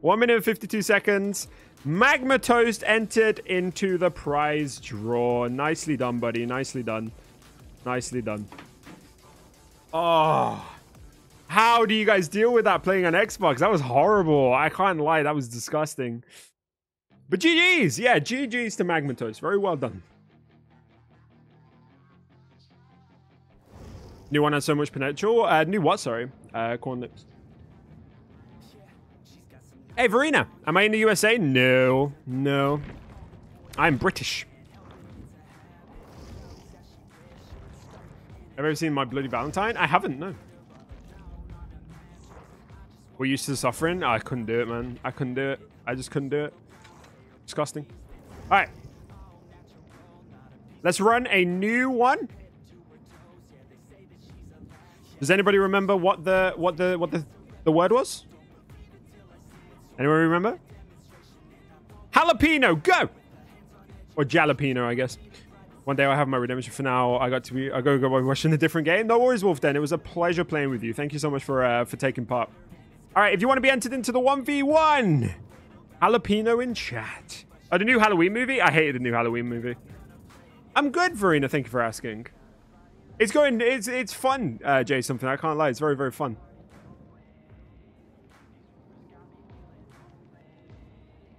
One minute and 52 seconds. Magma Toast entered into the prize draw. Nicely done, buddy. Nicely done. Nicely done. Oh. How do you guys deal with that playing on Xbox? That was horrible. I can't lie. That was disgusting. But GG's. Yeah, GG's to Magma Toast. Very well done. New one has so much potential. Uh, new what? Sorry. Uh, corn lips. Hey, Verena. Am I in the USA? No. No. I'm British. Have you ever seen My Bloody Valentine? I haven't, no. We're used to the suffering. I couldn't do it, man. I couldn't do it. I just couldn't do it. Disgusting. All right. Let's run a new one. Does anybody remember what the what the what the the word was? Anyone remember? Jalapeno, go! Or jalapeno, I guess. One day I'll have my redemption. For now, I got to be. I go go by watching a different game. No worries, Wolf. Then it was a pleasure playing with you. Thank you so much for uh, for taking part. All right, if you want to be entered into the one v one, jalapeno in chat. Oh, the new Halloween movie. I hated the new Halloween movie. I'm good, Verena. Thank you for asking. It's going. It's it's fun, uh, Jay. Something I can't lie. It's very very fun.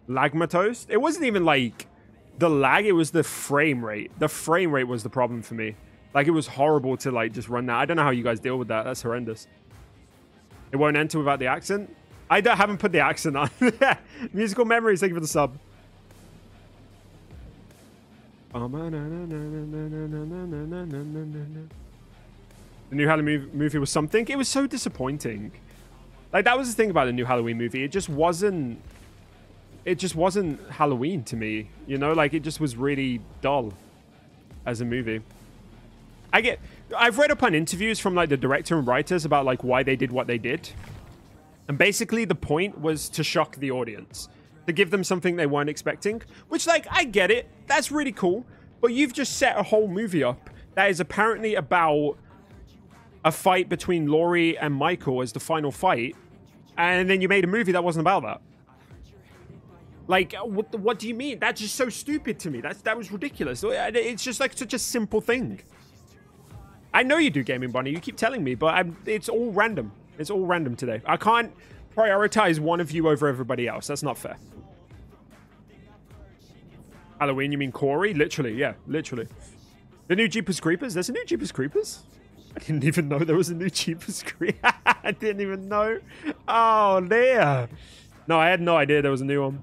Lagma toast. It wasn't even like the lag. It was the frame rate. The frame rate was the problem for me. Like it was horrible to like just run that. I don't know how you guys deal with that. That's horrendous. It won't enter without the accent. I don't, haven't put the accent on. Musical memories. Thank you for the sub. The new Halloween movie was something. It was so disappointing. Like that was the thing about the new Halloween movie. It just wasn't. It just wasn't Halloween to me. You know, like it just was really dull as a movie. I get. I've read up on interviews from like the director and writers about like why they did what they did, and basically the point was to shock the audience, to give them something they weren't expecting. Which, like, I get it. That's really cool. But you've just set a whole movie up that is apparently about a fight between Laurie and Michael as the final fight, and then you made a movie that wasn't about that. Like, uh, what, what do you mean? That's just so stupid to me. That's that was ridiculous. Uh, it's just like such a simple thing. I know you do gaming, Bunny. You keep telling me, but I'm, it's all random. It's all random today. I can't prioritize one of you over everybody else. That's not fair. Halloween, you mean Corey? Literally, yeah, literally. The new Jeepers Creepers? There's a new Jeepers Creepers? I didn't even know there was a new Jeepers Creep. I didn't even know. Oh, there. No, I had no idea there was a new one.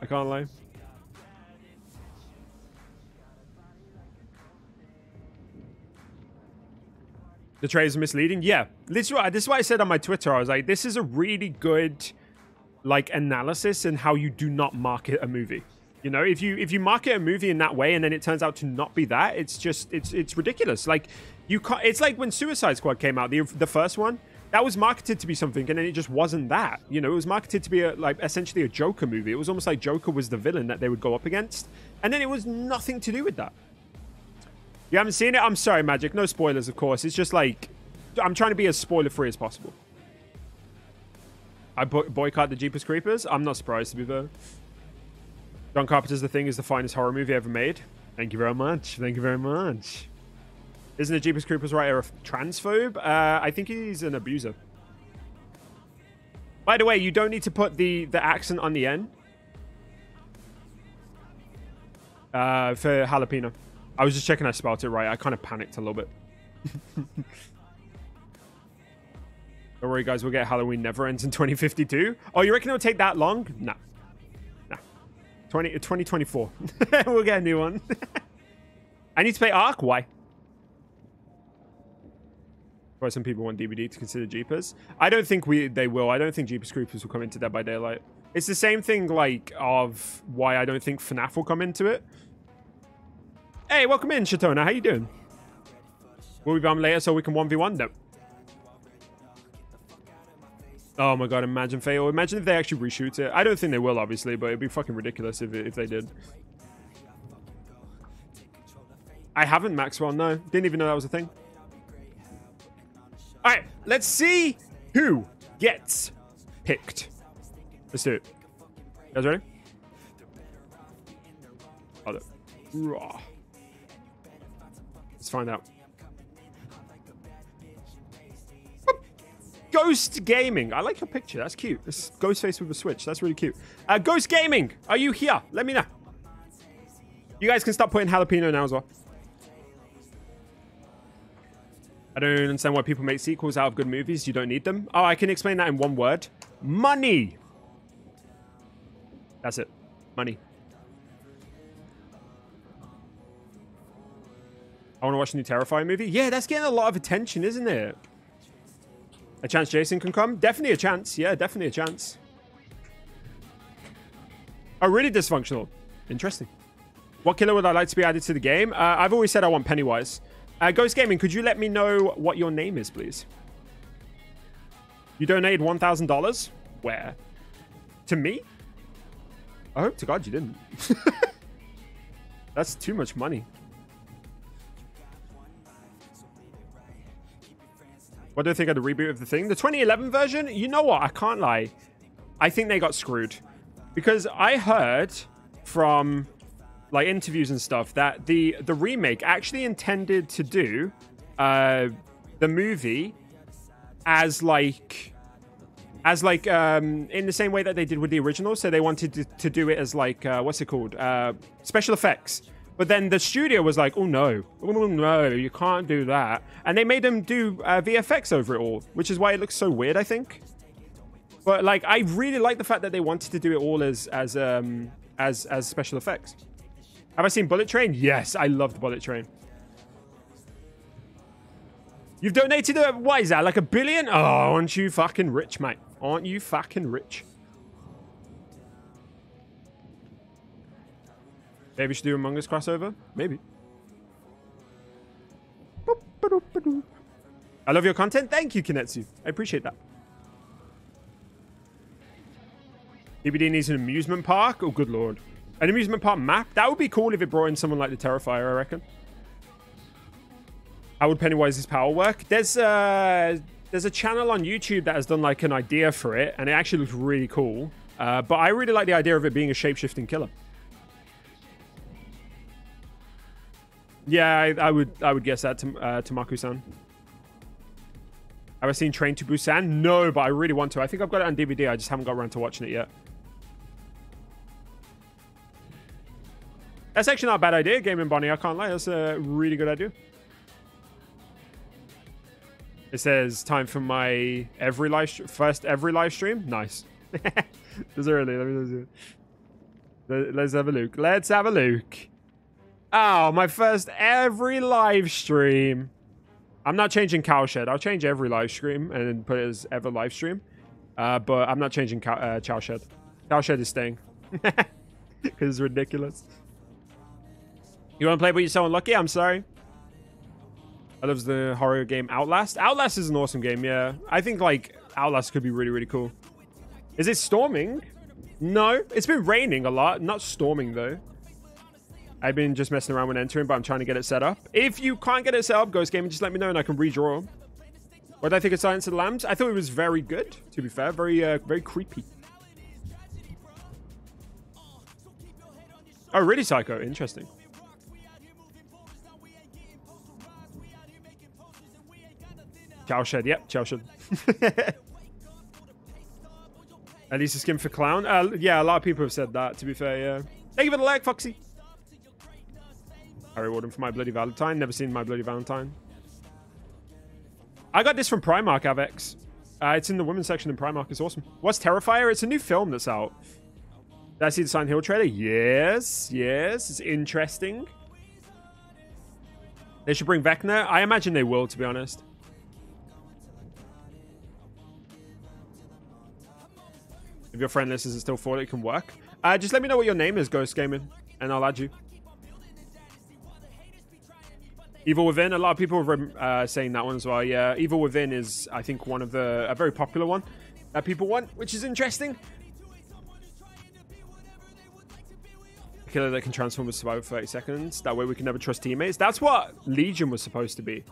I can't lie. The trailers is misleading. Yeah, this is what I said on my Twitter. I was like, this is a really good like analysis and how you do not market a movie. You know, if you if you market a movie in that way and then it turns out to not be that, it's just it's it's ridiculous. Like you can't. It's like when Suicide Squad came out, the the first one. That was marketed to be something, and then it just wasn't that. You know, it was marketed to be a, like essentially a Joker movie. It was almost like Joker was the villain that they would go up against, and then it was nothing to do with that. You haven't seen it? I'm sorry, Magic. No spoilers, of course. It's just like I'm trying to be as spoiler free as possible. I bo boycott the Jeepers Creepers. I'm not surprised to be there. John Carpenter's The Thing is the finest horror movie ever made. Thank you very much. Thank you very much. Isn't the Jeepers Creepers writer a transphobe? Uh, I think he's an abuser. By the way, you don't need to put the, the accent on the end. Uh, for jalapeno. I was just checking I spelled it right. I kind of panicked a little bit. Don't worry, guys. We'll get Halloween Never Ends in 2052. Oh, you reckon it'll take that long? No. No. 20, 2024. we'll get a new one. I need to play Ark. Why? Why some people want DBD to consider Jeepers. I don't think we they will. I don't think Jeepers Creepers will come into Dead by Daylight. It's the same thing like of why I don't think FNAF will come into it. Hey, welcome in, Shatona. How you doing? Will we bomb later so we can 1v1? No. Oh my god, imagine fail. Imagine if they actually reshoot it. I don't think they will, obviously, but it'd be fucking ridiculous if, if they did. I haven't Maxwell, no. Didn't even know that was a thing. Alright, let's see who gets picked. Let's do it. You guys ready? Raw. Let's find out. Ghost Gaming. I like your picture. That's cute. This ghost face with a switch. That's really cute. Uh, Ghost Gaming, are you here? Let me know. You guys can stop putting jalapeno now as well. I don't understand why people make sequels out of good movies. You don't need them. Oh, I can explain that in one word. Money. That's it. Money. I want to watch a new Terrifier movie. Yeah, that's getting a lot of attention, isn't it? A chance Jason can come? Definitely a chance. Yeah, definitely a chance. Oh, really dysfunctional. Interesting. What killer would I like to be added to the game? Uh, I've always said I want Pennywise. Uh, Ghost Gaming, could you let me know what your name is, please? You donated $1,000? Where? To me? I hope to God you didn't. That's too much money. What do you think of the reboot of the thing? The 2011 version? You know what? I can't lie. I think they got screwed. Because I heard from like interviews and stuff that the the remake actually intended to do uh the movie as like as like um in the same way that they did with the original so they wanted to, to do it as like uh what's it called uh special effects but then the studio was like, oh no, oh no, you can't do that. And they made them do uh, VFX over it all, which is why it looks so weird, I think. But like, I really like the fact that they wanted to do it all as as um as as special effects. Have I seen Bullet Train? Yes, I loved Bullet Train. You've donated a, what is that, like a billion? Oh, aren't you fucking rich, mate? Aren't you fucking rich? Maybe we should do Among Us crossover? Maybe. I love your content. Thank you, Kinetsu. I appreciate that. DBD needs an amusement park? Oh, good lord. An amusement park map? That would be cool if it brought in someone like the Terrifier, I reckon. How would Pennywise's power work? There's, uh, there's a channel on YouTube that has done like an idea for it, and it actually looks really cool. Uh, but I really like the idea of it being a shape-shifting killer. Yeah, I, I, would I would guess that to uh, Tamaku-san. Have I seen Train to Busan? No, but I really want to. I think I've got it on DVD. I just haven't got around to watching it yet. That's actually not a bad idea, Gaming Bonnie. I can't lie. That's a really good idea. It says time for my every live first every live stream. Nice. it's early. Let me. Let- Let's have a look. Let's have a look. Oh, my first every live stream. I'm not changing Cowshed. I'll change every live stream and put it as ever live stream. Uh, but I'm not changing cow, uh, Cowshed. Cowshed is staying. Because it's ridiculous. You want to play but you're so unlucky? I'm sorry. I love the horror game Outlast. Outlast is an awesome game, yeah. I think, like, Outlast could be really, really cool. Is it storming? No. It's been raining a lot. Not storming, though. I've been just messing around with entering, but I'm trying to get it set up. If you can't get it set up, Ghost Gaming, just let me know and I can redraw. What did I think of Silence of the Lambs? I thought it was very good, to be fair. Very, uh, very creepy. Oh, really, Psycho? Interesting. Cowshed, yep, Cowshed. At least a skin for clown. Uh, yeah, a lot of people have said that. To be fair, yeah. Thank you for the like, Foxy. I reward him for my bloody Valentine. Never seen my bloody Valentine. I got this from Primark, Avex. Uh, it's in the women's section in Primark. It's awesome. What's Terrifier? It's a new film that's out. Did I see the Silent Hill trailer? Yes, yes. It's interesting. They should bring Vecna. I imagine they will, to be honest. If your friend list is still full, it can work. Uh, just let me know what your name is, Ghost Gaming, and I'll add you. Evil Within, a lot of people are uh, saying that one as well. Yeah, Evil Within is, I think, one of the a very popular one that people want, which is interesting. A killer that can transform and survive for 30 seconds. That way we can never trust teammates. That's what Legion was supposed to be.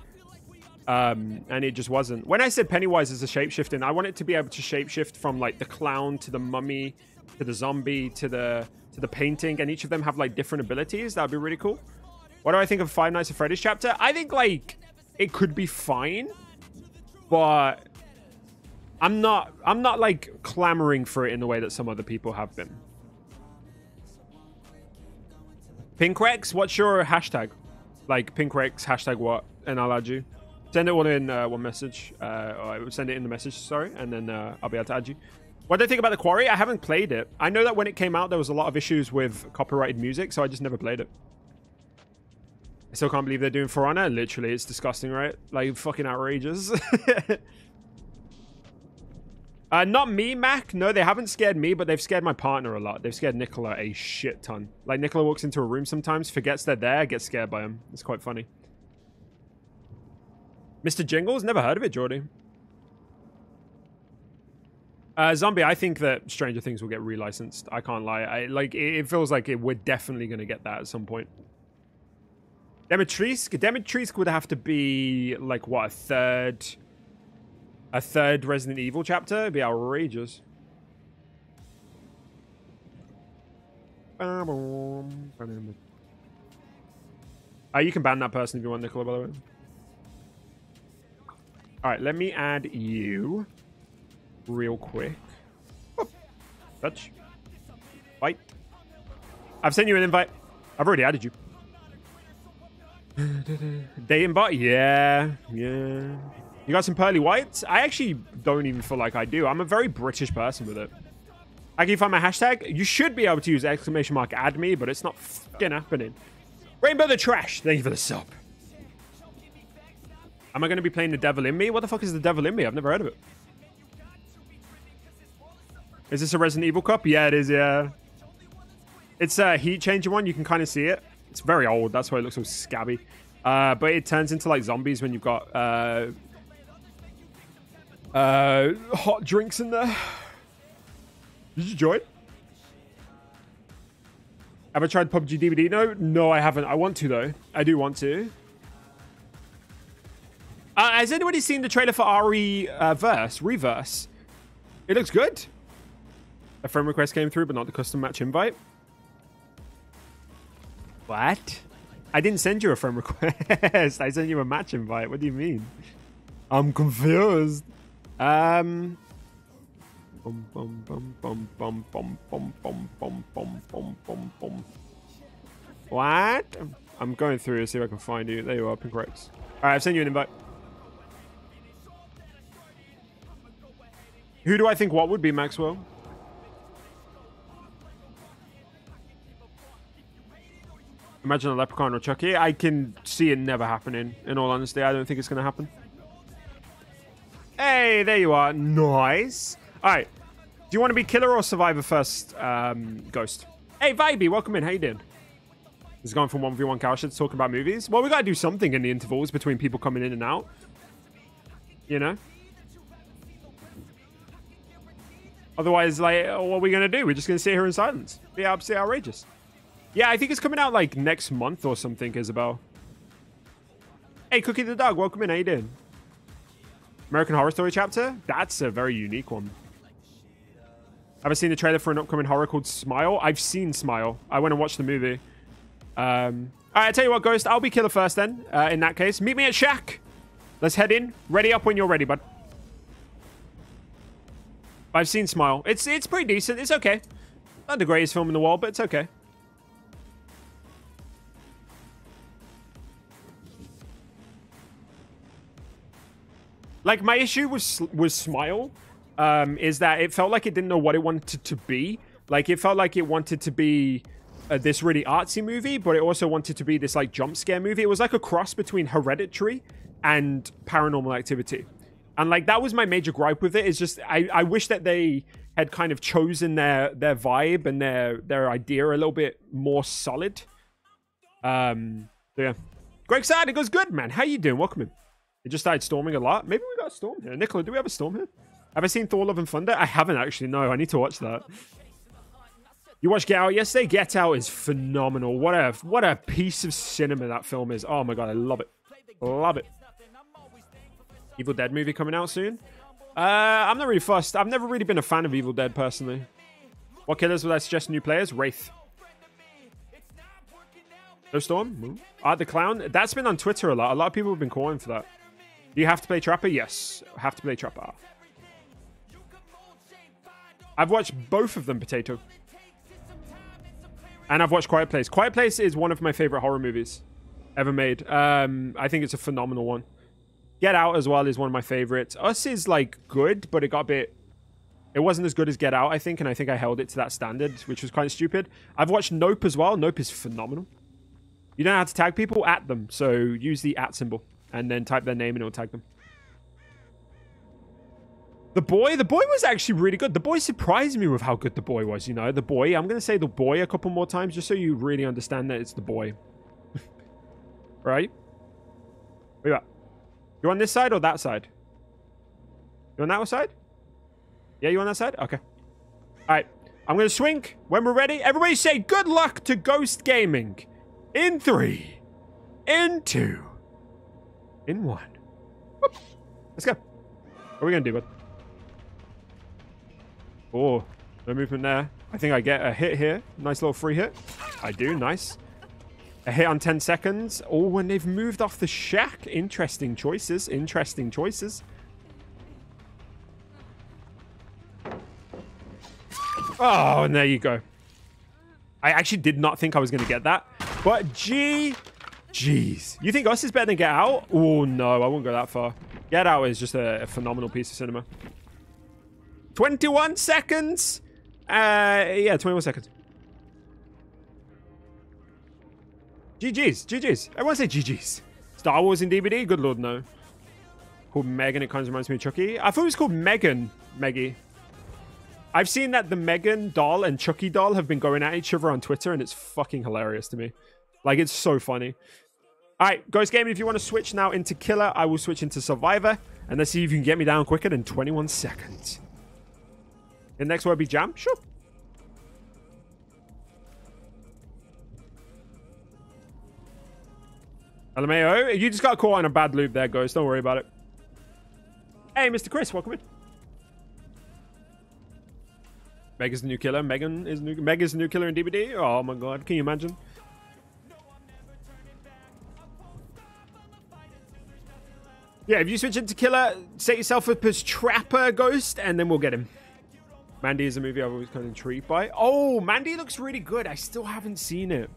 Um, and it just wasn't. When I said Pennywise is a shapeshifting, I want it to be able to shapeshift from like the clown to the mummy to the zombie to the to the painting, and each of them have like different abilities. That'd be really cool. What do I think of Five Nights at Freddy's chapter? I think like it could be fine, but I'm not I'm not like clamoring for it in the way that some other people have been. Pinkrex, what's your hashtag? Like Pinkrex hashtag what? And I'll add you. Send it one in uh, one message. Uh, send it in the message, sorry, and then uh, I'll be able to add you. What do I think about the Quarry? I haven't played it. I know that when it came out, there was a lot of issues with copyrighted music, so I just never played it. I still can't believe they're doing For Honor. Literally, it's disgusting, right? Like, fucking outrageous. uh, not me, Mac. No, they haven't scared me, but they've scared my partner a lot. They've scared Nicola a shit ton. Like, Nicola walks into a room sometimes, forgets they're there, gets scared by him. It's quite funny. Mr. Jingles? Never heard of it, Jordy. Uh, Zombie, I think that Stranger Things will get relicensed. I can't lie. I like it, it feels like it, we're definitely going to get that at some point. Dimitrescu? Dimitrescu would have to be like what a third a third Resident Evil chapter? It'd be outrageous. Uh, you can ban that person if you want, Nicola, by the way. Alright, let me add you real quick. Oh, touch. Fight. I've sent you an invite. I've already added you. Day invite? Yeah, yeah. You got some pearly whites? I actually don't even feel like I do. I'm a very British person with it. I can find my hashtag? You should be able to use exclamation mark add me, but it's not fucking happening. Rainbow the Trash, thank you for the sub. Am I going to be playing the Devil in Me? What the fuck is the Devil in Me? I've never heard of it. Is this a Resident Evil cup? Yeah, it is, yeah. It's a heat changer one. You can kind of see it. It's very old. That's why it looks so scabby. Uh, but it turns into like zombies when you've got uh, uh, hot drinks in there. Did you join? Have I tried PUBG DVD? No, no, I haven't. I want to though. I do want to. Uh, has anybody seen the trailer for RE uh, Verse? Reverse. It looks good. A friend request came through, but not the custom match invite. What? I didn't send you a friend request. I sent you a match invite. What do you mean? I'm confused. Um. Bum, bum, bum, bum, bum, bum, bum, bum, bum, bum, bum, bum, bum. What? I'm going through to see if I can find you. There you are, Pink Rex. Alright, I've sent you an invite. Who do I think what would be Maxwell? Imagine a leprechaun or Chucky. I can see it never happening, in all honesty. I don't think it's going to happen. Hey, there you are. Nice. All right. Do you want to be killer or survivor first, um, Ghost? Hey, Vibey, welcome in. How you doing? Going from 1v1 couch to talking about movies. Well, we got to do something in the intervals between people coming in and out. You know? Otherwise, like, what are we going to do? We're just going to sit here in silence. Be absolutely outrageous. Yeah, I think it's coming out like next month or something, Isabel. Hey, Cookie the dog, welcome in. How you doing? American Horror Story chapter? That's a very unique one. Have I seen the trailer for an upcoming horror called Smile? I've seen Smile. I went and watched the movie. Um, all right, I tell you what, Ghost. I'll be killer first then. Uh, in that case, meet me at Shack. Let's head in. Ready up when you're ready, bud. I've seen Smile. It's it's pretty decent. It's okay. Not the greatest film in the world, but it's okay. Like my issue was was Smile, um, is that it felt like it didn't know what it wanted to be. Like it felt like it wanted to be uh, this really artsy movie, but it also wanted to be this like jump scare movie. It was like a cross between Hereditary and Paranormal Activity, and like that was my major gripe with it. Is just I I wish that they had kind of chosen their their vibe and their their idea a little bit more solid. Um, so yeah, Greg Sad, it goes good, man. How you doing? Welcome in. It just started storming a lot. Maybe we got a storm here. Nicola, do we have a storm here? Have I seen Thor Love and Thunder? I haven't actually. No, I need to watch that. You watched Get Out yesterday? Get Out is phenomenal. What a what a piece of cinema that film is. Oh my god, I love it. Love it. Evil Dead movie coming out soon? Uh, I'm not really fussed. I've never really been a fan of Evil Dead personally. What killers would I suggest new players? Wraith. No Storm? Art the Clown? That's been on Twitter a lot. A lot of people have been calling for that. Do you have to play Trapper? Yes. Have to play Trapper. I've watched both of them, Potato. And I've watched Quiet Place. Quiet Place is one of my favorite horror movies ever made. Um, I think it's a phenomenal one. Get Out as well is one of my favorites. Us is like good, but it got a bit. It wasn't as good as Get Out, I think, and I think I held it to that standard, which was kind of stupid. I've watched Nope as well. Nope is phenomenal. You don't know how to tag people at them, so use the at symbol and then type their name and it'll tag them. The boy, the boy was actually really good. The boy surprised me with how good the boy was. You know, the boy. I'm gonna say the boy a couple more times just so you really understand that it's the boy. right? Wait? You on this side or that side? You on that side? Yeah, you on that side? Okay. All right. I'm gonna swing when we're ready. Everybody say good luck to Ghost Gaming. In three, in two, in one. Let's go. What are we gonna do, bud? Oh, no movement there. I think I get a hit here. Nice little free hit. I do. Nice. A hit on 10 seconds. Oh, when they've moved off the shack. Interesting choices. Interesting choices. Oh, and there you go. I actually did not think I was going to get that. But gee, jeez. You think Us is better than Get Out? Oh, no. I won't go that far. Get Out is just a, a phenomenal piece of cinema. 21 seconds. Uh, yeah, 21 seconds. GG's, GG's. Everyone say GG's. Star Wars in DBD? Good lord, no. Called Megan, it kind of reminds me of Chucky. I thought it was called Megan, Meggie. I've seen that the Megan doll and Chucky doll have been going at each other on Twitter, and it's fucking hilarious to me. Like, it's so funny. All right, Ghost Gaming, if you want to switch now into Killer, I will switch into Survivor, and let's see if you can get me down quicker than 21 seconds. The next word be Jam? Sure. LMAO, you just got caught in a bad loop there, Ghost. Don't worry about it. Hey, Mr. Chris, welcome in. Mega's the new killer. Megan is new. Mega's the new killer in DBD. Oh my god, can you imagine? Yeah, if you switch into killer, set yourself up as trapper ghost, and then we'll get him. Mandy is a movie I've always kind of intrigued by. Oh, Mandy looks really good. I still haven't seen it.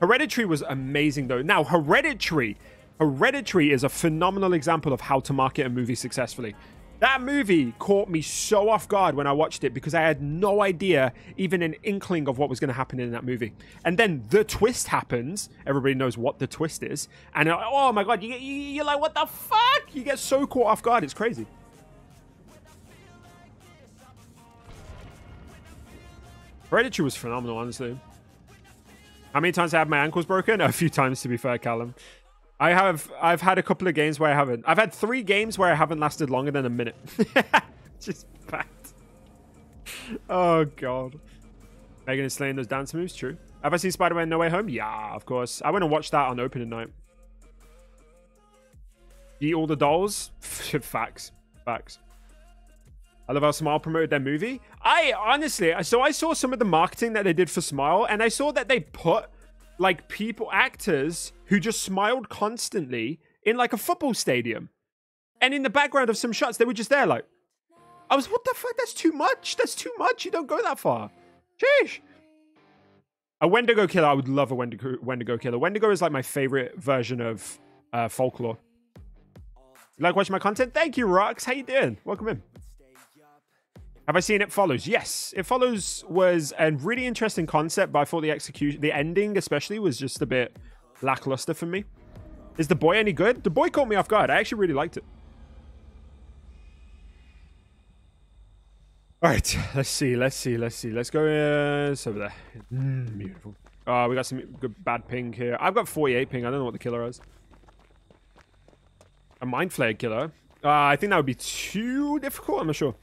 Hereditary was amazing though. Now, Hereditary, Hereditary is a phenomenal example of how to market a movie successfully. That movie caught me so off guard when I watched it because I had no idea, even an inkling of what was going to happen in that movie. And then the twist happens. Everybody knows what the twist is. And oh my god, you, you, you're like, what the fuck? You get so caught off guard. It's crazy. Hereditary was phenomenal, honestly. How many times I have my ankles broken? A few times, to be fair, Callum. I have. I've had a couple of games where I haven't. I've had three games where I haven't lasted longer than a minute. Just fact. Oh god. Megan is slaying those dance moves. True. Have I seen Spider-Man No Way Home? Yeah, of course. I went and watched that on opening night. Eat all the dolls. Facts. Facts. I love how Smile promoted their movie. I honestly, so I saw some of the marketing that they did for Smile, and I saw that they put like people, actors who just smiled constantly in like a football stadium. And in the background of some shots, they were just there like, I was, what the fuck? That's too much. That's too much. You don't go that far. Sheesh. A Wendigo killer. I would love a Wendigo, Wendigo killer. Wendigo is like my favorite version of uh, folklore. You like watching my content? Thank you, Rox. How you doing? Welcome in. Have I seen It Follows? Yes. It Follows was a really interesting concept, but I thought the execution, the ending especially, was just a bit lackluster for me. Is the boy any good? The boy caught me off guard. I actually really liked it. All right, let's see, let's see, let's see. Let's go uh, over there. Mm, beautiful. Oh, we got some good bad ping here. I've got 48 ping. I don't know what the killer is. A Mind Flayer killer. Uh, I think that would be too difficult. I'm not sure.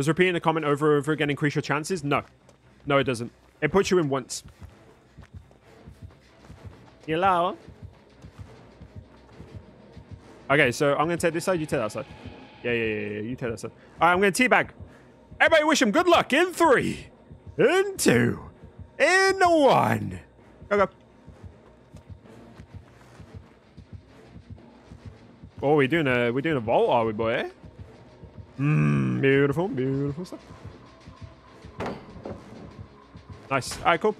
Does repeating the comment over and over again increase your chances? No. No, it doesn't. It puts you in once. Hello? Okay, so I'm going to take this side, you take that side. Yeah, yeah, yeah, yeah, you take that side. All right, I'm going to teabag. Everybody wish him good luck in three, in two, in one. Go, go. Oh, we're doing a we're doing a vault, are we, boy? Mmm, beautiful, beautiful stuff. Nice. All right, cool.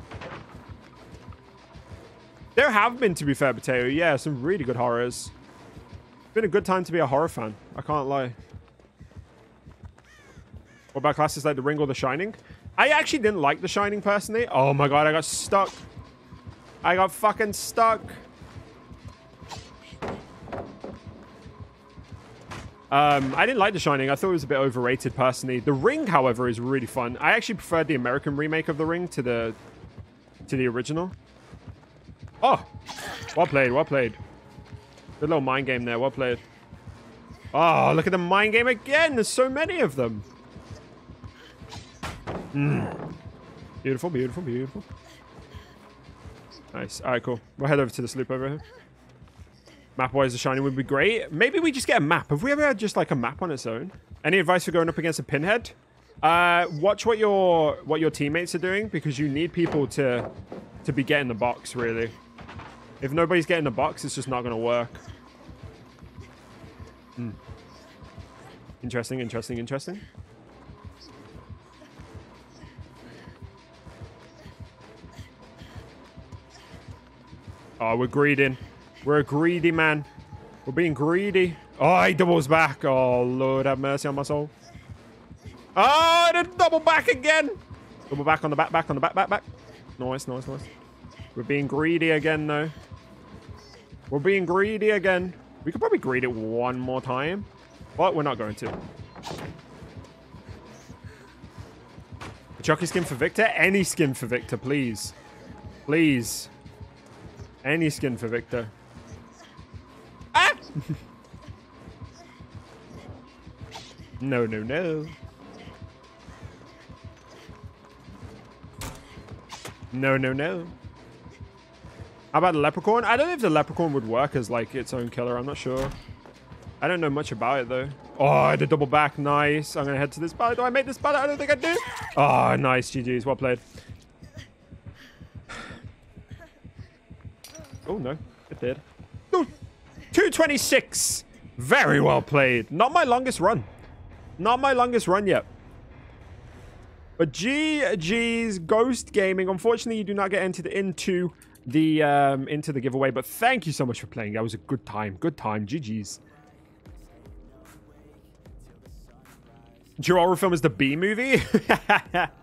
There have been, to be fair, Potato, yeah, some really good horrors. It's been a good time to be a horror fan. I can't lie. What about classes like The Ring or The Shining? I actually didn't like The Shining, personally. Oh my god, I got stuck. I got fucking stuck. Um, I didn't like The Shining. I thought it was a bit overrated, personally. The Ring, however, is really fun. I actually preferred the American remake of The Ring to the to the original. Oh, well played, well played. Good little mind game there, well played. Oh, look at the mind game again. There's so many of them. Mm. Beautiful, beautiful, beautiful. Nice. All right, cool. We'll head over to the sloop over here. Map-wise, the shiny would be great. Maybe we just get a map. Have we ever had just like a map on its own? Any advice for going up against a pinhead? Uh, watch what your what your teammates are doing because you need people to to be getting the box really. If nobody's getting the box, it's just not going to work. Hmm. Interesting, interesting, interesting. Oh, we're greedy. We're a greedy man. We're being greedy. Oh, he doubles back. Oh, Lord have mercy on my soul. Oh, the double back again. Double back on the back, back on the back, back, back. Nice, nice, nice. We're being greedy again, though. We're being greedy again. We could probably greed it one more time. But we're not going to. A skin for Victor? Any skin for Victor, please. Please. Any skin for Victor. No, no, no. No, no, no. How about the leprechaun? I don't know if the leprechaun would work as like its own killer. I'm not sure. I don't know much about it though. Oh, the double back. Nice. I'm going to head to this battle. Do I make this battle? I don't think I do. Oh, nice. GG's. Well played. Oh, no. It did. Oh, 226. Very well played. Not my longest run. Not my longest run yet. But GG's Ghost Gaming. Unfortunately, you do not get entered into the um, into the giveaway. But thank you so much for playing. That was a good time. Good time. GG's. Gerald film is the B movie.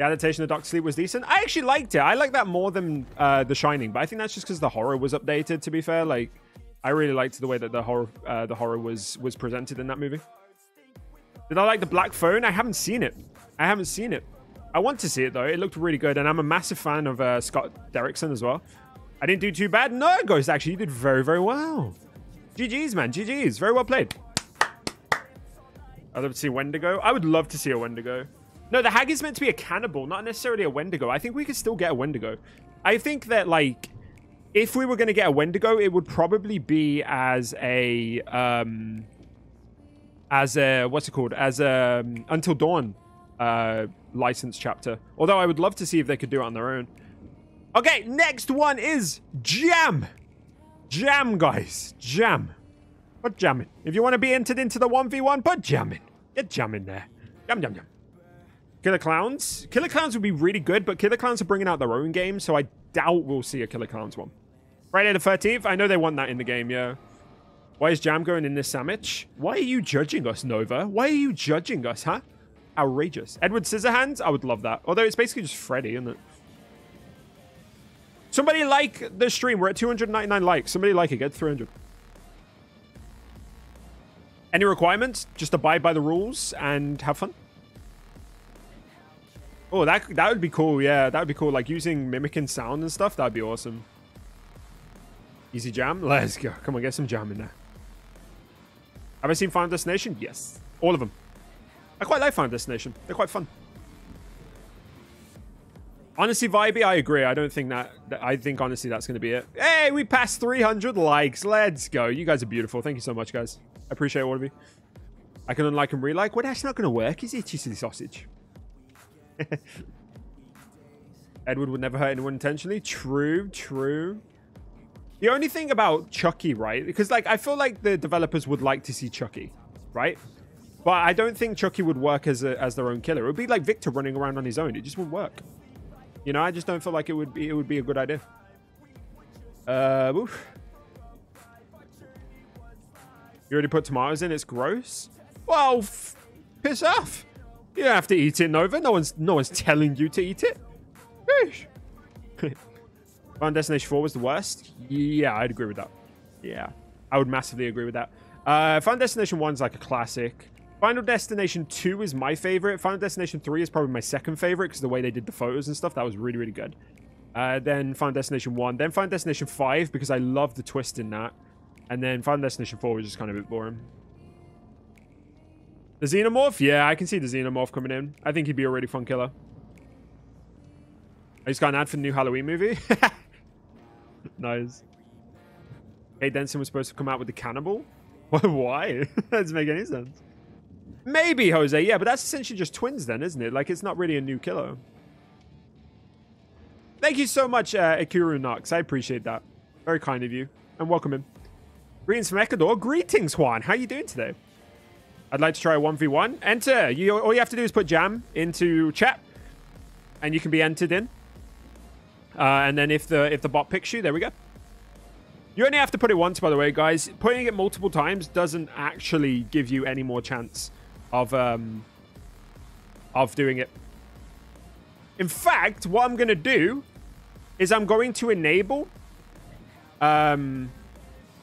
the adaptation of Doctor Sleep was decent. I actually liked it. I like that more than uh, The Shining, but I think that's just because the horror was updated. To be fair, like I really liked the way that the horror uh, the horror was was presented in that movie. Did I like the Black Phone? I haven't seen it. I haven't seen it. I want to see it though. It looked really good, and I'm a massive fan of uh, Scott Derrickson as well. I didn't do too bad. No, Ghost, actually, you did very, very well. GG's, man. GG's. Very well played. I'd love to see Wendigo. I would love to see a Wendigo. No, the hag is meant to be a cannibal, not necessarily a Wendigo. I think we could still get a Wendigo. I think that, like, if we were going to get a Wendigo, it would probably be as a, um, as a, what's it called? As a um, Until Dawn uh, license chapter. Although I would love to see if they could do it on their own. Okay, next one is Jam. Jam, guys. Jam. Put jam in. If you want to be entered into the 1v1, put jam in. Get jam in there. Jam, jam, jam. Killer Clowns. Killer Clowns would be really good, but Killer Clowns are bringing out their own game, so I doubt we'll see a Killer Clowns one. Friday the 13th. I know they want that in the game, yeah. Why is Jam going in this sandwich? Why are you judging us, Nova? Why are you judging us, huh? Outrageous. Edward Scissorhands? I would love that. Although it's basically just Freddy, isn't it? Somebody like the stream. We're at 299 likes. Somebody like it. Get 300. Any requirements? Just abide by the rules and have fun. Oh, that that would be cool. Yeah, that would be cool. Like using mimicking sound and stuff. That'd be awesome. Easy jam. Let's go. Come on, get some jam in there. Have I seen Final Destination? Yes. All of them. I quite like Final Destination. They're quite fun. Honestly, vibey, I agree. I don't think that, that I think honestly that's going to be it. Hey, we passed 300 likes. Let's go. You guys are beautiful. Thank you so much, guys. I appreciate all of you. I can unlike and relike. Well, that's not going to work, is it, you silly sausage? Edward would never hurt anyone intentionally. True, true. The only thing about Chucky, right? Because, like, I feel like the developers would like to see Chucky, right? But I don't think Chucky would work as a, as their own killer. It would be like Victor running around on his own. It just wouldn't work. You know, I just don't feel like it would be it would be a good idea. Uh, oof. You already put tomatoes in. It's gross. Well, piss off. You don't have to eat it, Nova. No one's no one's telling you to eat it. Final Destination 4 was the worst. Yeah, I'd agree with that. Yeah, I would massively agree with that. Uh, Final Destination 1 is like a classic. Final Destination 2 is my favorite. Final Destination 3 is probably my second favorite because the way they did the photos and stuff, that was really, really good. Uh, then Final Destination 1. Then Final Destination 5 because I love the twist in that. And then Final Destination 4 was just kind of a bit boring. The Xenomorph? Yeah, I can see the Xenomorph coming in. I think he'd be a really fun killer. I just got an ad for the new Halloween movie. nice. Hey, Denson was supposed to come out with the cannibal? Why? that doesn't make any sense. Maybe, Jose. Yeah, but that's essentially just twins then, isn't it? Like, it's not really a new killer. Thank you so much, uh, Akuru Knox. I appreciate that. Very kind of you. And welcome in. Greetings from Ecuador. Greetings, Juan. How are you doing today? I'd like to try a 1v1. Enter. You, all you have to do is put jam into chat. And you can be entered in. Uh, and then if the if the bot picks you, there we go. You only have to put it once, by the way, guys. Putting it multiple times doesn't actually give you any more chance of um, of doing it. In fact, what I'm going to do is I'm going to enable um,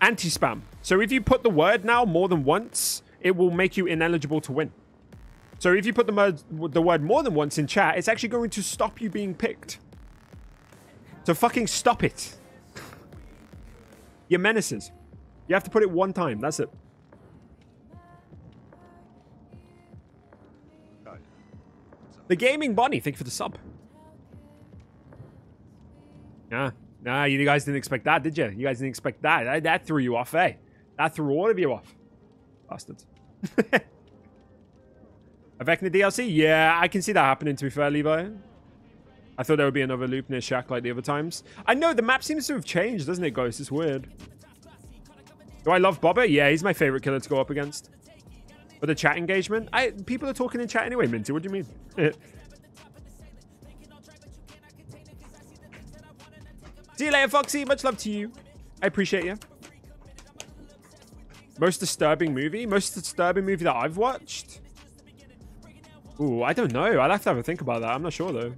anti-spam. So if you put the word now more than once, it will make you ineligible to win. So if you put the word, the word more than once in chat, it's actually going to stop you being picked. So fucking stop it. You're menaces. You have to put it one time. That's it. The Gaming Bunny, thank you for the sub. Nah, nah, you guys didn't expect that, did you? You guys didn't expect that. That, that threw you off, eh? That threw all of you off. Bastards. A Vecna DLC? Yeah, I can see that happening, to be fair, Levi. I thought there would be another loop near Shack like the other times. I know, the map seems to have changed, doesn't it, Ghost? It's weird. Do I love Bubba? Yeah, he's my favorite killer to go up against. But the chat engagement? I People are talking in chat anyway, Minty. What do you mean? See you later, Foxy. Much love to you. I appreciate you. Most disturbing movie? Most disturbing movie that I've watched? Ooh, I don't know. I'd have to have a think about that. I'm not sure though.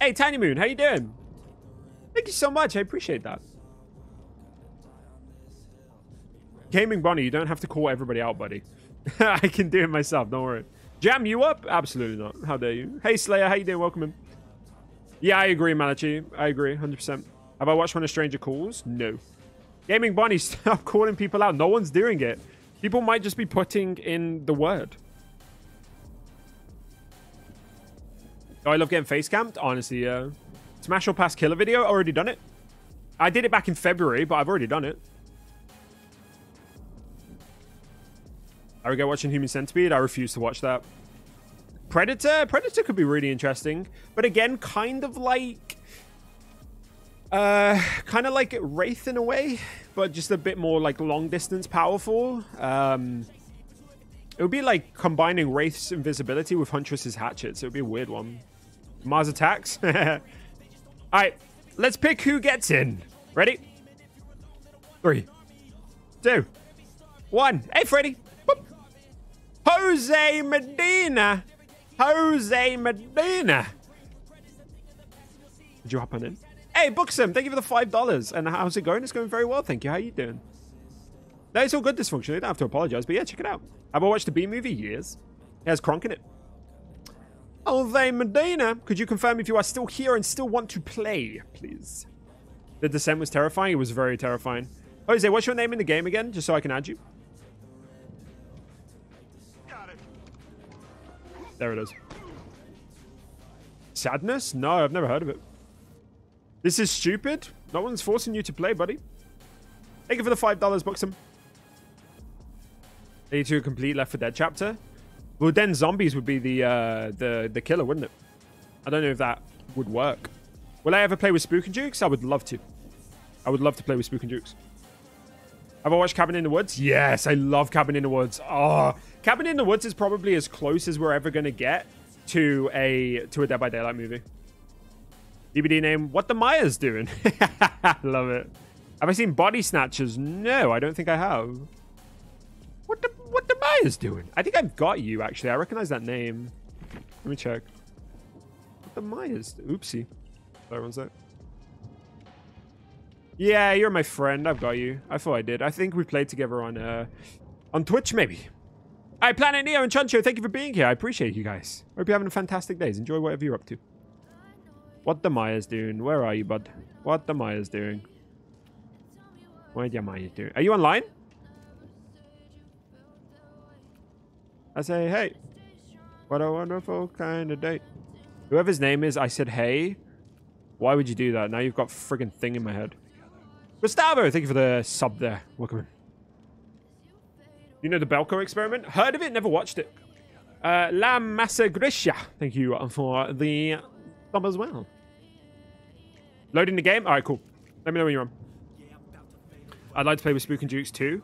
Hey, Tiny Moon, how you doing? Thank you so much. I appreciate that. Gaming Bonnie, you don't have to call everybody out, buddy. I can do it myself. Don't worry. Jam you up? Absolutely not. How dare you? Hey, Slayer, how you doing? Welcome in. Yeah, I agree, Malachi. I agree, 100%. Have I watched When a Stranger Calls? No. Gaming Bonnie, stop calling people out. No one's doing it. People might just be putting in the word. Oh, I love getting face camped. Honestly, yeah. Smash or pass killer video. Already done it. I did it back in February, but I've already done it. I regret watching Human Centipede. I refuse to watch that. Predator? Predator could be really interesting. But again, kind of like... Uh, kind of like Wraith in a way, but just a bit more like long distance powerful. Um, it would be like combining Wraith's invisibility with Huntress's hatchets. It would be a weird one. Mars attacks. All right, let's pick who gets in. Ready? Three, two, one. Hey, Freddy. Boop. Jose Medina. Jose Medina. Did you hop on in? Hey, Buxom, thank you for the five dollars. And how's it going? It's going very well, thank you. How are you doing? No, it's all good dysfunction. You don't have to apologize, but yeah, check it out. Have I watched the B movie? Years. It has Kronk in it. Oh, Jose Medina, could you confirm if you are still here and still want to play, please? The descent was terrifying. It was very terrifying. Oh, Jose, what's your name in the game again, just so I can add you? There it is. Sadness? No, I've never heard of it. This is stupid. No one's forcing you to play, buddy. Thank you for the $5, Buxom. Need to complete Left 4 Dead chapter. Well, then zombies would be the uh, the the killer, wouldn't it? I don't know if that would work. Will I ever play with SpooknJukes? I would love to. I would love to play with SpooknJukes. Have I watched Cabin in the Woods? Yes, I love Cabin in the Woods. Oh, Cabin in the Woods is probably as close as we're ever going to get to a to a Dead by Daylight movie. DBD name, What the Maya's Doing. love it. Have I seen Body Snatchers? No, I don't think I have. What the what the Maya's doing? I think I've got you actually. I recognize that name. Let me check. What the Maya's? Oopsie. Sorry, one sec. Yeah, you're my friend. I've got you. I thought I did. I think we played together on uh on Twitch maybe. Hi, Planet Neo and Chuncho. Thank you for being here. I appreciate you guys. Hope you're having a fantastic day. Enjoy whatever you're up to. What the Maya's doing? Where are you, bud? What the Maya's doing? What the Maya's doing? Are you online? I say, hey, what a wonderful kind of day. Whoever's name is, I said, hey. Why would you do that? Now you've got friggin' thing in my head. Gustavo, thank you for the sub there. Welcome in. You know the Belko experiment? Heard of it, never watched it. Uh, La Massa Grisha, thank you for the sub as well. Loading the game? Alright, cool. Let me know when you're on. I'd like to play with SpooknJukes too.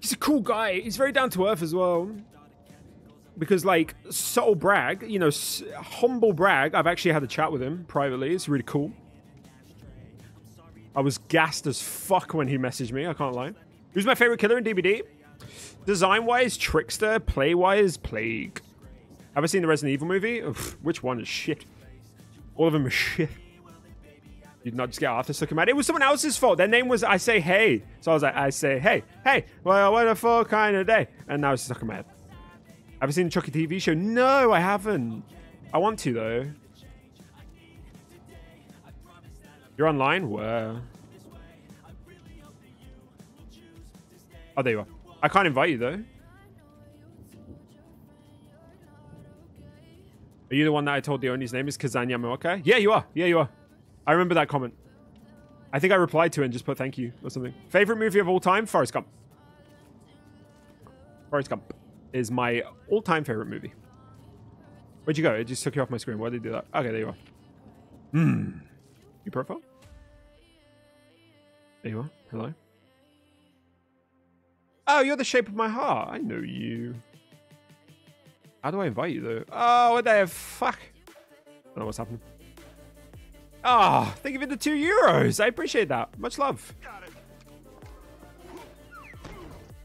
He's a cool guy. He's very down to earth as well because like subtle brag, you know, humble brag. I've actually had a chat with him privately. It's really cool. I was gassed as fuck when he messaged me. I can't lie. Who's my favorite killer in DBD? Design wise, Trickster. Play wise, Plague. Have I seen the Resident Evil movie? Oof, which one is shit? All of them are shit. You did not just get off to him out. It was someone else's fault. Their name was I say hey. So I was like, I say hey, hey. Well, what a full kind of day. And now it's stuck in my. Have you seen the Chucky TV show? No, I haven't. I want to though. You're online? Where? Oh, there you are. I can't invite you though. Are you the one that I told the owner's name is Kazanya Moaka? Yeah, you are. Yeah, you are. I remember that comment. I think I replied to it and just put thank you or something. Favorite movie of all time? Forrest Gump. Forrest Gump is my all-time favorite movie. Where'd you go? It just took you off my screen. Why did you do that? Okay, there you are. Hmm. Your profile? There you are. Hello. Oh, you're the shape of my heart. I know you. How do I invite you, though? Oh, what the fuck? I don't know what's happening. Ah, oh, thank you for the two euros. I appreciate that. Much love.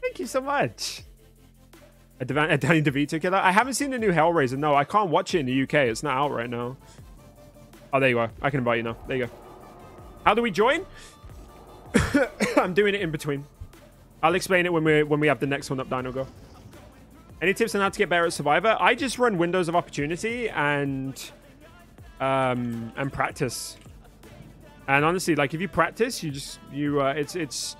Thank you so much. A, Devan- a Danny DeVito killer. I haven't seen the new Hellraiser. No, I can't watch it in the UK. It's not out right now. Oh, there you are. I can invite you now. There you go. How do we join? I'm doing it in between. I'll explain it when we when we have the next one up. Dino go. Any tips on how to get better at Survivor? I just run windows of opportunity and um and practice. And honestly, like if you practice, you just you uh, it's it's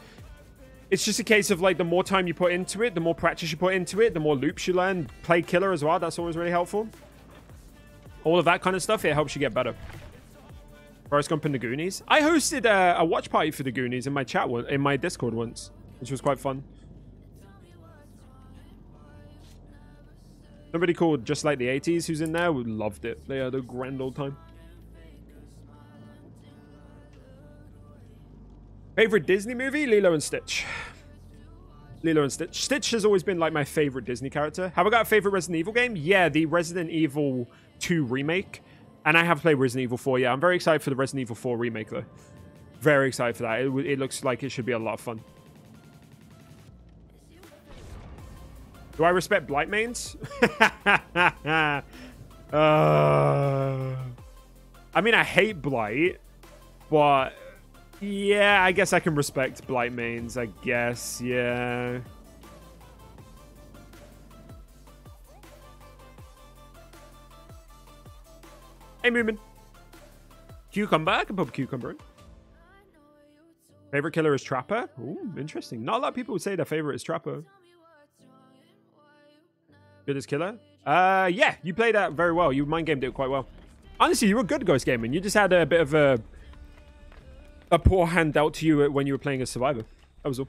it's just a case of like the more time you put into it, the more practice you put into it, the more loops you learn. Play killer as well. That's always really helpful. All of that kind of stuff, it helps you get better. Forrest Gump and the Goonies. I hosted a, a watch party for the Goonies in my chat in my Discord once, which was quite fun. Somebody called Just Like the 80s who's in there, loved it. They had a grand old time. Favorite Disney movie? Lilo and Stitch. Lilo and Stitch. Stitch has always been like my favorite Disney character. Have I got a favorite Resident Evil game? Yeah, the Resident Evil 2 remake. And I have played Resident Evil 4. Yeah, I'm very excited for the Resident Evil 4 remake though. Very excited for that. It, it looks like it should be a lot of fun. Do I respect blight mains? uh, I mean, I hate blight, but yeah, I guess I can respect blight mains. I guess, yeah. Hey, Moomin. Cucumber. I can put cucumber in. Favorite killer is Trapper. Ooh, interesting. Not a lot of people would say their favorite is Trapper. Good as killer? Uh, yeah, you played that very well. You mind gamed it quite well. Honestly, you were good Ghost Gaming. You just had a bit of a a poor hand dealt to you when you were playing as Survivor. That was all.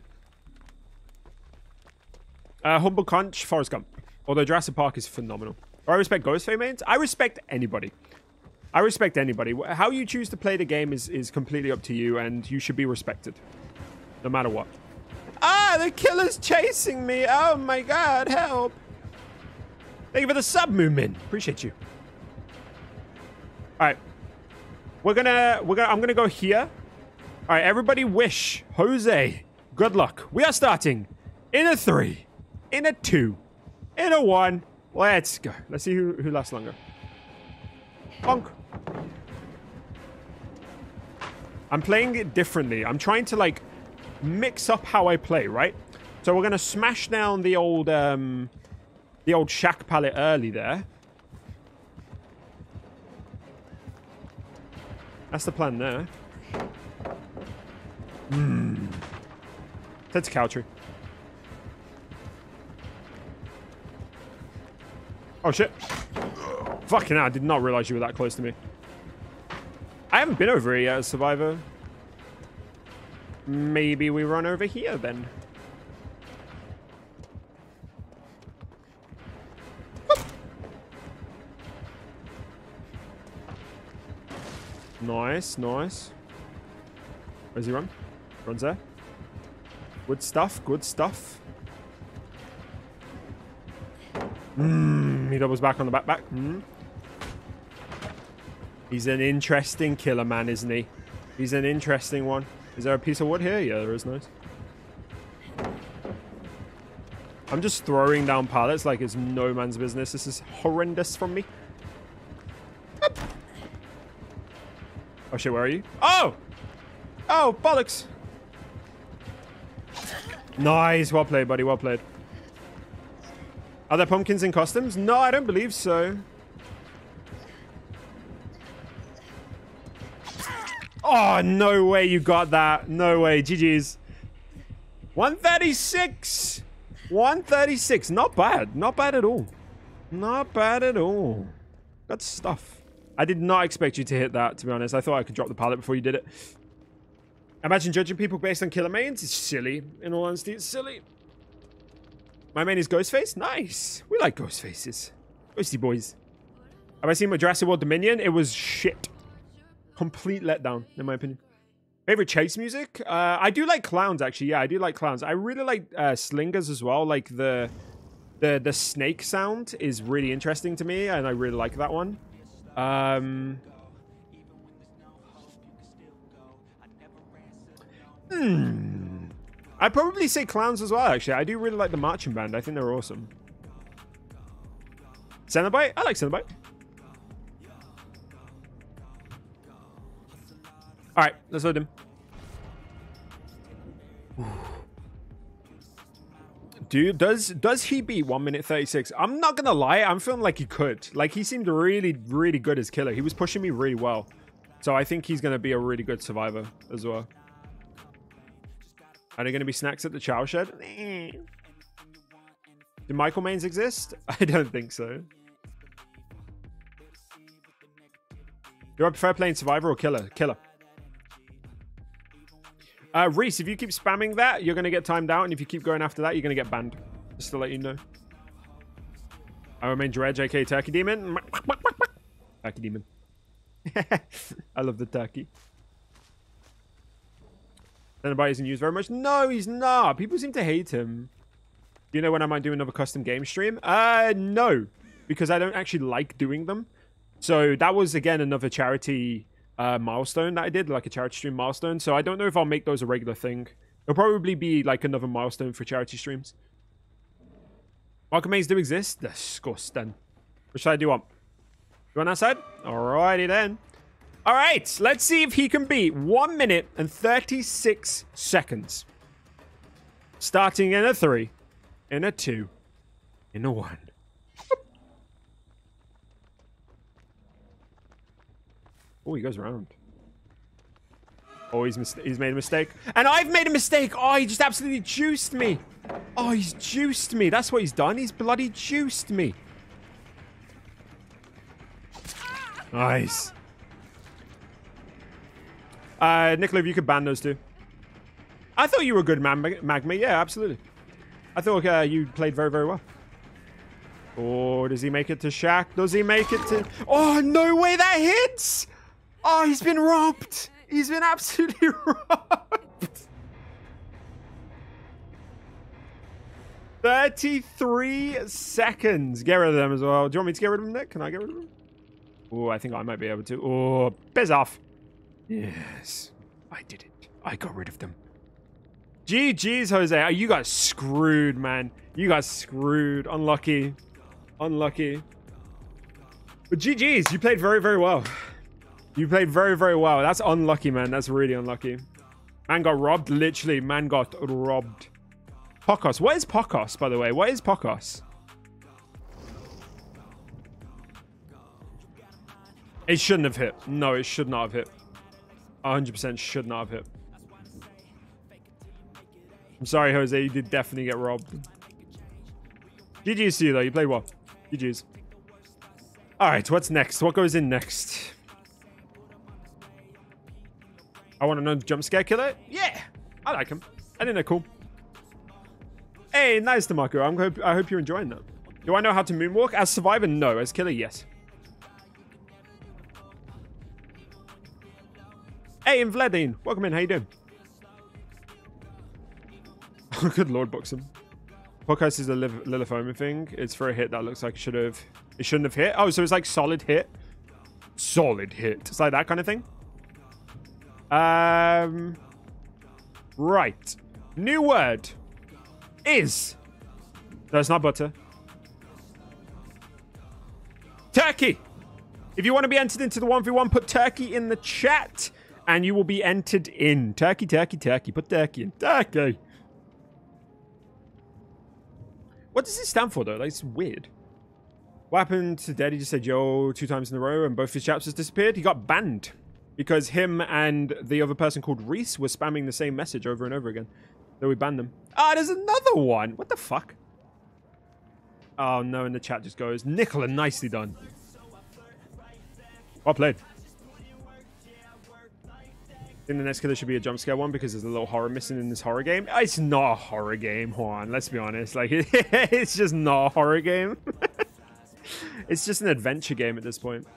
Uh, Humble Crunch, Forrest Gump. Although Jurassic Park is phenomenal. I respect Ghost mains. I respect anybody. I respect anybody. How you choose to play the game is, is completely up to you, and you should be respected. No matter what. Ah, the killer's chasing me. Oh my god, help. Thank you for the sub movement. Appreciate you. Alright. We're gonna we're gonna I'm gonna go here. Alright, everybody wish Jose good luck. We are starting in a three, in a two, in a one. Let's go. Let's see who, who lasts longer. Bonk. I'm playing it differently. I'm trying to like mix up how I play, right? So we're gonna smash down the old um the old shack pallet early there. That's the plan there. That's a cow tree. Oh shit. Fucking hell, I did not realize you were that close to me. I haven't been over here yet Survivor. Maybe we run over here then. Nice, nice. Where's he run? Runs there. Good stuff, good stuff. Mmm, he doubles back on the backpack. Mm. He's an interesting killer man, isn't he? He's an interesting one. Is there a piece of wood here? Yeah, there is. Nice. I'm just throwing down pallets like it's no man's business. This is horrendous from me. Oh shit, where are you? Oh! Oh, bollocks! Nice, well played, buddy, well played. Are there pumpkins in costumes? No, I don't believe so. Oh, no way you got that. No way. GG's. 136. 136. Not bad. Not bad at all. Not bad at all. Good stuff. I did not expect you to hit that, to be honest. I thought I could drop the pallet before you did it. Imagine judging people based on killer mains. It's silly. In all honesty, it's silly. My main is Ghostface. Nice. We like Ghostfaces. Ghosty boys. Have I seen my Jurassic World Dominion? It was shit. Complete letdown, in my opinion. Favorite chase music? Uh, I do like clowns, actually. Yeah, I do like clowns. I really like uh, slingers as well. Like the the the snake sound is really interesting to me, and I really like that one. Um, hmm. I'd probably say clowns as well, actually. I do really like the marching band. I think they're awesome. Cenobite? I like Cenobite. All right, let's load him. Dude, does does he beat 1 minute 36? I'm not gonna lie, I'm feeling like he could. Like, he seemed really, really good as killer. He was pushing me really well. So I think he's gonna be a really good survivor as well. Are there gonna be snacks at the chow shed? Do Michael Mains exist? I don't think so. Do I prefer playing survivor or killer? Killer. Uh, Reese, if you keep spamming that, you're going to get timed out. And if you keep going after that, you're going to get banned. Just to let you know. I remain Dredge, aka Turkey Demon. Turkey Demon. I love the turkey. Anybody isn't used very much? No, he's not. People seem to hate him. Do you know when I might do another custom game stream? Uh, no. Because I don't actually like doing them. So that was, again, another charity uh, milestone that I did, like a charity stream milestone. So I don't know if I'll make those a regular thing. It'll probably be like another milestone for charity streams. Welcome mains do exist? Disgusting. Which side do you want? You want that side? Alrighty then. Alright, let's see if he can beat 1 minute and 36 seconds. Starting in a 3, in a 2, in a 1. Oh, he goes around. Oh, he's he's made a mistake. And I've made a mistake. Oh, he just absolutely juiced me. Oh, he's juiced me. That's what he's done. He's bloody juiced me. Nice. Uh, Nicola, if you could ban those two. I thought you were good, man, Magma. Yeah, absolutely. I thought uh, you played very, very well. Oh, does he make it to shack? Does he make it to... Oh, no way that hits! Oh, he's been robbed. He's been absolutely robbed. 33 seconds. Get rid of them as well. Do you want me to get rid of them, Nick? Can I get rid of them? Oh, I think I might be able to. Oh, biz off. Yes, I did it. I got rid of them. GG's, Jose. Oh, you got screwed, man. You got screwed. Unlucky. Unlucky. But GG's, you played very, very well. You played very, very well. That's unlucky, man. That's really unlucky. Man got robbed. Literally, man got robbed. Pocos. What is Pocos, by the way? What is Pocos? It shouldn't have hit. No, it should not have hit. 100% should not have hit. I'm sorry, Jose. You did definitely get robbed. GG's to you, though. You played well. GG's. All right, what's next? What goes in next? I want to know jump scare killer. Yeah, I like him. I think they're cool. Hey, nice to Marco. I'm hope I hope you're enjoying that. Do I know how to moonwalk? As survivor, no. As killer, yes. Hey, Vladine. Welcome in. How you doing? Oh, good lord, Buxom. Podcast is a Lilith thing. It's for a hit that looks like it should have. It shouldn't have hit. Oh, so it's like solid hit. Solid hit. It's like that kind of thing. Um, right. New word is. No, it's not butter. Turkey. If you want to be entered into the 1v1, put turkey in the chat and you will be entered in. Turkey, turkey, turkey. Put turkey in. Turkey. What does it stand for, though? Like, it's weird. What happened to Daddy just said yo two times in a row and both his chaps just disappeared? He got banned because him and the other person called Reese were spamming the same message over and over again. So we banned them. Ah, there's another one. What the fuck? Oh no, and the chat just goes, Nicola, nicely done. Well played. I think the next killer should be a jump scare one because there's a little horror missing in this horror game. It's not a horror game, Juan. Let's be honest. Like, it's just not a horror game. it's just an adventure game at this point.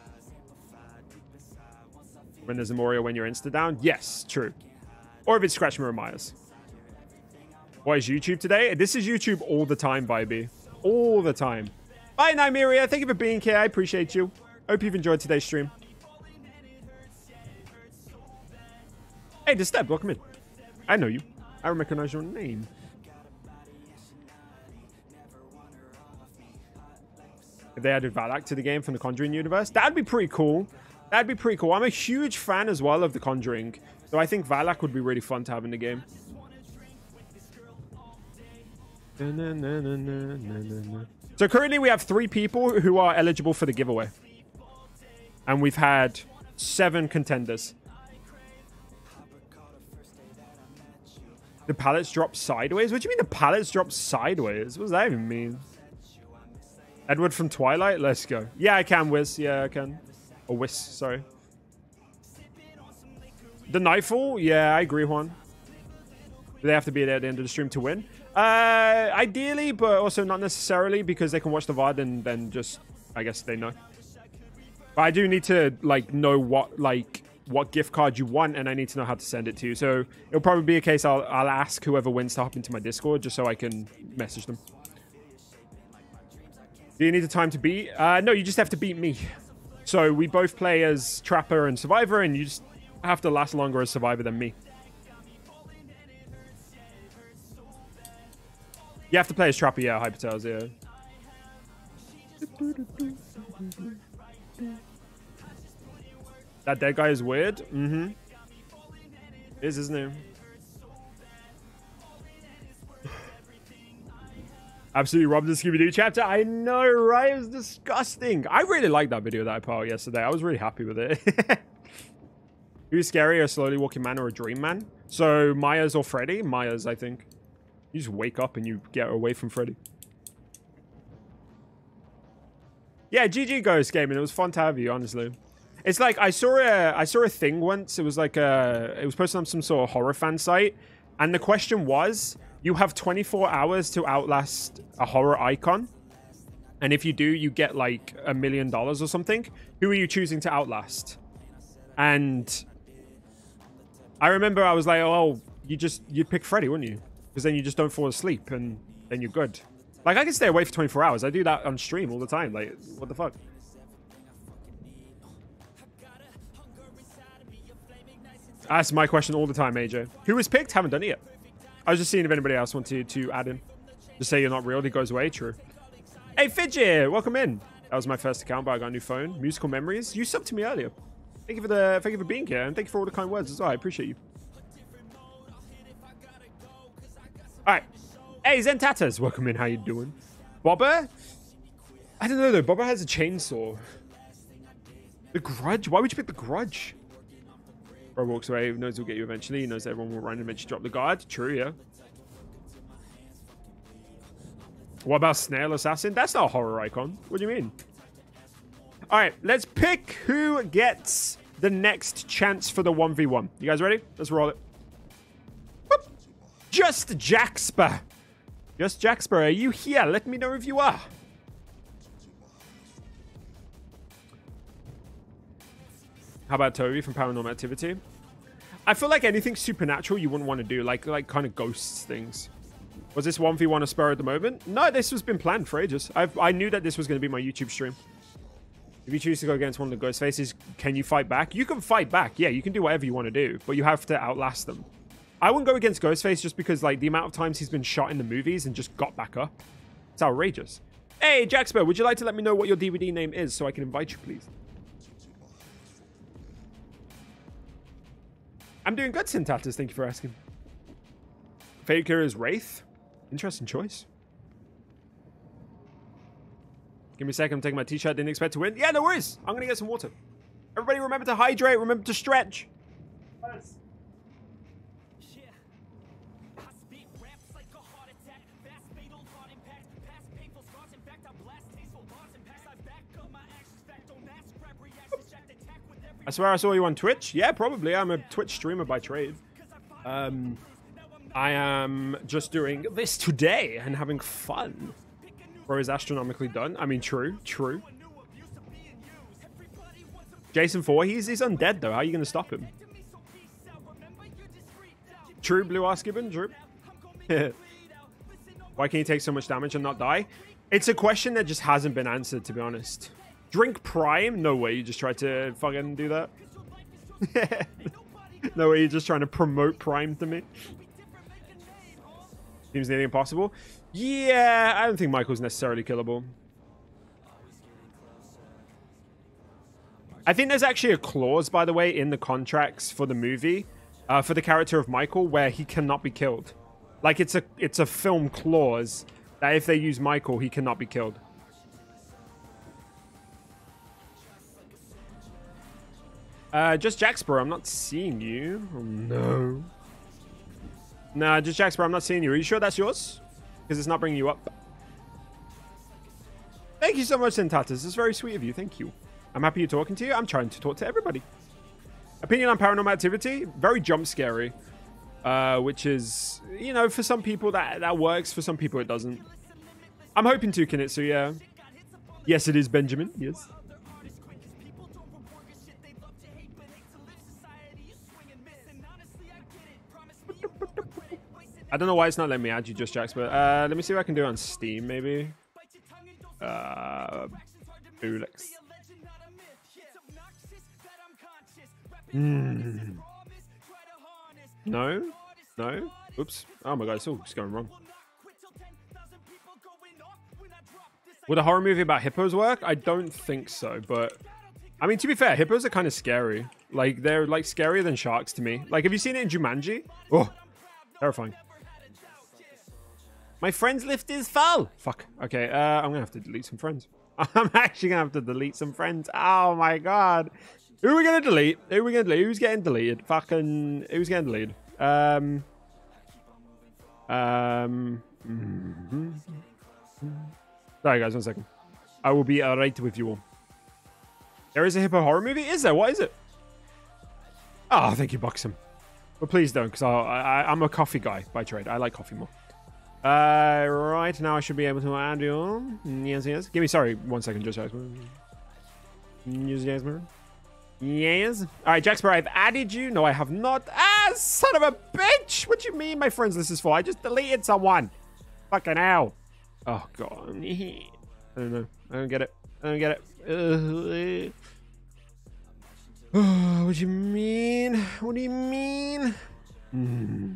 When there's a Moria when you're insta down? Yes, true. Or if it's Scratch Mirror Myers. Is YouTube today? This is YouTube all the time, baby. All the time. Bye, Nymeria. Thank you for being here. I appreciate you. Hope you've enjoyed today's stream. Hey, Destep, welcome in. I know you. I recognize your name. If they added Valak to the game from the Conjuring universe, that'd be pretty cool. That'd be pretty cool. I'm a huge fan as well of the Conjuring, so I think Valak would be really fun to have in the game. So currently we have three people who are eligible for the giveaway. And we've had seven contenders. The pallets drop sideways? What do you mean the pallets drop sideways? What does that even mean? Edward from Twilight? Let's go. Yeah, I can, Wiz. Yeah, I can. Or Whis, sorry. The Nightfall? Yeah, I agree, Juan. They have to be there at the end of the stream to win? Uh, ideally, but also not necessarily because they can watch the VOD and then just, I guess they know. But I do need to, like, know what, like, what gift card you want and I need to know how to send it to you. So it'll probably be a case I'll, I'll ask whoever wins to hop into my Discord just so I can message them. Do you need the time to beat? Uh, no, you just have to beat me. So we both play as Trapper and Survivor and you just have to last longer as Survivor than me. You have to play as Trapper, yeah, Hypertails, yeah. That dead guy is weird? Mm-hmm. Is, isn't he? Absolutely robbed the Scooby-Doo chapter. I know, right? It was disgusting. I really liked that video that I put out yesterday. I was really happy with it. Who's scarier, a slowly walking man or a dream man? So Myers or Freddy? Myers, I think. You just wake up and you get away from Freddy. Yeah, GG Ghost Gaming. It was fun to have you, honestly. It's like I saw a I saw a thing once. It was like a it was posted on some sort of horror fan site, and the question was, you have 24 hours to outlast a horror icon, and if you do, you get like a million dollars or something. Who are you choosing to outlast? And I remember I was like, oh, you just you'd pick Freddy, wouldn't you? Because then you just don't fall asleep, and then you're good. Like I can stay away for 24 hours. I do that on stream all the time. Like what the fuck? That's my question all the time, AJ. Who was picked? Haven't done it yet. I was just seeing if anybody else wanted to add in. Just say you're not real, it goes away. True. Hey, Fidget, welcome in. That was my first account, but I got a new phone. Musical memories. You subbed to me earlier. Thank you for the thank you for being here, and thank you for all the kind words as well. I appreciate you. All right. Hey, Zen Tatters, welcome in. How you doing? Bubba? I don't know though. Bubba has a chainsaw. The Grudge? Why would you pick the Grudge? Bro walks away, knows he'll get you eventually. He knows everyone will run and eventually drop the guard. True, yeah. What about Snail Assassin? That's not a horror icon. What do you mean? All right, let's pick who gets the next chance for the 1v1. You guys ready? Let's roll it. Whoop. Just Jacksper. Just Jacksper, are you here? Let me know if you are. How about Toby from Paranormal Activity? I feel like anything supernatural you wouldn't want to do, like like kind of ghosts things. Was this 1v1 a spur at the moment? No, this has been planned for ages. I've, I knew that this was going to be my YouTube stream. If you choose to go against one of the ghost faces, can you fight back? You can fight back. Yeah, you can do whatever you want to do, but you have to outlast them. I wouldn't go against Ghostface just because, like, the amount of times he's been shot in the movies and just got back up. It's outrageous. Hey, Jacksper, would you like to let me know what your DBD name is so I can invite you, please? I'm doing good, Syntatus. Thank you for asking. Faker is Wraith. Interesting choice. Give me a second. I'm taking my t-shirt. Didn't expect to win. Yeah, no worries. I'm going to get some water. Everybody remember to hydrate. Remember to stretch. I swear I saw you on Twitch. Yeah, probably. I'm a Twitch streamer by trade. Um, I am just doing this today and having fun. Bro is astronomically done. I mean, true, true. Jason Voorhees, he's undead though. How are you going to stop him? True, Blue Ass Gibbon, true. Why can he take so much damage and not die? It's a question that just hasn't been answered, to be honest. Drink Prime? No way, you just tried to fucking do that. no way, you're just trying to promote Prime to me. Seems nearly impossible. Yeah, I don't think Michael's necessarily killable. I think there's actually a clause, by the way, in the contracts for the movie, uh, for the character of Michael, where he cannot be killed. Like it's a it's a film clause that if they use Michael, he cannot be killed. Uh, just Jacksboro, I'm not seeing you. Oh, no. Nah, just Jacksboro, I'm not seeing you. Are you sure that's yours? Because it's not bringing you up. Thank you so much, Sentatus. It's very sweet of you. Thank you. I'm happy you're talking to you. I'm trying to talk to everybody. Opinion on paranormal activity? Very jump scary. Uh, which is, you know, for some people that, that works. For some people it doesn't. I'm hoping to, Kinitsu, yeah. Yes, it is Benjamin. Yes. I don't know why it's not letting me add you just Jax, but uh, let me see if I can do on Steam, maybe. Uh. Mm. No? No? Oops. Oh my god, it's all just going wrong. Would a horror movie about hippos work? I don't think so, but... I mean, to be fair, hippos are kind of scary. Like, they're, like, scarier than sharks to me. Like, have you seen it in Jumanji? Oh, terrifying. My friends list is full. Fuck. Okay, uh, I'm gonna have to delete some friends. I'm actually gonna have to delete some friends. Oh my god. Who are we gonna delete? Who are we gonna delete? Who's getting deleted? Fucking who's getting deleted? Um. Um. mm-hmm. Sorry, guys. One second. I will be alright with you all. There is a hippo horror movie. Is there? What is it? Oh, thank you, Buxom. But please don't, because I, I, I'm a coffee guy by trade. I like coffee more. Uh, right now I should be able to add you. Yes, yes. Give me, sorry, one second, just Yes, yes, Yes. All right, Jacksper, I've added you. No, I have not. Ah, son of a bitch. What do you mean my friends this is for? I just deleted someone. Fucking hell. Oh, God. I don't know. I don't get it. I don't get it. Uh, what do you mean? What do you mean? Hmm.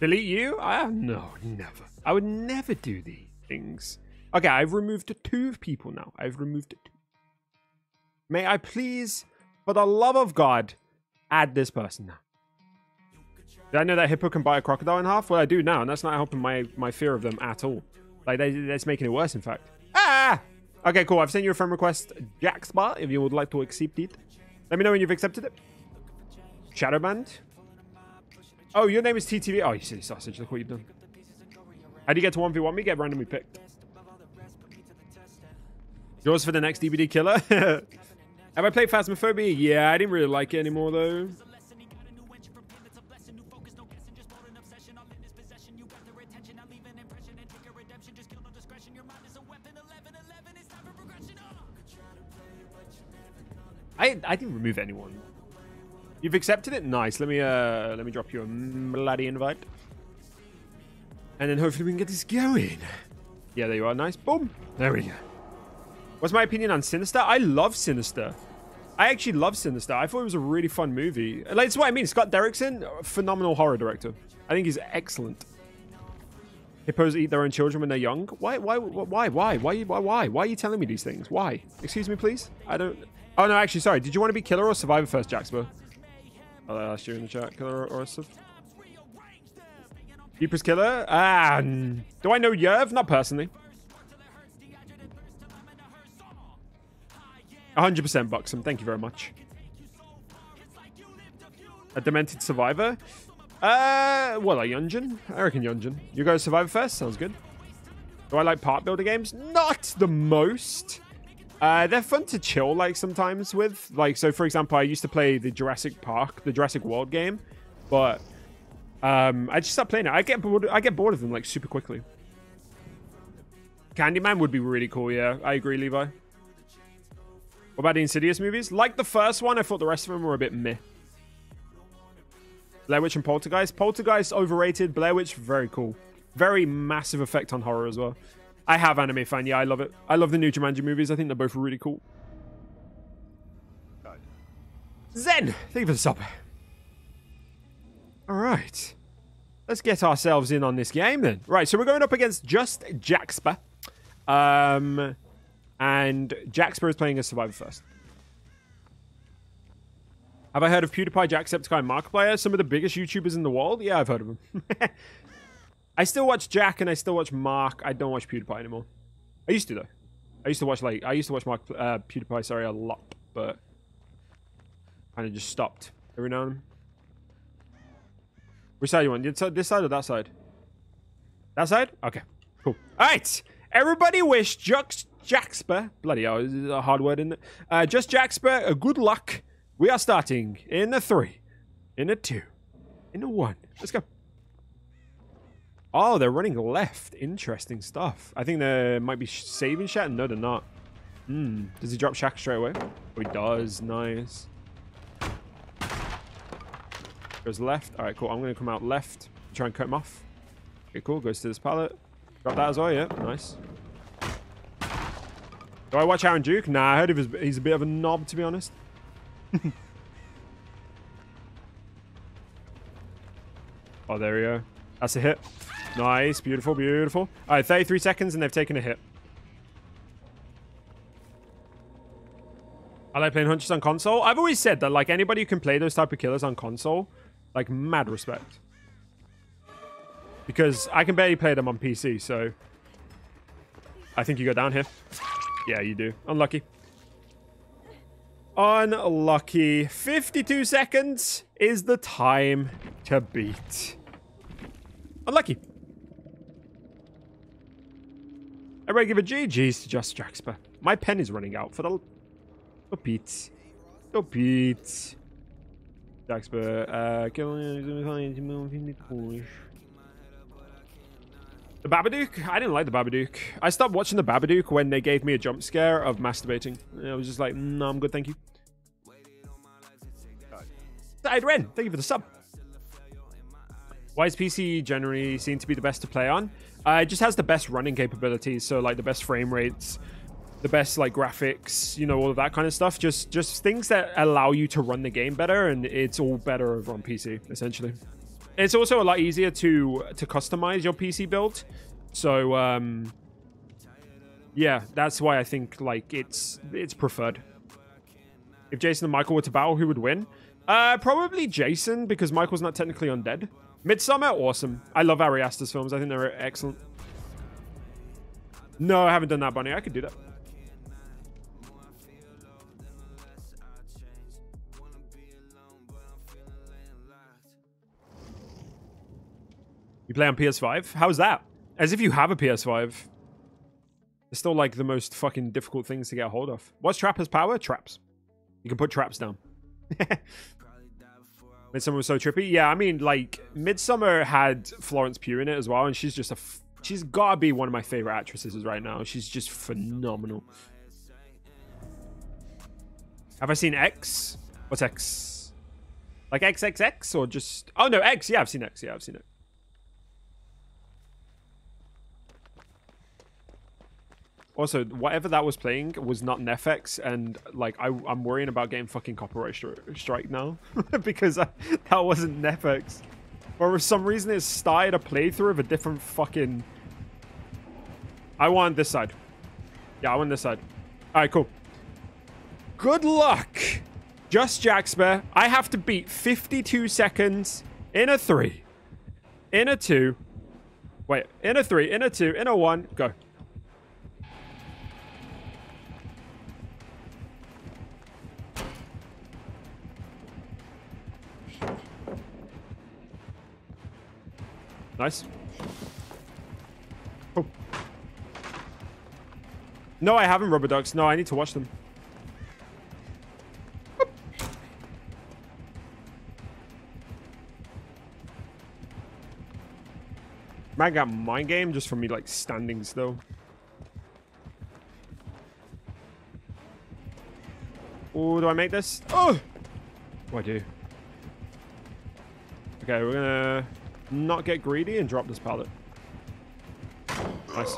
Delete you? Ah, no, never. I would never do these things. Okay, I've removed two people now. I've removed two. May I please, for the love of God, add this person now? Did I know that hippo can bite a crocodile in half? Well, I do now, and that's not helping my, my fear of them at all. Like, they, that's making it worse, in fact. Ah! Okay, cool. I've sent you a friend request, Jackspot, if you would like to accept it. Let me know when you've accepted it. Shadowband. Oh, your name is TTV. Oh, you silly sausage. Look what you've done. How do you get to 1v1 me? Get randomly picked. Yours for the next DBD killer? Have I played Phasmophobia? Yeah, I didn't really like it anymore, though. I, I didn't remove anyone. You've accepted it? Nice. Let me uh let me drop you a bloody invite. And then hopefully we can get this going. Yeah, there you are. Nice. Boom. There we go. What's my opinion on Sinister? I love Sinister. I actually love Sinister. I thought it was a really fun movie. Like, it's what I mean. Scott Derrickson, phenomenal horror director. I think he's excellent. Hippos eat their own children when they're young. Why? Why? Why? Why? Why? Why? Why? Why are you telling me these things? Why? Excuse me, please. I don't. Oh no, actually, sorry. Did you want to be killer or survivor first, I'll ask you in the chat, killer or sub. Keeper's killer? Ah, do I know Yerv? Not personally. 100% Buxom. Thank you very much. A demented survivor? Uh, what, a Yunjin. I reckon Yunjin. You go survivor first? Sounds good. Do I like part builder games? Not the most. Uh, they're fun to chill like sometimes with. Like, so for example, I used to play the Jurassic Park, the Jurassic World game, but um, I just stopped playing it. I get bored. I get bored of them like super quickly. Candyman would be really cool. Yeah, I agree, Levi. What about the Insidious movies? Like the first one, I thought the rest of them were a bit meh. Blair Witch and Poltergeist. Poltergeist overrated. Blair Witch very cool. Very massive effect on horror as well. I have anime fan. Yeah, I love it. I love the new Jumanji movies. I think they're both really cool. Zen, thank you for the. All right. Let's get ourselves in on this game then. Right, so we're going up against Just Jaxper. Um, and Jaxper is playing as Survivor first. Have I heard of PewDiePie, Jacksepticeye, Markiplier? Some of the biggest YouTubers in the world? Yeah, I've heard of them. I still watch Jack and I still watch Mark. I don't watch PewDiePie anymore. I used to though. I used to watch like I used to watch Mark uh, PewDiePie, sorry, a lot, but kind of just stopped every now and then. Which side you want? This side or that side? That side? Okay, cool. All right, everybody wish Jux Jaxper, bloody hell, this is a hard word, isn't it? Uh, just Jaxper, good luck. We are starting in the three, in a two, in a one. Let's go. Oh, they're running left. Interesting stuff. I think they might be saving shack. No, they're not. Hmm. Does he drop shack straight away? Oh, he does. Nice. Goes left. All right, cool. I'm going to come out left. Try and cut him off. Okay, cool. Goes to this pallet. Drop that as well, yeah. Nice. Do I watch Aaron Duke? Nah, I heard his, he's a bit of a knob, to be honest. oh, there we go. That's a hit. Nice. Beautiful, beautiful. All right, 33 seconds, and they've taken a hit. I like playing Huntress on console. I've always said that, like, anybody who can play those type of killers on console, like, mad respect. Because I can barely play them on PC, so... I think you go down here. Yeah, you do. Unlucky. Unlucky. 52 seconds is the time to beat. Unlucky. A GG's to Just Jaxper. My pen is running out for the... For Pete. For Pete. Jaxper, uh... The Babadook? I didn't like the Babadook. I stopped watching the Babadook when they gave me a jump scare of masturbating. I was just like, no, I'm good, thank you. I'd Ren, thank you for the sub. Why is PC generally seen to be the best to play on? Uh, it just has the best running capabilities, so like the best frame rates, the best like graphics, you know, all of that kind of stuff. Just just things that allow you to run the game better, and it's all better over on PC essentially. It's also a lot easier to to customize your PC build, so um, yeah, that's why I think like it's it's preferred. If Jason and Michael were to battle, who would win? Uh, probably Jason because Michael's not technically undead. Midsommar, awesome. I love Ari Aster's films. I think they're excellent. No, I haven't done that, Bunny. I could do that. You play on PS5? How's that? As if you have a PS5. It's still like the most fucking difficult things to get a hold of. What's Trapper's power? Traps. You can put traps down. Midsommar was so trippy. Yeah, I mean, like Midsommar had Florence Pugh in it as well, and she's just a. F- she's gotta be one of my favorite actresses right now. She's just phenomenal. Have I seen X? What's X? Like XXX or just? Oh no, X. Yeah, I've seen X. Yeah, I've seen it. Also, whatever that was playing was not Netflix, and like I, am worrying about getting fucking copyright stri strike now because I, that wasn't Netflix. Or for some reason, it started a playthrough of a different fucking. I want this side. Yeah, I want this side. All right, cool. Good luck, Just Jaxper. I have to beat 52 seconds in a three, in a two. Wait, in a three, in a two, in a one. Go. Nice. Oh. No, I haven't rubber ducks. No, I need to watch them. Man got mind game just from me like standing still. Oh, do I make this? Oh! Oh, I do. Okay, we're gonna not get greedy and drop this pallet. Nice.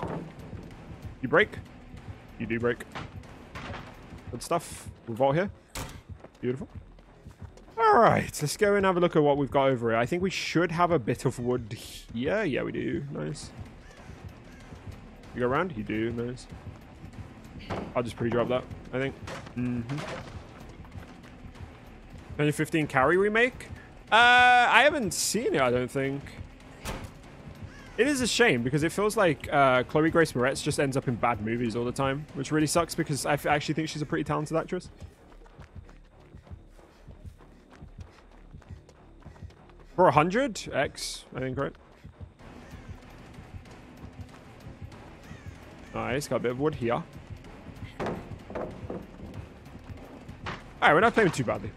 You break? You do break. Good stuff. Vault here. Beautiful. All right, let's go and have a look at what we've got over here. I think we should have a bit of wood here. Yeah, we do. Nice. You go around? You do. Nice. I'll just pre-drop that, I think. Mm-hmm. 2015 Carrie remake? Uh, I haven't seen it, I don't think. It is a shame because it feels like uh, Chloe Grace Moretz just ends up in bad movies all the time, which really sucks because I actually think she's a pretty talented actress. For 100 X, I think, right? Nice, got a bit of wood here. Alright, we're not playing too badly.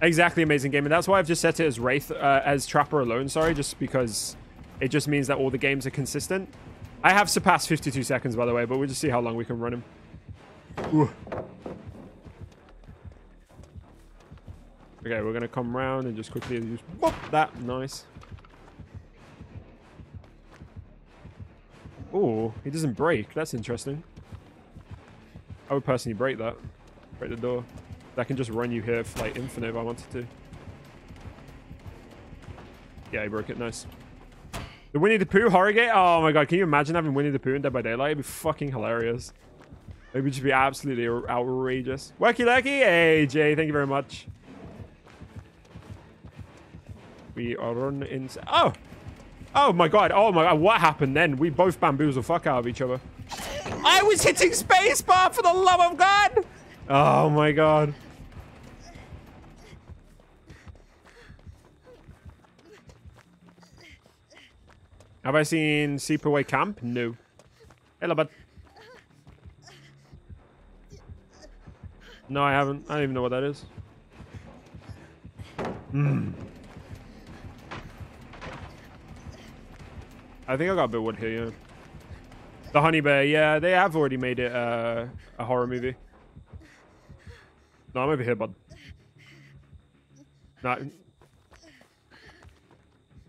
Exactly, amazing game. And that's why I've just set it as Wraith, uh, as Trapper alone, sorry, just because it just means that all the games are consistent. I have surpassed 52 seconds, by the way, but we'll just see how long we can run him. Ooh. Okay, we're going to come around and just quickly just whoop that. Nice. Oh, he doesn't break. That's interesting. I would personally break that. Break the door. That can just run you here for like infinite if I wanted to. Yeah, he broke it. Nice. The Winnie the Pooh horror game? Oh my god, can you imagine having Winnie the Pooh in Dead by Daylight? It'd be fucking hilarious. It would just be absolutely outrageous. Wacky Lucky! Hey, Jay, thank you very much. We are running inside. Oh! Oh my god, oh my god, what happened then? We both bamboozled the fuck out of each other. I was hitting spacebar for the love of God! Oh my god. Have I seen Sleepaway Camp? No. Hello, bud. No, I haven't. I don't even know what that is. Hmm. I think I got a bit wood here, yeah. The Honey Bear, yeah, they have already made it uh, a horror movie. No, I'm over here, bud. No. I'm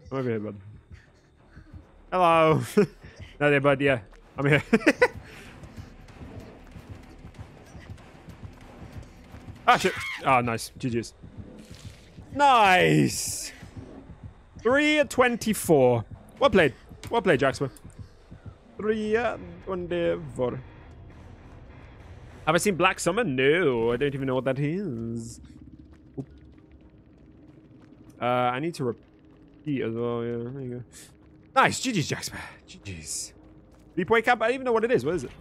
over here, bud. Hello. no, there, bud, yeah. I'm here. ah, shit. Oh, nice. GG's. Nice. 324. Well played. Well played. Three endeavor. Have I seen Black Summer? No, I don't even know what that is. Uh, I need to repeat as well. Yeah, there you go. Nice, GG's, Jacksmith. GG's. Deep wake up. I don't even know what it is. What is it?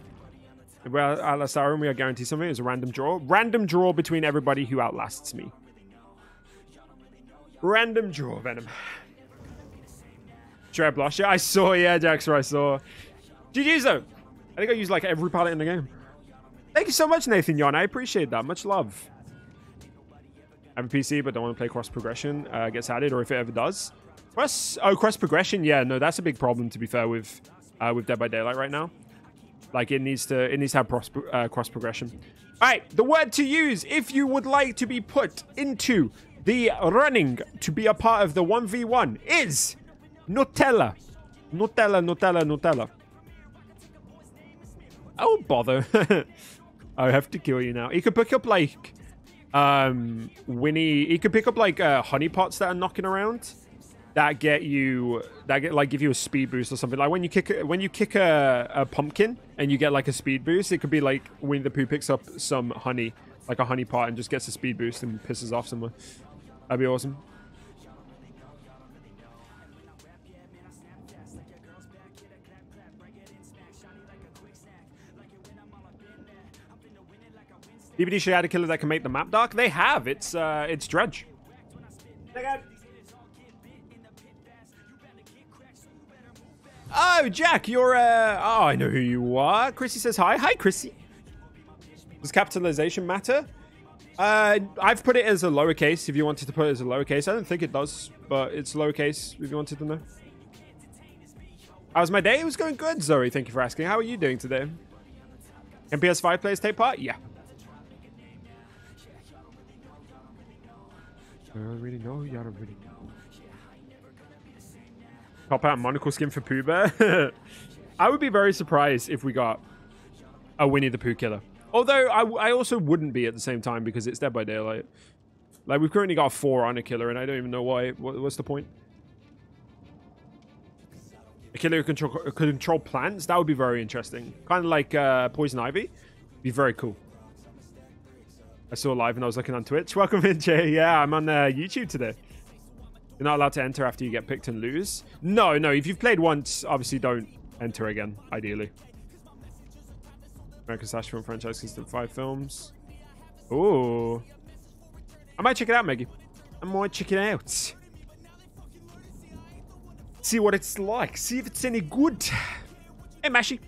Well, Alastarum, we are guaranteed something. It's a random draw. Random draw between everybody who outlasts me. Random draw, Venom. Trap blush. Yeah, I saw. Yeah, Jaxer, I saw. GG's though. I think I used like every palette in the game. Thank you so much, Nathan Yon. I appreciate that. Much love. I have a PC, but don't want to play cross progression. Uh, gets added, or if it ever does. Cross. Oh, cross progression. Yeah, no, that's a big problem. To be fair, with uh, with Dead by Daylight right now. Like it needs to it needs to have cross, uh, cross progression. All right, the word to use if you would like to be put into the running to be a part of the 1v1 is Nutella. Nutella, Nutella, Nutella. Oh, bother. I have to kill you now. He could pick up, like, um, Winnie. He could pick up, like, uh, honey pots that are knocking around that get you, that get, like, give you a speed boost or something. Like, when you kick, when you kick a, a pumpkin and you get, like, a speed boost, it could be, like, Winnie the Pooh picks up some honey, like a honey pot, and just gets a speed boost and pisses off someone. That'd be awesome. DBD should add a killer that can make the map dark. They have. It's uh, it's Dredge. Oh, Jack, you're uh oh, I know who you are. Chrissy says hi. Hi, Chrissy. Does capitalization matter? Uh, I've put it as a lowercase if you wanted to put it as a lowercase. I don't think it does, but it's lowercase if you wanted to know. How was my day? It was going good, Zoe. Thank you for asking. How are you doing today? MPS5 players take part? Yeah. I don't really know. You don't really know. Pop out monocle skin for Pooh Bear. I would be very surprised if we got a Winnie the Pooh killer. Although I, I also wouldn't be at the same time because it's Dead by Daylight. Like we've currently got four on a killer, and I don't even know why. What, what's the point? A killer who control, control plants? That would be very interesting. Kind of like uh, Poison Ivy. Be very cool. I saw live and I was looking on Twitch. Welcome in, Jay. Yeah, I'm on uh, YouTube today. You're not allowed to enter after you get picked and lose. No, no. If you've played once, obviously don't enter again, ideally. American Slash film franchise consistent of five films. Ooh. I might check it out, Maggie. I might check it out. See what it's like. See if it's any good. Hey, Mashy.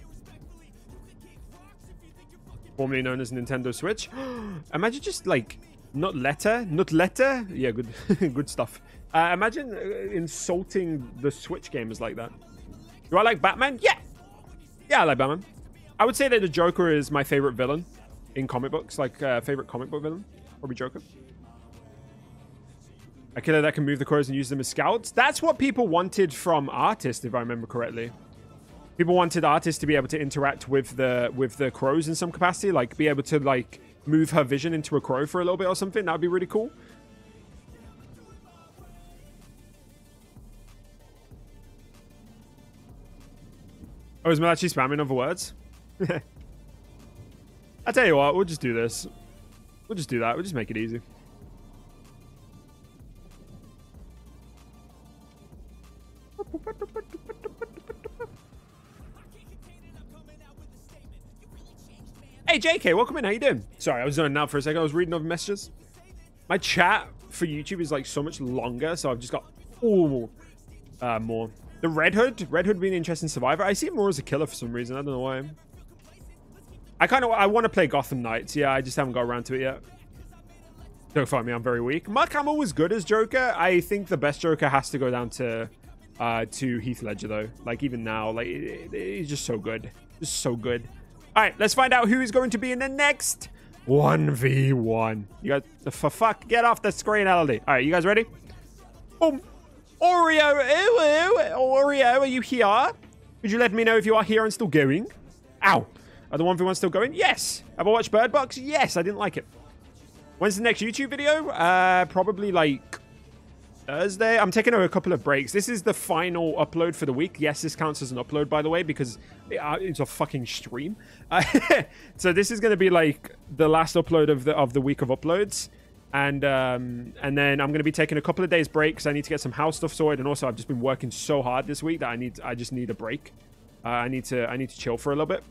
Formerly known as Nintendo Switch. imagine just like not letter, not letter. Yeah, good, good stuff. Uh, imagine uh, insulting the Switch gamers like that. Do I like Batman? Yeah. Yeah, I like Batman. I would say that the Joker is my favorite villain in comic books, like uh, favorite comic book villain. Probably Joker. A killer that can move the crows and use them as scouts. That's what people wanted from Artist, if I remember correctly. People wanted Artist to be able to interact with the with the crows in some capacity, like be able to like move her vision into a crow for a little bit or something. That would be really cool. Oh, is Malachi spamming other words? I tell you what, we'll just do this. We'll just do that. We'll just make it easy. Hey JK, welcome in. How you doing? Sorry, I was zoning out for a second. I was reading other messages. My chat for YouTube is like so much longer, so I've just got oh uh, more. The Red Hood, Red Hood being an interesting survivor. I see him more as a killer for some reason. I don't know why. I kind of I want to play Gotham Knights. Yeah, I just haven't got around to it yet. Don't find me, I'm very weak. Mark Hamill was good as Joker. I think the best Joker has to go down to uh, to Heath Ledger though. Like even now, like it, it, he's just so good, just so good. All right, let's find out who is going to be in the next 1v1. You guys, for fuck, get off the screen, LD. All right, you guys ready? Boom. Oreo, ew, ew. Oreo, are you here? Could you let me know if you are here and still going? Ow. Are the 1v1 still going? Yes. Have I watched Bird Box? Yes, I didn't like it. When's the next YouTube video? Uh, probably like Thursday. I'm taking a couple of breaks. This is the final upload for the week. Yes, this counts as an upload, by the way, because uh, it's a fucking stream. Uh, so this is going to be like the last upload of the of the week of uploads, and um, and then I'm going to be taking a couple of days break because I need to get some house stuff sorted, and also I've just been working so hard this week that I need I just need a break. Uh, I need to I need to chill for a little bit.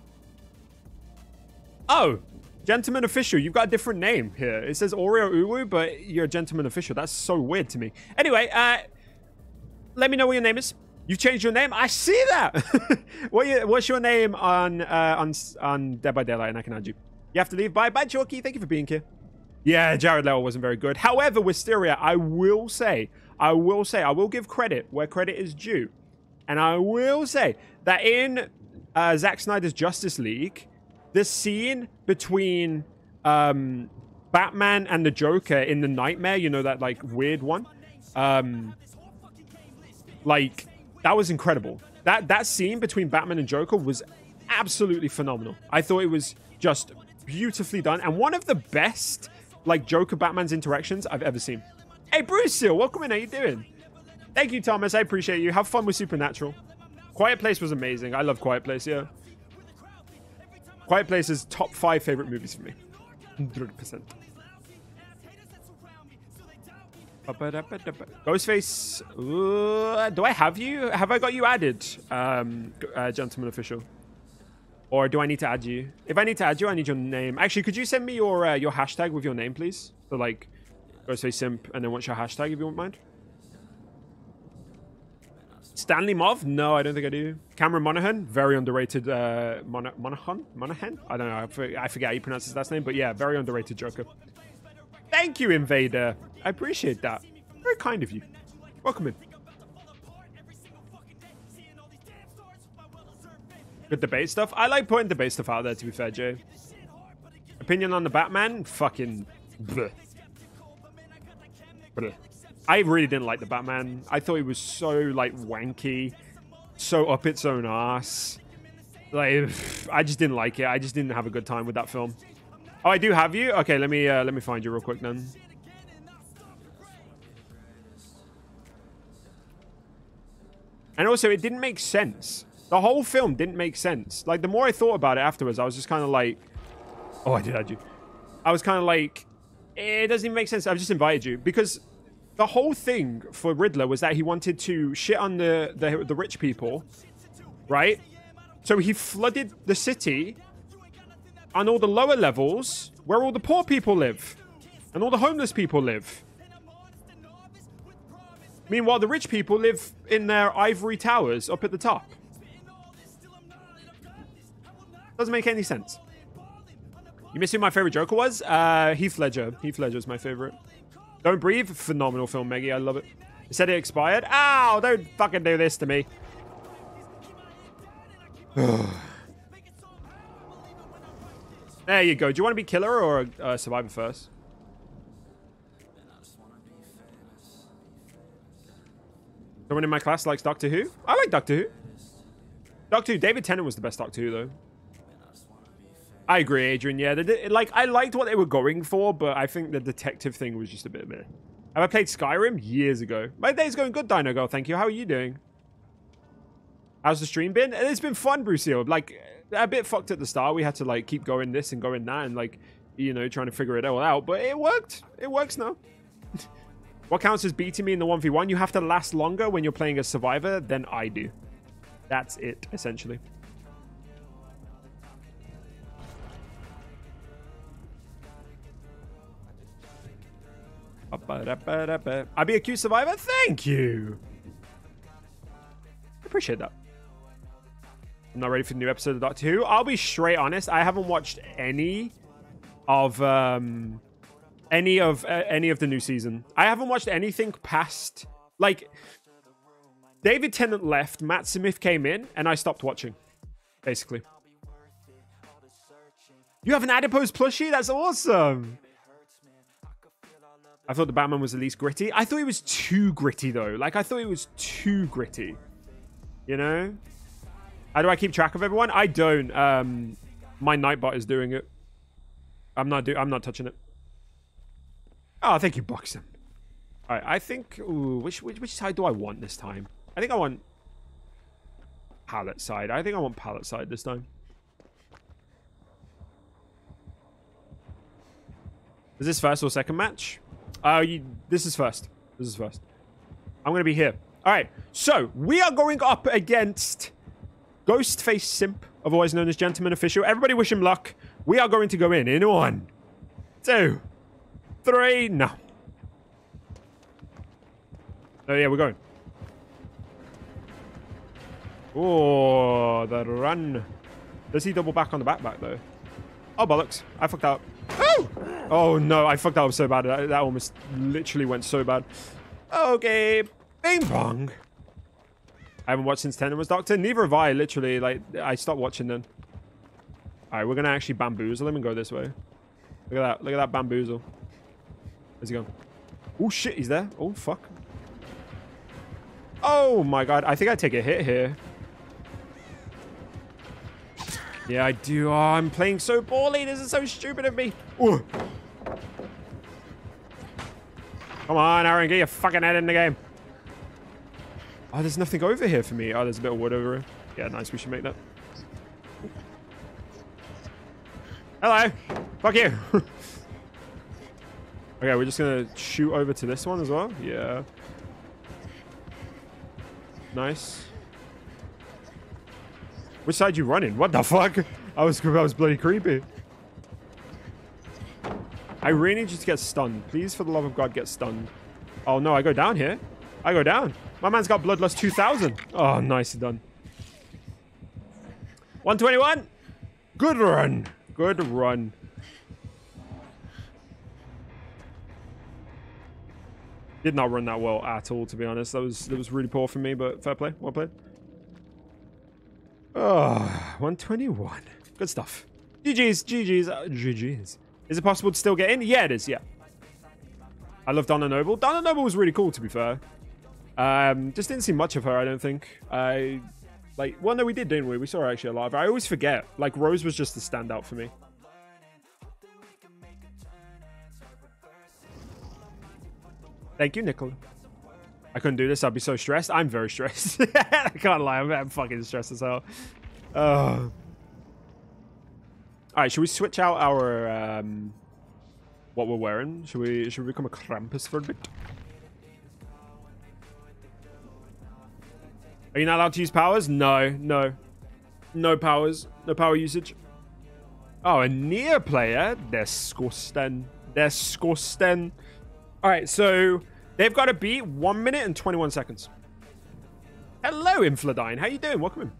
Oh, Gentleman official, you've got a different name here. It says Oreo Uwu, but you're a gentleman official. That's so weird to me. Anyway, uh, let me know what your name is. You've changed your name. I see that. what you, what's your name on uh, on on Dead by Daylight? And I can add you. You have to leave. Bye, bye, Chalky. Thank you for being here. Yeah, Jared Leto wasn't very good. However, Wisteria, I will say, I will say, I will give credit where credit is due, and I will say that in uh, Zack Snyder's Justice League, the scene between um, Batman and the Joker in the Nightmare, you know that like weird one, um, like that was incredible. That that scene between Batman and Joker was absolutely phenomenal. I thought it was just beautifully done and one of the best like Joker Batman's interactions I've ever seen. Hey Bruce Seal, welcome in. How you doing? Thank you, Thomas. I appreciate you. Have fun with Supernatural. Quiet Place was amazing. I love Quiet Place. Yeah. Quiet Place is top five favorite movies for me. 100%. Ghostface, uh, do I have you? Have I got you added, um, uh, gentleman official? Or do I need to add you? If I need to add you, I need your name. Actually, could you send me your uh, your hashtag with your name, please? So like, go say Simp, and then what's your hashtag, if you won't mind? Stanley Mov? No, I don't think I do. Cameron Monaghan? Very underrated. Uh, Mon Monaghan? Monaghan? I don't know. I forget, I forget how you pronounce his last name, but yeah, very underrated Joker. Thank you, Invader. I appreciate that. Very kind of you. Welcome in. Good debate stuff. I like putting debate stuff out there, to be fair, Jay. Opinion on the Batman? Fucking... Bleh. Bleh. I really didn't like the Batman. I thought he was so like wanky, so up its own ass. Like I just didn't like it. I just didn't have a good time with that film. Oh, I do have you. Okay, let me uh, let me find you real quick then. And also, it didn't make sense. The whole film didn't make sense. Like, the more I thought about it afterwards, I was just kind of like, oh, I did add you. I was kind of like, eh, it doesn't even make sense. I've just invited you because the whole thing for Riddler was that he wanted to shit on the, the, the rich people, right? So he flooded the city on all the lower levels where all the poor people live and all the homeless people live. Meanwhile, the rich people live in their ivory towers up at the top. Doesn't make any sense. You miss who my favorite Joker was? Uh, Heath Ledger. Heath Ledger is my favorite. Don't Breathe. Phenomenal film, Meggie. I love it. It said it expired. Ow! Don't fucking do this to me. there you go. Do you want to be killer or uh, survivor first? Someone in my class likes Doctor Who. I like Doctor Who. Doctor Who. David Tennant was the best Doctor Who, though. I agree, Adrian. Yeah, did, like I liked what they were going for, but I think the detective thing was just a bit meh. Have I played Skyrim years ago? My day's going good, Dino Girl. Thank you. How are you doing? How's the stream been? It's been fun, Bruceo. Like a bit fucked at the start. We had to like keep going this and going that, and like you know trying to figure it all out. But it worked. It works now. what counts as beating me in the one v one? You have to last longer when you're playing a survivor than I do. That's it, essentially. I'll be a cute survivor? Thank you. I appreciate that. I'm not ready for the new episode of Doctor Who. I'll be straight honest. I haven't watched any of um any of uh, any of the new season. I haven't watched anything past like David Tennant left, Matt Smith came in, and I stopped watching. Basically. You have an adipose plushie? That's awesome. I thought the Batman was the least gritty. I thought it was too gritty though. Like I thought it was too gritty. You know? How do I keep track of everyone? I don't. Um, my Nightbot is doing it. I'm not do. I'm not touching it. Oh, thank you, Boxing. All right, I think. Ooh, which, which which side do I want this time? I think I want pallet side. I think I want pallet side this time. Is this first or second match? Uh, you, this is first. This is first. I'm going to be here. All right. So, we are going up against Ghostface Simp, otherwise known as Gentleman Official. Everybody wish him luck. We are going to go in in one, two, three. No. Oh, yeah, we're going. Oh, the run. Does he double back on the back back, though? Oh, bollocks. I fucked up. Oh! No. I fucked up so bad. That, that almost literally went so bad. Okay. Bing bong. I haven't watched since Tennant was Doctor. Neither have I, literally. Like, I stopped watching then. Alright, we're going to actually bamboozle him and go this way. Look at that. Look at that bamboozle. Where's he gone? Oh, shit. He's there. Oh, fuck. Oh, my God. I think I take a hit here. Yeah, I do. Oh, I'm playing so poorly. This is so stupid of me. Ooh. Come on, Aaron. Get your fucking head in the game. Oh, there's nothing over here for me. Oh, there's a bit of wood over here. Yeah, nice. We should make that. Hello. Fuck you. okay, we're just going to shoot over to this one as well. Yeah. Nice. Which side you running? What the fuck? I was, I was bloody creepy. I really to get stunned. Please, for the love of God, get stunned. Oh, no, I go down here. I go down. My man's got Bloodlust 2000. Oh, nicely done. 121. Good run. Good run. Did not run that well at all, to be honest. That was that was really poor for me, but fair play. Well played. Ah, oh, 121. Good stuff. GG's, GG's, uh, GG's. Is it possible to still get in? Yeah, it is, yeah. I love Donna Noble. Donna Noble was really cool, to be fair. Um, just didn't see much of her, I don't think. I, like, well, no, we did, didn't we? We saw her actually a lot. I always forget. Like, Rose was just the standout for me. Thank you, Nicole. I couldn't do this. I'd be so stressed. I'm very stressed. I can't lie. I'm, I'm fucking stressed as hell. Oh. All right, should we switch out our um, what we're wearing? Should we should we become a Krampus for a bit? Are you not allowed to use powers? No, no, no powers, no power usage. Oh, a near player. Disgusting. Disgusting. All right, so they've got to beat one minute and 21 seconds. Hello, Infladine. How are you doing? Welcome in.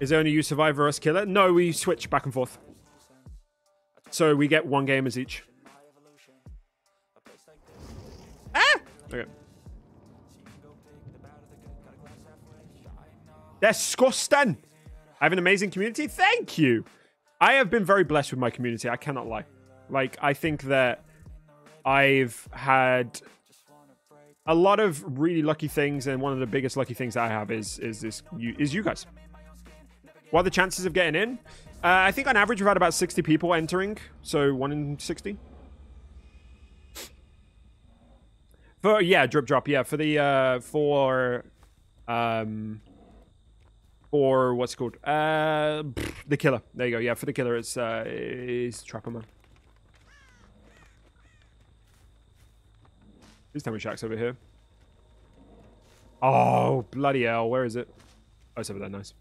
Is only you survivor us killer? No, we switch back and forth. So we get one game as each. Ah! Okay. Disgusting. I have an amazing community. Thank you. I have been very blessed with my community. I cannot lie. Like, I think that I've had a lot of really lucky things, and one of the biggest lucky things I have is is this is you guys. What are the chances of getting in? Uh, I think on average we've had about 60 people entering, so one in 60. For yeah, drip drop, yeah, for the uh for um for what's called? Uh the killer. There you go. Yeah, for the killer it's uh is Trapper Man. Please tell me Shack's over here. Oh, bloody hell. Where is it? Oh, it's over there. Nice.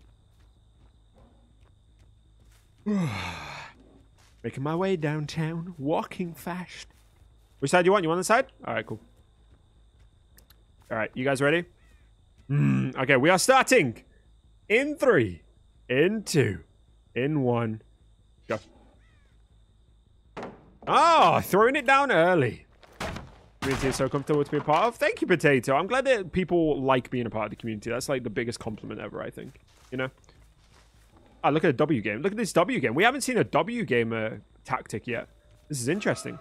Making my way downtown. Walking fast. Which side do you want? You want the side? All right, cool. All right, you guys ready? Mm, okay, we are starting in three, in two, in one. Go. Oh, throwing it down early. Community is so comfortable to be a part of. Thank you, Potato. I'm glad that people like being a part of the community. That's like the biggest compliment ever, I think. You know? Ah, look at a W game. Look at this W game. We haven't seen a W gamer tactic yet. This is interesting.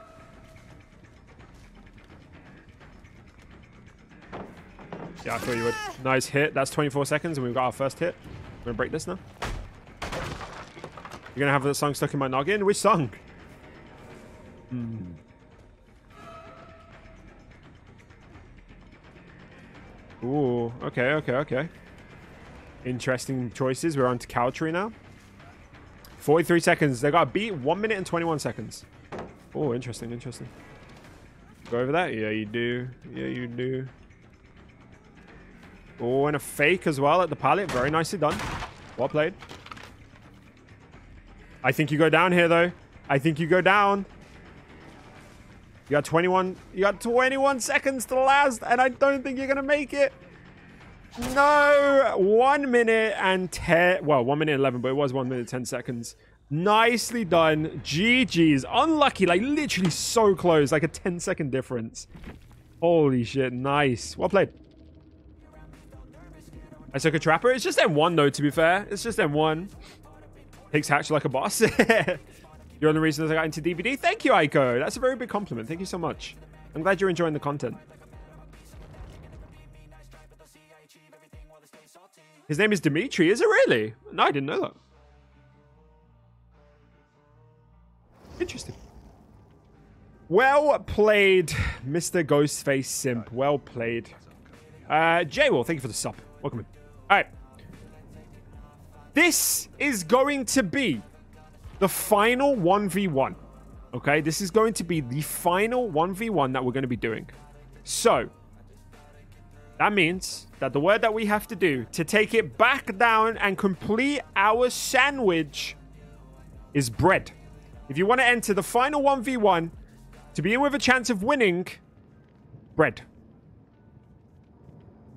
Yeah, I thought you would. Nice hit. That's 24 seconds, and we've got our first hit. I'm gonna break this now. You're gonna have that song stuck in my noggin? Which song? Hmm. Ooh, okay, okay, okay. Interesting choices. We're on to Cowtree now. 43 seconds. They got a beat 1 minute and 21 seconds. Oh, interesting, interesting. Go over that? Yeah, you do. Yeah, you do. Oh, and a fake as well at the pallet. Very nicely done. Well played. I think you go down here, though. I think you go down. You got 21. You got 21 seconds to last, and I don't think you're gonna make it. No, one minute and 10. Well, one minute 11, but it was one minute 10 seconds. Nicely done. GG's. Unlucky, like literally so close, like a 10 second difference. Holy shit, nice. Well played. I took a trapper. It's just M1 though, to be fair. It's just M1. Takes hatch like a boss. you're the reason I got into DBD. Thank you, Aiko. That's a very big compliment. Thank you so much. I'm glad you're enjoying the content. His name is Dimitri. Is it really? No, I didn't know that. Interesting. Well played, Mr. Ghostface Simp. Well played. Uh, J-Will, thank you for the sub. Welcome in. All right. This is going to be the final 1v1. Okay, this is going to be the final 1v1 that we're going to be doing. So, that means that the word that we have to do to take it back down and complete our sandwich is bread. If you want to enter the final 1v1 to be in with a chance of winning, bread.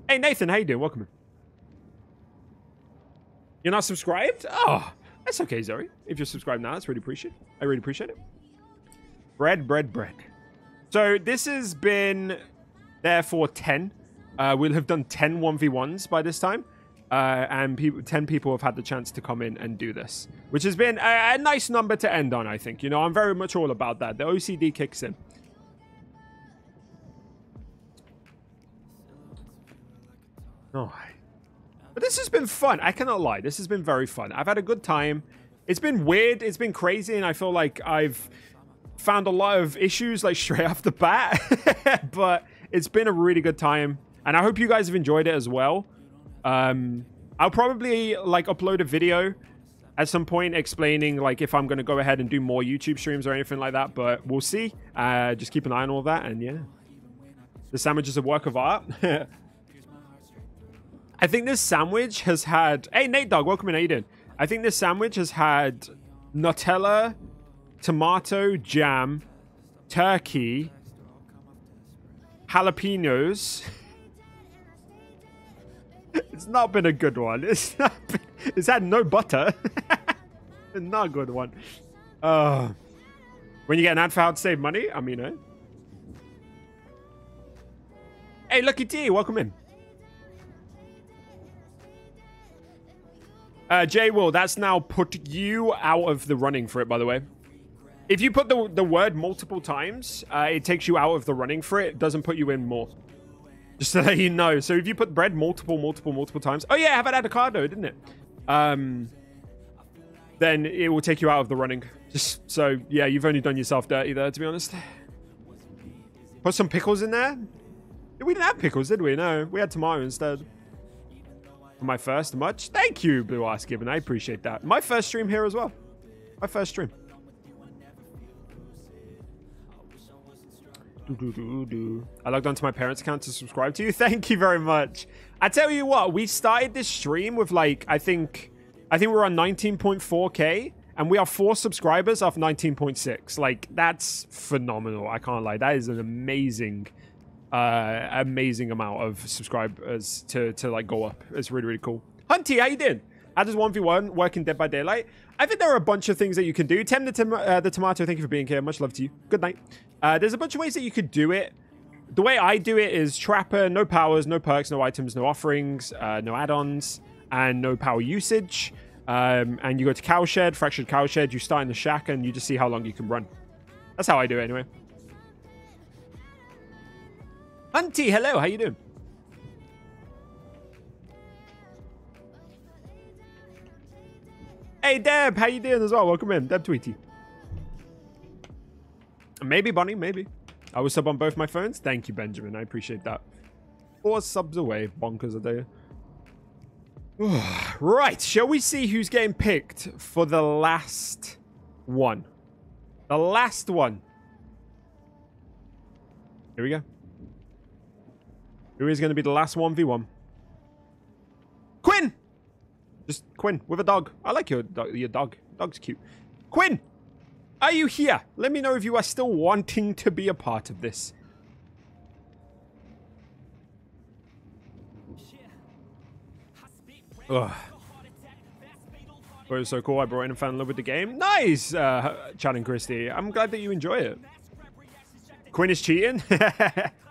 Hey Nathan, how you doing? Welcome. You're not subscribed? Oh, that's okay, Zoe. If you're subscribed now, that's really appreciated. I really appreciate it. Bread, bread, bread. So this has been there for 10. Uh, we'll have done 10 1v1s by this time. Uh, and people, 10 people have had the chance to come in and do this, which has been a, a, nice number to end on, I think. You know, I'm very much all about that. The OCD kicks in. Oh, but this has been fun. I cannot lie. This has been very fun. I've had a good time. It's been weird. It's been crazy, and I feel like I've found a lot of issues like straight off the bat. but it's been a really good time, and I hope you guys have enjoyed it as well. Um, I'll probably like upload a video at some point explaining like if I'm going to go ahead and do more YouTube streams or anything like that, but we'll see. Uh, just keep an eye on all that, and yeah, the sandwich is a work of art. I think this sandwich has had. Hey, Nate Dog, welcome in. How you? I think this sandwich has had Nutella, tomato, jam, turkey, jalapenos. it's not been a good one. It's not. Been, it's had no butter. not a good one. Uh, when you get an ad for how to save money, I mean, eh? Hey, Lucky T, welcome in. Uh, Jay Will, that's now put you out of the running for it, by the way. If you put the, the word multiple times, uh, it takes you out of the running for it. It doesn't put you in more. Just so that you know. So if you put bread multiple, multiple, multiple times. Oh, yeah, have it avocado, didn't it? Um, then it will take you out of the running. Just so, yeah, you've only done yourself dirty there, to be honest. Put some pickles in there. We didn't have pickles, did we? No, we had tomato instead. My first much. Thank you, Blue Ass Given. I appreciate that. My first stream here as well. My first stream. Do, do, do, do. I logged onto my parents' account to subscribe to you. Thank you very much. I tell you what, we started this stream with like, I think, I think we're on 19.4k and we are four subscribers off 19.6. Like, that's phenomenal. I can't lie. That is an amazing, uh, amazing amount of subscribers to, to like go up. It's really, really cool. Hunty, how you doing? How does 1v1 working Dead by Daylight? I think there are a bunch of things that you can do. Tem the, tom uh, the Tomato, thank you for being here. Much love to you. Good night. Uh, there's a bunch of ways that you could do it. The way I do it is Trapper, no powers, no perks, no items, no offerings, uh, no add-ons, and no power usage. Um, and you go to Cowshed, Fractured Cowshed, you start in the shack, and you just see how long you can run. That's how I do it anyway. Hunty, hello, how you doing? Hey, Deb, how you doing as well? Welcome in, Deb Tweety. Maybe, Bonnie, maybe. I was sub on both my phones. Thank you, Benjamin. I appreciate that. Four subs away. Bonkers a day. right, shall we see who's getting picked for the last one? The last one. Here we go. Who is going to be the last 1v1? Quinn! Just Quinn with a dog. I like your dog. Your dog. Dog's cute. Quinn! Are you here? Let me know if you are still wanting to be a part of this. Ugh. It was so cool. I brought in and fell in love with the game. Nice, uh, and Christie. I'm glad that you enjoy it. Quinn is cheating.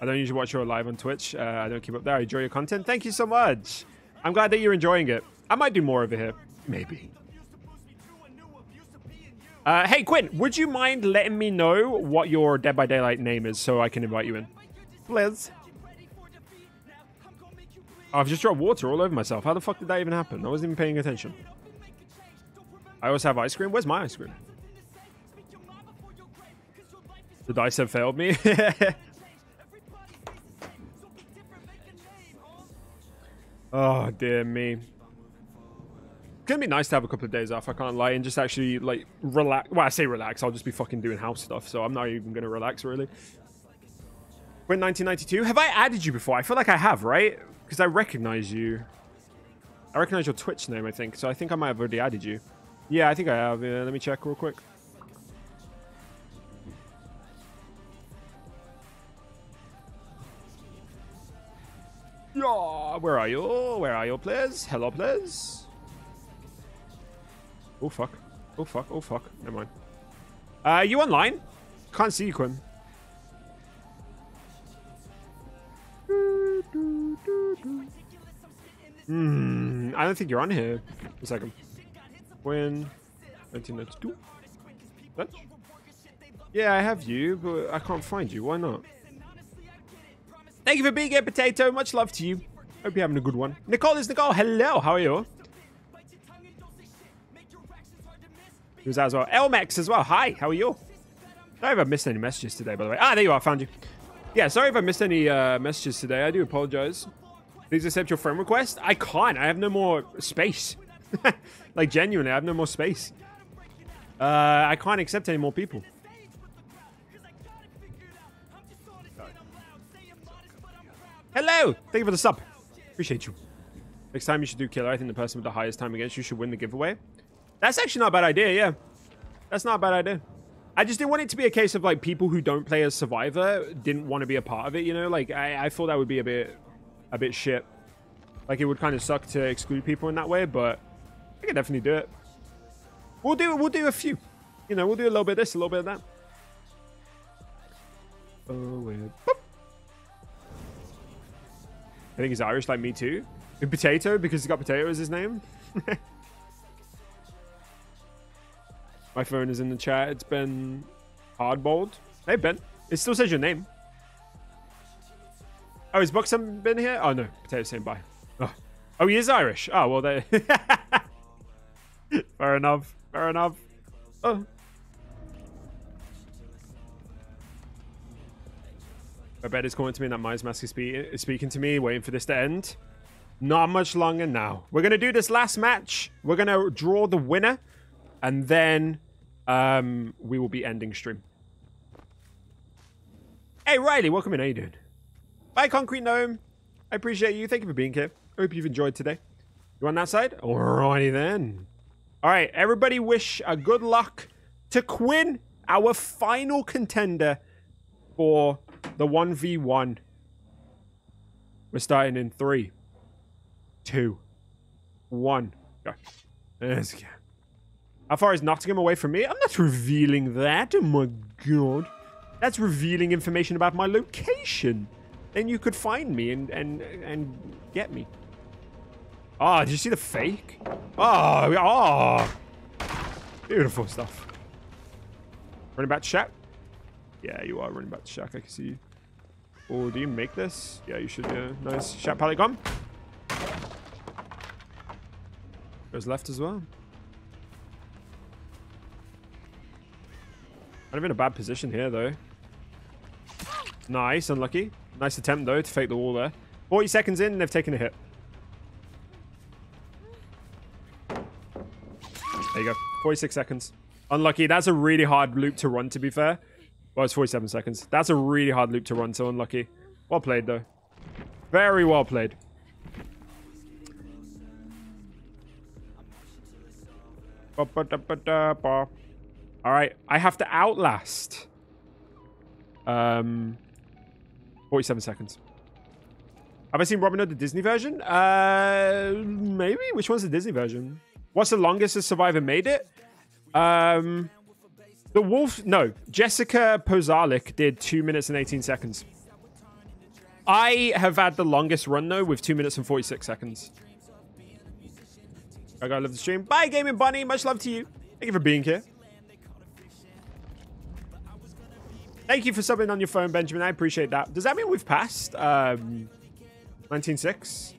I don't usually watch your live on Twitch. Uh, I don't keep up there. I enjoy your content. Thank you so much. I'm glad that you're enjoying it. I might do more over here. Maybe. Uh, hey, Quinn, would you mind letting me know what your Dead by Daylight name is so I can invite you in? Please. I've just dropped water all over myself. How the fuck did that even happen? I wasn't even paying attention. I also have ice cream. Where's my ice cream? The dice have failed me. oh, dear me It's gonna be nice to have a couple of days off. I can't lie and just actually like relax. Well, I say relax. I'll just be fucking doing house stuff, so I'm not even gonna relax really. When 1992, have I added you before? I feel like I have, right? Because I recognize you. I recognize your Twitch name, I think. So I think I might have already added you. Yeah, I think I have. Yeah, let me check real quick. Yeah, where are you? Where are you, please? Hello, please. Oh, fuck. Oh, fuck. Oh, fuck. Never mind. Uh, you online? Can't see you, Quinn. Hmm. I don't think you're on here. A second. Quinn. 1992. Dutch? Yeah, I have you, but I can't find you. Why not? Thank you for being here, Potato. Much love to you. Hope you're having a good one. Nicole is Nicole. Hello. How are you? Who's that as well? Elmex as well. Hi. How are you? Sorry if I missed any messages today, by the way. Ah, there you are. I found you. Yeah, sorry if I missed any uh, messages today. I do apologize. Please accept your friend request. I can't. I have no more space. like, genuinely, I have no more space. Uh, I can't accept any more people. Hello! Thank you for the sub. Appreciate you. Next time you should do killer. I think the person with the highest time against you should win the giveaway. That's actually not a bad idea, yeah. That's not a bad idea. I just didn't want it to be a case of like people who don't play as Survivor didn't want to be a part of it, you know? Like I, I thought that would be a bit a bit shit. Like it would kind of suck to exclude people in that way, but I can definitely do it. We'll do we'll do a few. You know, we'll do a little bit of this, a little bit of that. Oh, wait. Boop. I think he's Irish like me too. And potato because he's got potato as his name. My phone is in the chat. It's been hardballed. Hey Ben, it still says your name. Oh, is Buxom been here? Oh no, potato saying bye. Oh. oh, he is Irish. Oh well, they. Fair enough. Fair enough. Oh. I bet it's going to mean that Myers Mask is, spe speaking to me, waiting for this to end. Not much longer now. We're going to do this last match. We're going to draw the winner. And then um, we will be ending stream. Hey, Riley. Welcome in. How you doing? Bye, Concrete Gnome. I appreciate you. Thank you for being here. I hope you've enjoyed today. You on that side? Alrighty then. All right, everybody wish a good luck to Quinn, our final contender for the 1v1. We're starting in three, two, one. Go. Let's go. How far is Nottingham away from me? I'm not revealing that. Oh my god. That's revealing information about my location. Then you could find me and and and get me. Oh, did you see the fake? Oh, oh. Beautiful stuff. Running back to? Yeah, you are running back to Shack. I can see you. Oh, do you make this? Yeah, you should. Yeah, nice. Shack pallet gone. Goes left as well. Of in a bad position here, though. Nice, unlucky. Nice attempt, though, to fake the wall there. 40 seconds in, they've taken a hit. There you go. 46 seconds. Unlucky. That's a really hard loop to run, to be fair. Well, it's 47 seconds. That's a really hard loop to run, so unlucky. Well played, though. Very well played. Alright, I have to outlast. Um, 47 seconds. Have I seen Robin Hood, the Disney version? Uh, maybe? Which one's the Disney version? What's the longest a survivor made it? Um, the Wolf, no. Jessica Pozalik did 2 minutes and 18 seconds. I have had the longest run, though, with 2 minutes and 46 seconds. I gotta love the stream. Bye, Gaming Bunny. Much love to you. Thank you for being here. Thank you for subbing on your phone, Benjamin. I appreciate that. Does that mean we've passed um, 19.6?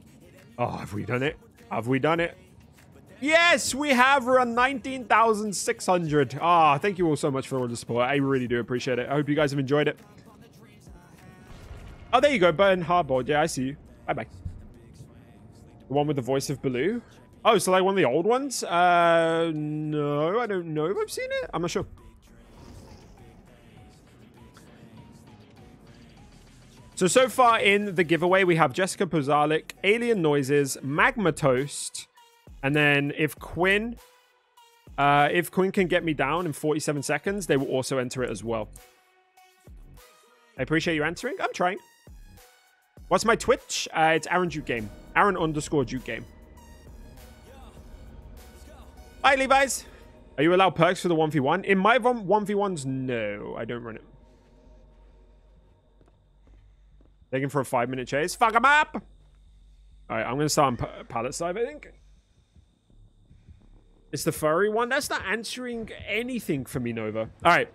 Oh, have we done it? Have we done it? Yes, we have run 19,600. Ah, oh, thank you all so much for all the support. I really do appreciate it. I hope you guys have enjoyed it. Oh, there you go. Burn hardboard. Yeah, I see you. Bye-bye. The one with the voice of Baloo? Oh, so like one of the old ones? Uh, no, I don't know if I've seen it. I'm not sure. So, so far in the giveaway, we have Jessica Pozalik, Alien Noises, Magma Toast, and then if Quinn, uh, if Quinn can get me down in 47 seconds, they will also enter it as well. I appreciate you answering. I'm trying. What's my Twitch? Uh, it's Aaron Duke Game. Aaron underscore Duke Game. Bye, Levi's. Are you allowed perks for the 1v1? In my 1v1s, no. I don't run it. Taking for a five minute chase. Fuck him up! Alright, I'm going to start on pallet side, I think. It's the furry one. That's not answering anything for me, Nova. All right.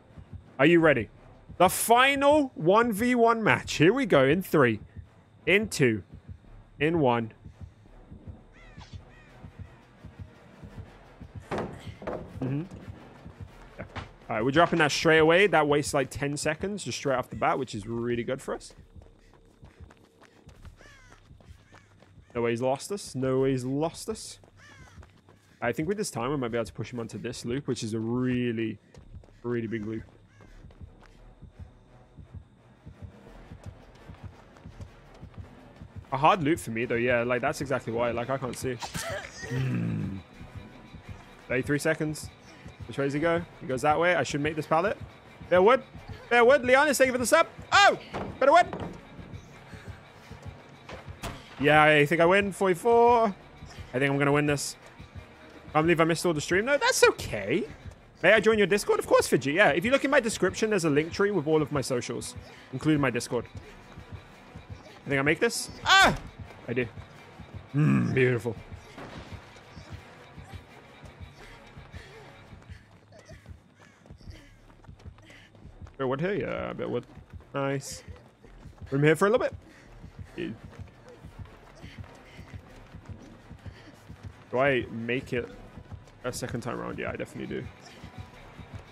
Are you ready? The final 1v1 match. Here we go in three, in two, in one. Mm-hmm. All right, we're dropping that straight away. That wastes like 10 seconds just straight off the bat, which is really good for us. No way he's lost us. No way he's lost us. I think with this time, we might be able to push him onto this loop, which is a really, really big loop. A hard loop for me, though. Yeah, like, that's exactly why. Like, I can't see. Mm. 33 seconds. Which way does he go? He goes that way. I should make this pallet. Bear wood. Bear wood. Leon is taking for the sub. Oh! Better wood. Yeah, I think I win. 44. I think I'm going to win this. I believe I missed all the stream. No, that's okay. May I join your Discord? Of course, Fidji. Yeah, if you look in my description, there's a link tree with all of my socials, including my Discord. I think I make this. Ah! I do. Mmm, beautiful. Bit wood here? Yeah, a bit wood. Nice. Room here for a little bit. Yeah. Do I make it a second time around? Yeah, I definitely do.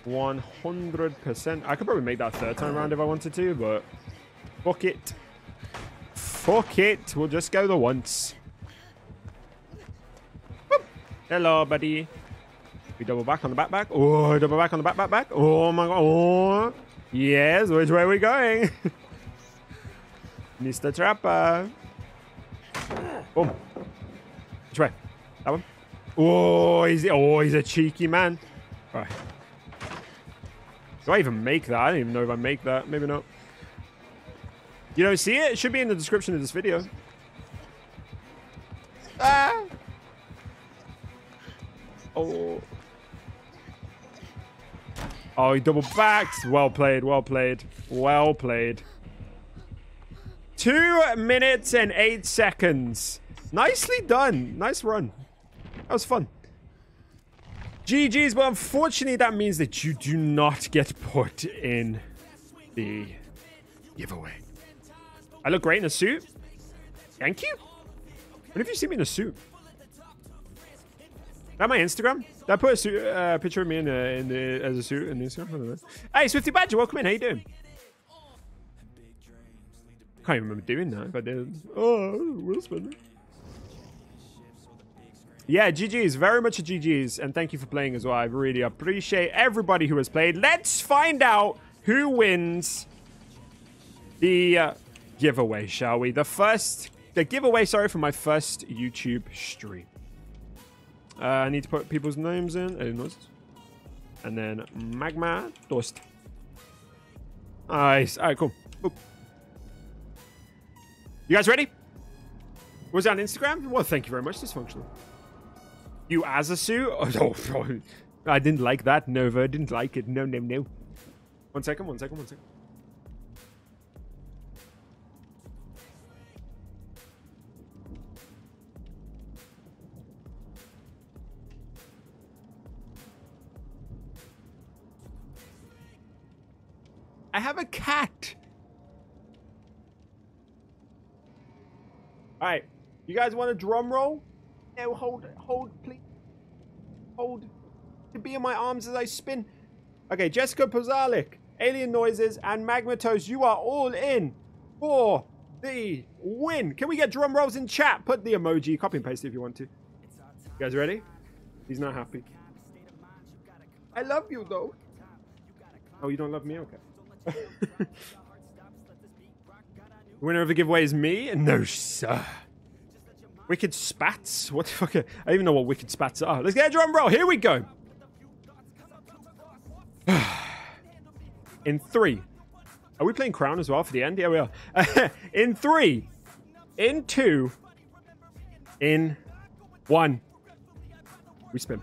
100%. I could probably make that third time around if I wanted to, but fuck it. Fuck it. We'll just go the once. Hello, buddy. We double back on the back back. Oh, double back on the back back back. Oh my god. Oh. Yes, which way are we going? Mr. Trapper. Boom. Which way? That one? Oh, he's oh, he's a cheeky man. All right. Do I even make that? I don't even know if I make that. Maybe not. You don't see it? It should be in the description of this video. Ah! Oh. Oh, he double backed. Well played, well played, well played. Two minutes and eight seconds. Nicely done. Nice run. That was fun. GG's, but unfortunately that means that you do not get put in the giveaway. I look great in a suit. Thank you. When have you seen me in a suit? That my Instagram? Did I put a suit, uh, picture of me in, the, in the, as a suit in the Instagram? Hey, Swifty Badger, welcome in. How you doing? Can't even remember doing that if I did. Oh, Will Spender. Yeah, GG's. Very much a GG's. And thank you for playing as well. I really appreciate everybody who has played. Let's find out who wins the uh, giveaway, shall we? The first, the giveaway, sorry, for my first YouTube stream. Uh, I need to put people's names in. Elinors. And then Magma Dost. Nice. All right, cool. You guys ready? Was that on Instagram? Well, thank you very much. Dysfunctional. You as a suit? Oh, I didn't like that. Nova I didn't like it. No, no, no. One second, one second, one second. I have a cat. All right. You guys want a drum roll? No, hold, hold, please. Hold. To be in my arms as I spin. Okay, Jessica Pozalik, Alien Noises, and Magmatos, you are all in for the win. Can we get drum rolls in chat? Put the emoji, copy and paste if you want to. You guys ready? He's not happy. I love you, though. Oh, you don't love me? Okay. Winner of the giveaway is me? No, sir. Wicked Spats? What the fuck? I don't even know what Wicked Spats are. Let's get a drum roll. Here we go. In three. Are we playing Crown as well for the end? Yeah, we are. in three. In two. In one. We spin.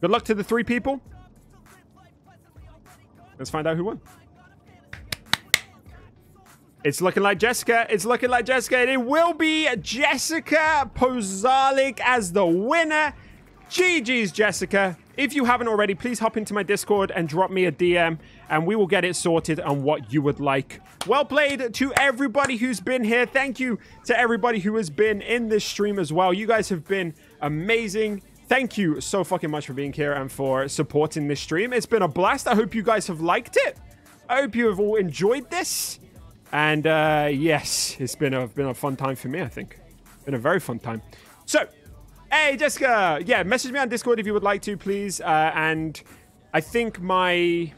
Good luck to the three people. Let's find out who won. It's looking like Jessica. It's looking like Jessica. And it will be Jessica Pozalik as the winner. GG's, Jessica. If you haven't already, please hop into my Discord and drop me a DM, and we will get it sorted on what you would like. Well played to everybody who's been here. Thank you to everybody who has been in this stream as well. You guys have been amazing. thank you so fucking much for being here and for supporting this stream. It's been a blast. I hope you guys have liked it. I hope you have all enjoyed this. And uh, yes, it's been a been a fun time for me. I think, been a very fun time. So, hey Jessica, yeah, message me on Discord if you would like to, please. Uh, and I think my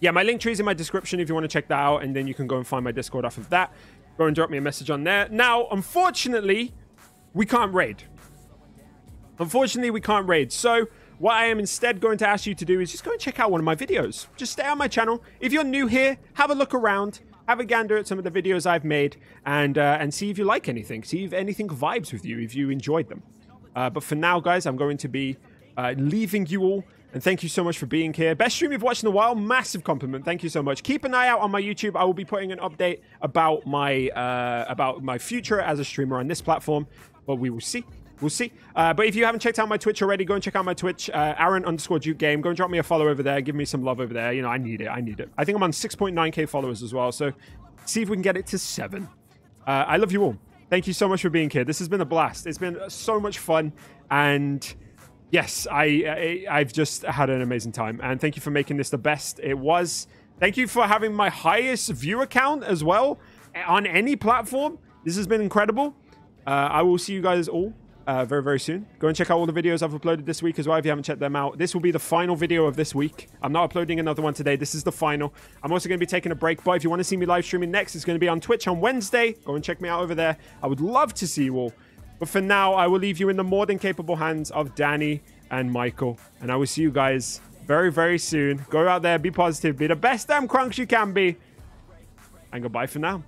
yeah, my link tree is in my description if you want to check that out, and then you can go and find my Discord off of that. Go and drop me a message on there. Now, unfortunately, we can't raid. Unfortunately, we can't raid. So, what I am instead going to ask you to do is just go and check out one of my videos. Just stay on my channel. If you're new here, have a look around have a gander at some of the videos I've made and uh, and see if you like anything. See if anything vibes with you, if you enjoyed them. Uh, but for now, guys, I'm going to be uh, leaving you all. And thank you so much for being here. Best stream you've watched in a while. Massive compliment. Thank you so much. Keep an eye out on my YouTube. I will be putting an update about my uh, about my future as a streamer on this platform. But we will see. We'll see. Uh, but if you haven't checked out my Twitch already, go and check out my Twitch, uh, Aaron underscore Duke Game. Go and drop me a follow over there. Give me some love over there. You know, I need it. I need it. I think I'm on 6.9k followers as well. So see if we can get it to seven. Uh, I love you all. Thank you so much for being here. This has been a blast. It's been so much fun. And yes, I, I I've just had an amazing time. And thank you for making this the best it was. Thank you for having my highest viewer count as well on any platform. This has been incredible. Uh, I will see you guys all uh, very, very soon. Go and check out all the videos I've uploaded this week as well if you haven't checked them out. This will be the final video of this week. I'm not uploading another one today. This is the final. I'm also going to be taking a break, but if you want to see me live streaming next, it's going to be on Twitch on Wednesday. Go and check me out over there. I would love to see you all. But for now, I will leave you in the more than capable hands of Danny and Michael. And I will see you guys very, very soon. Go out there, be positive, be the best damn crunks you can be. And goodbye for now.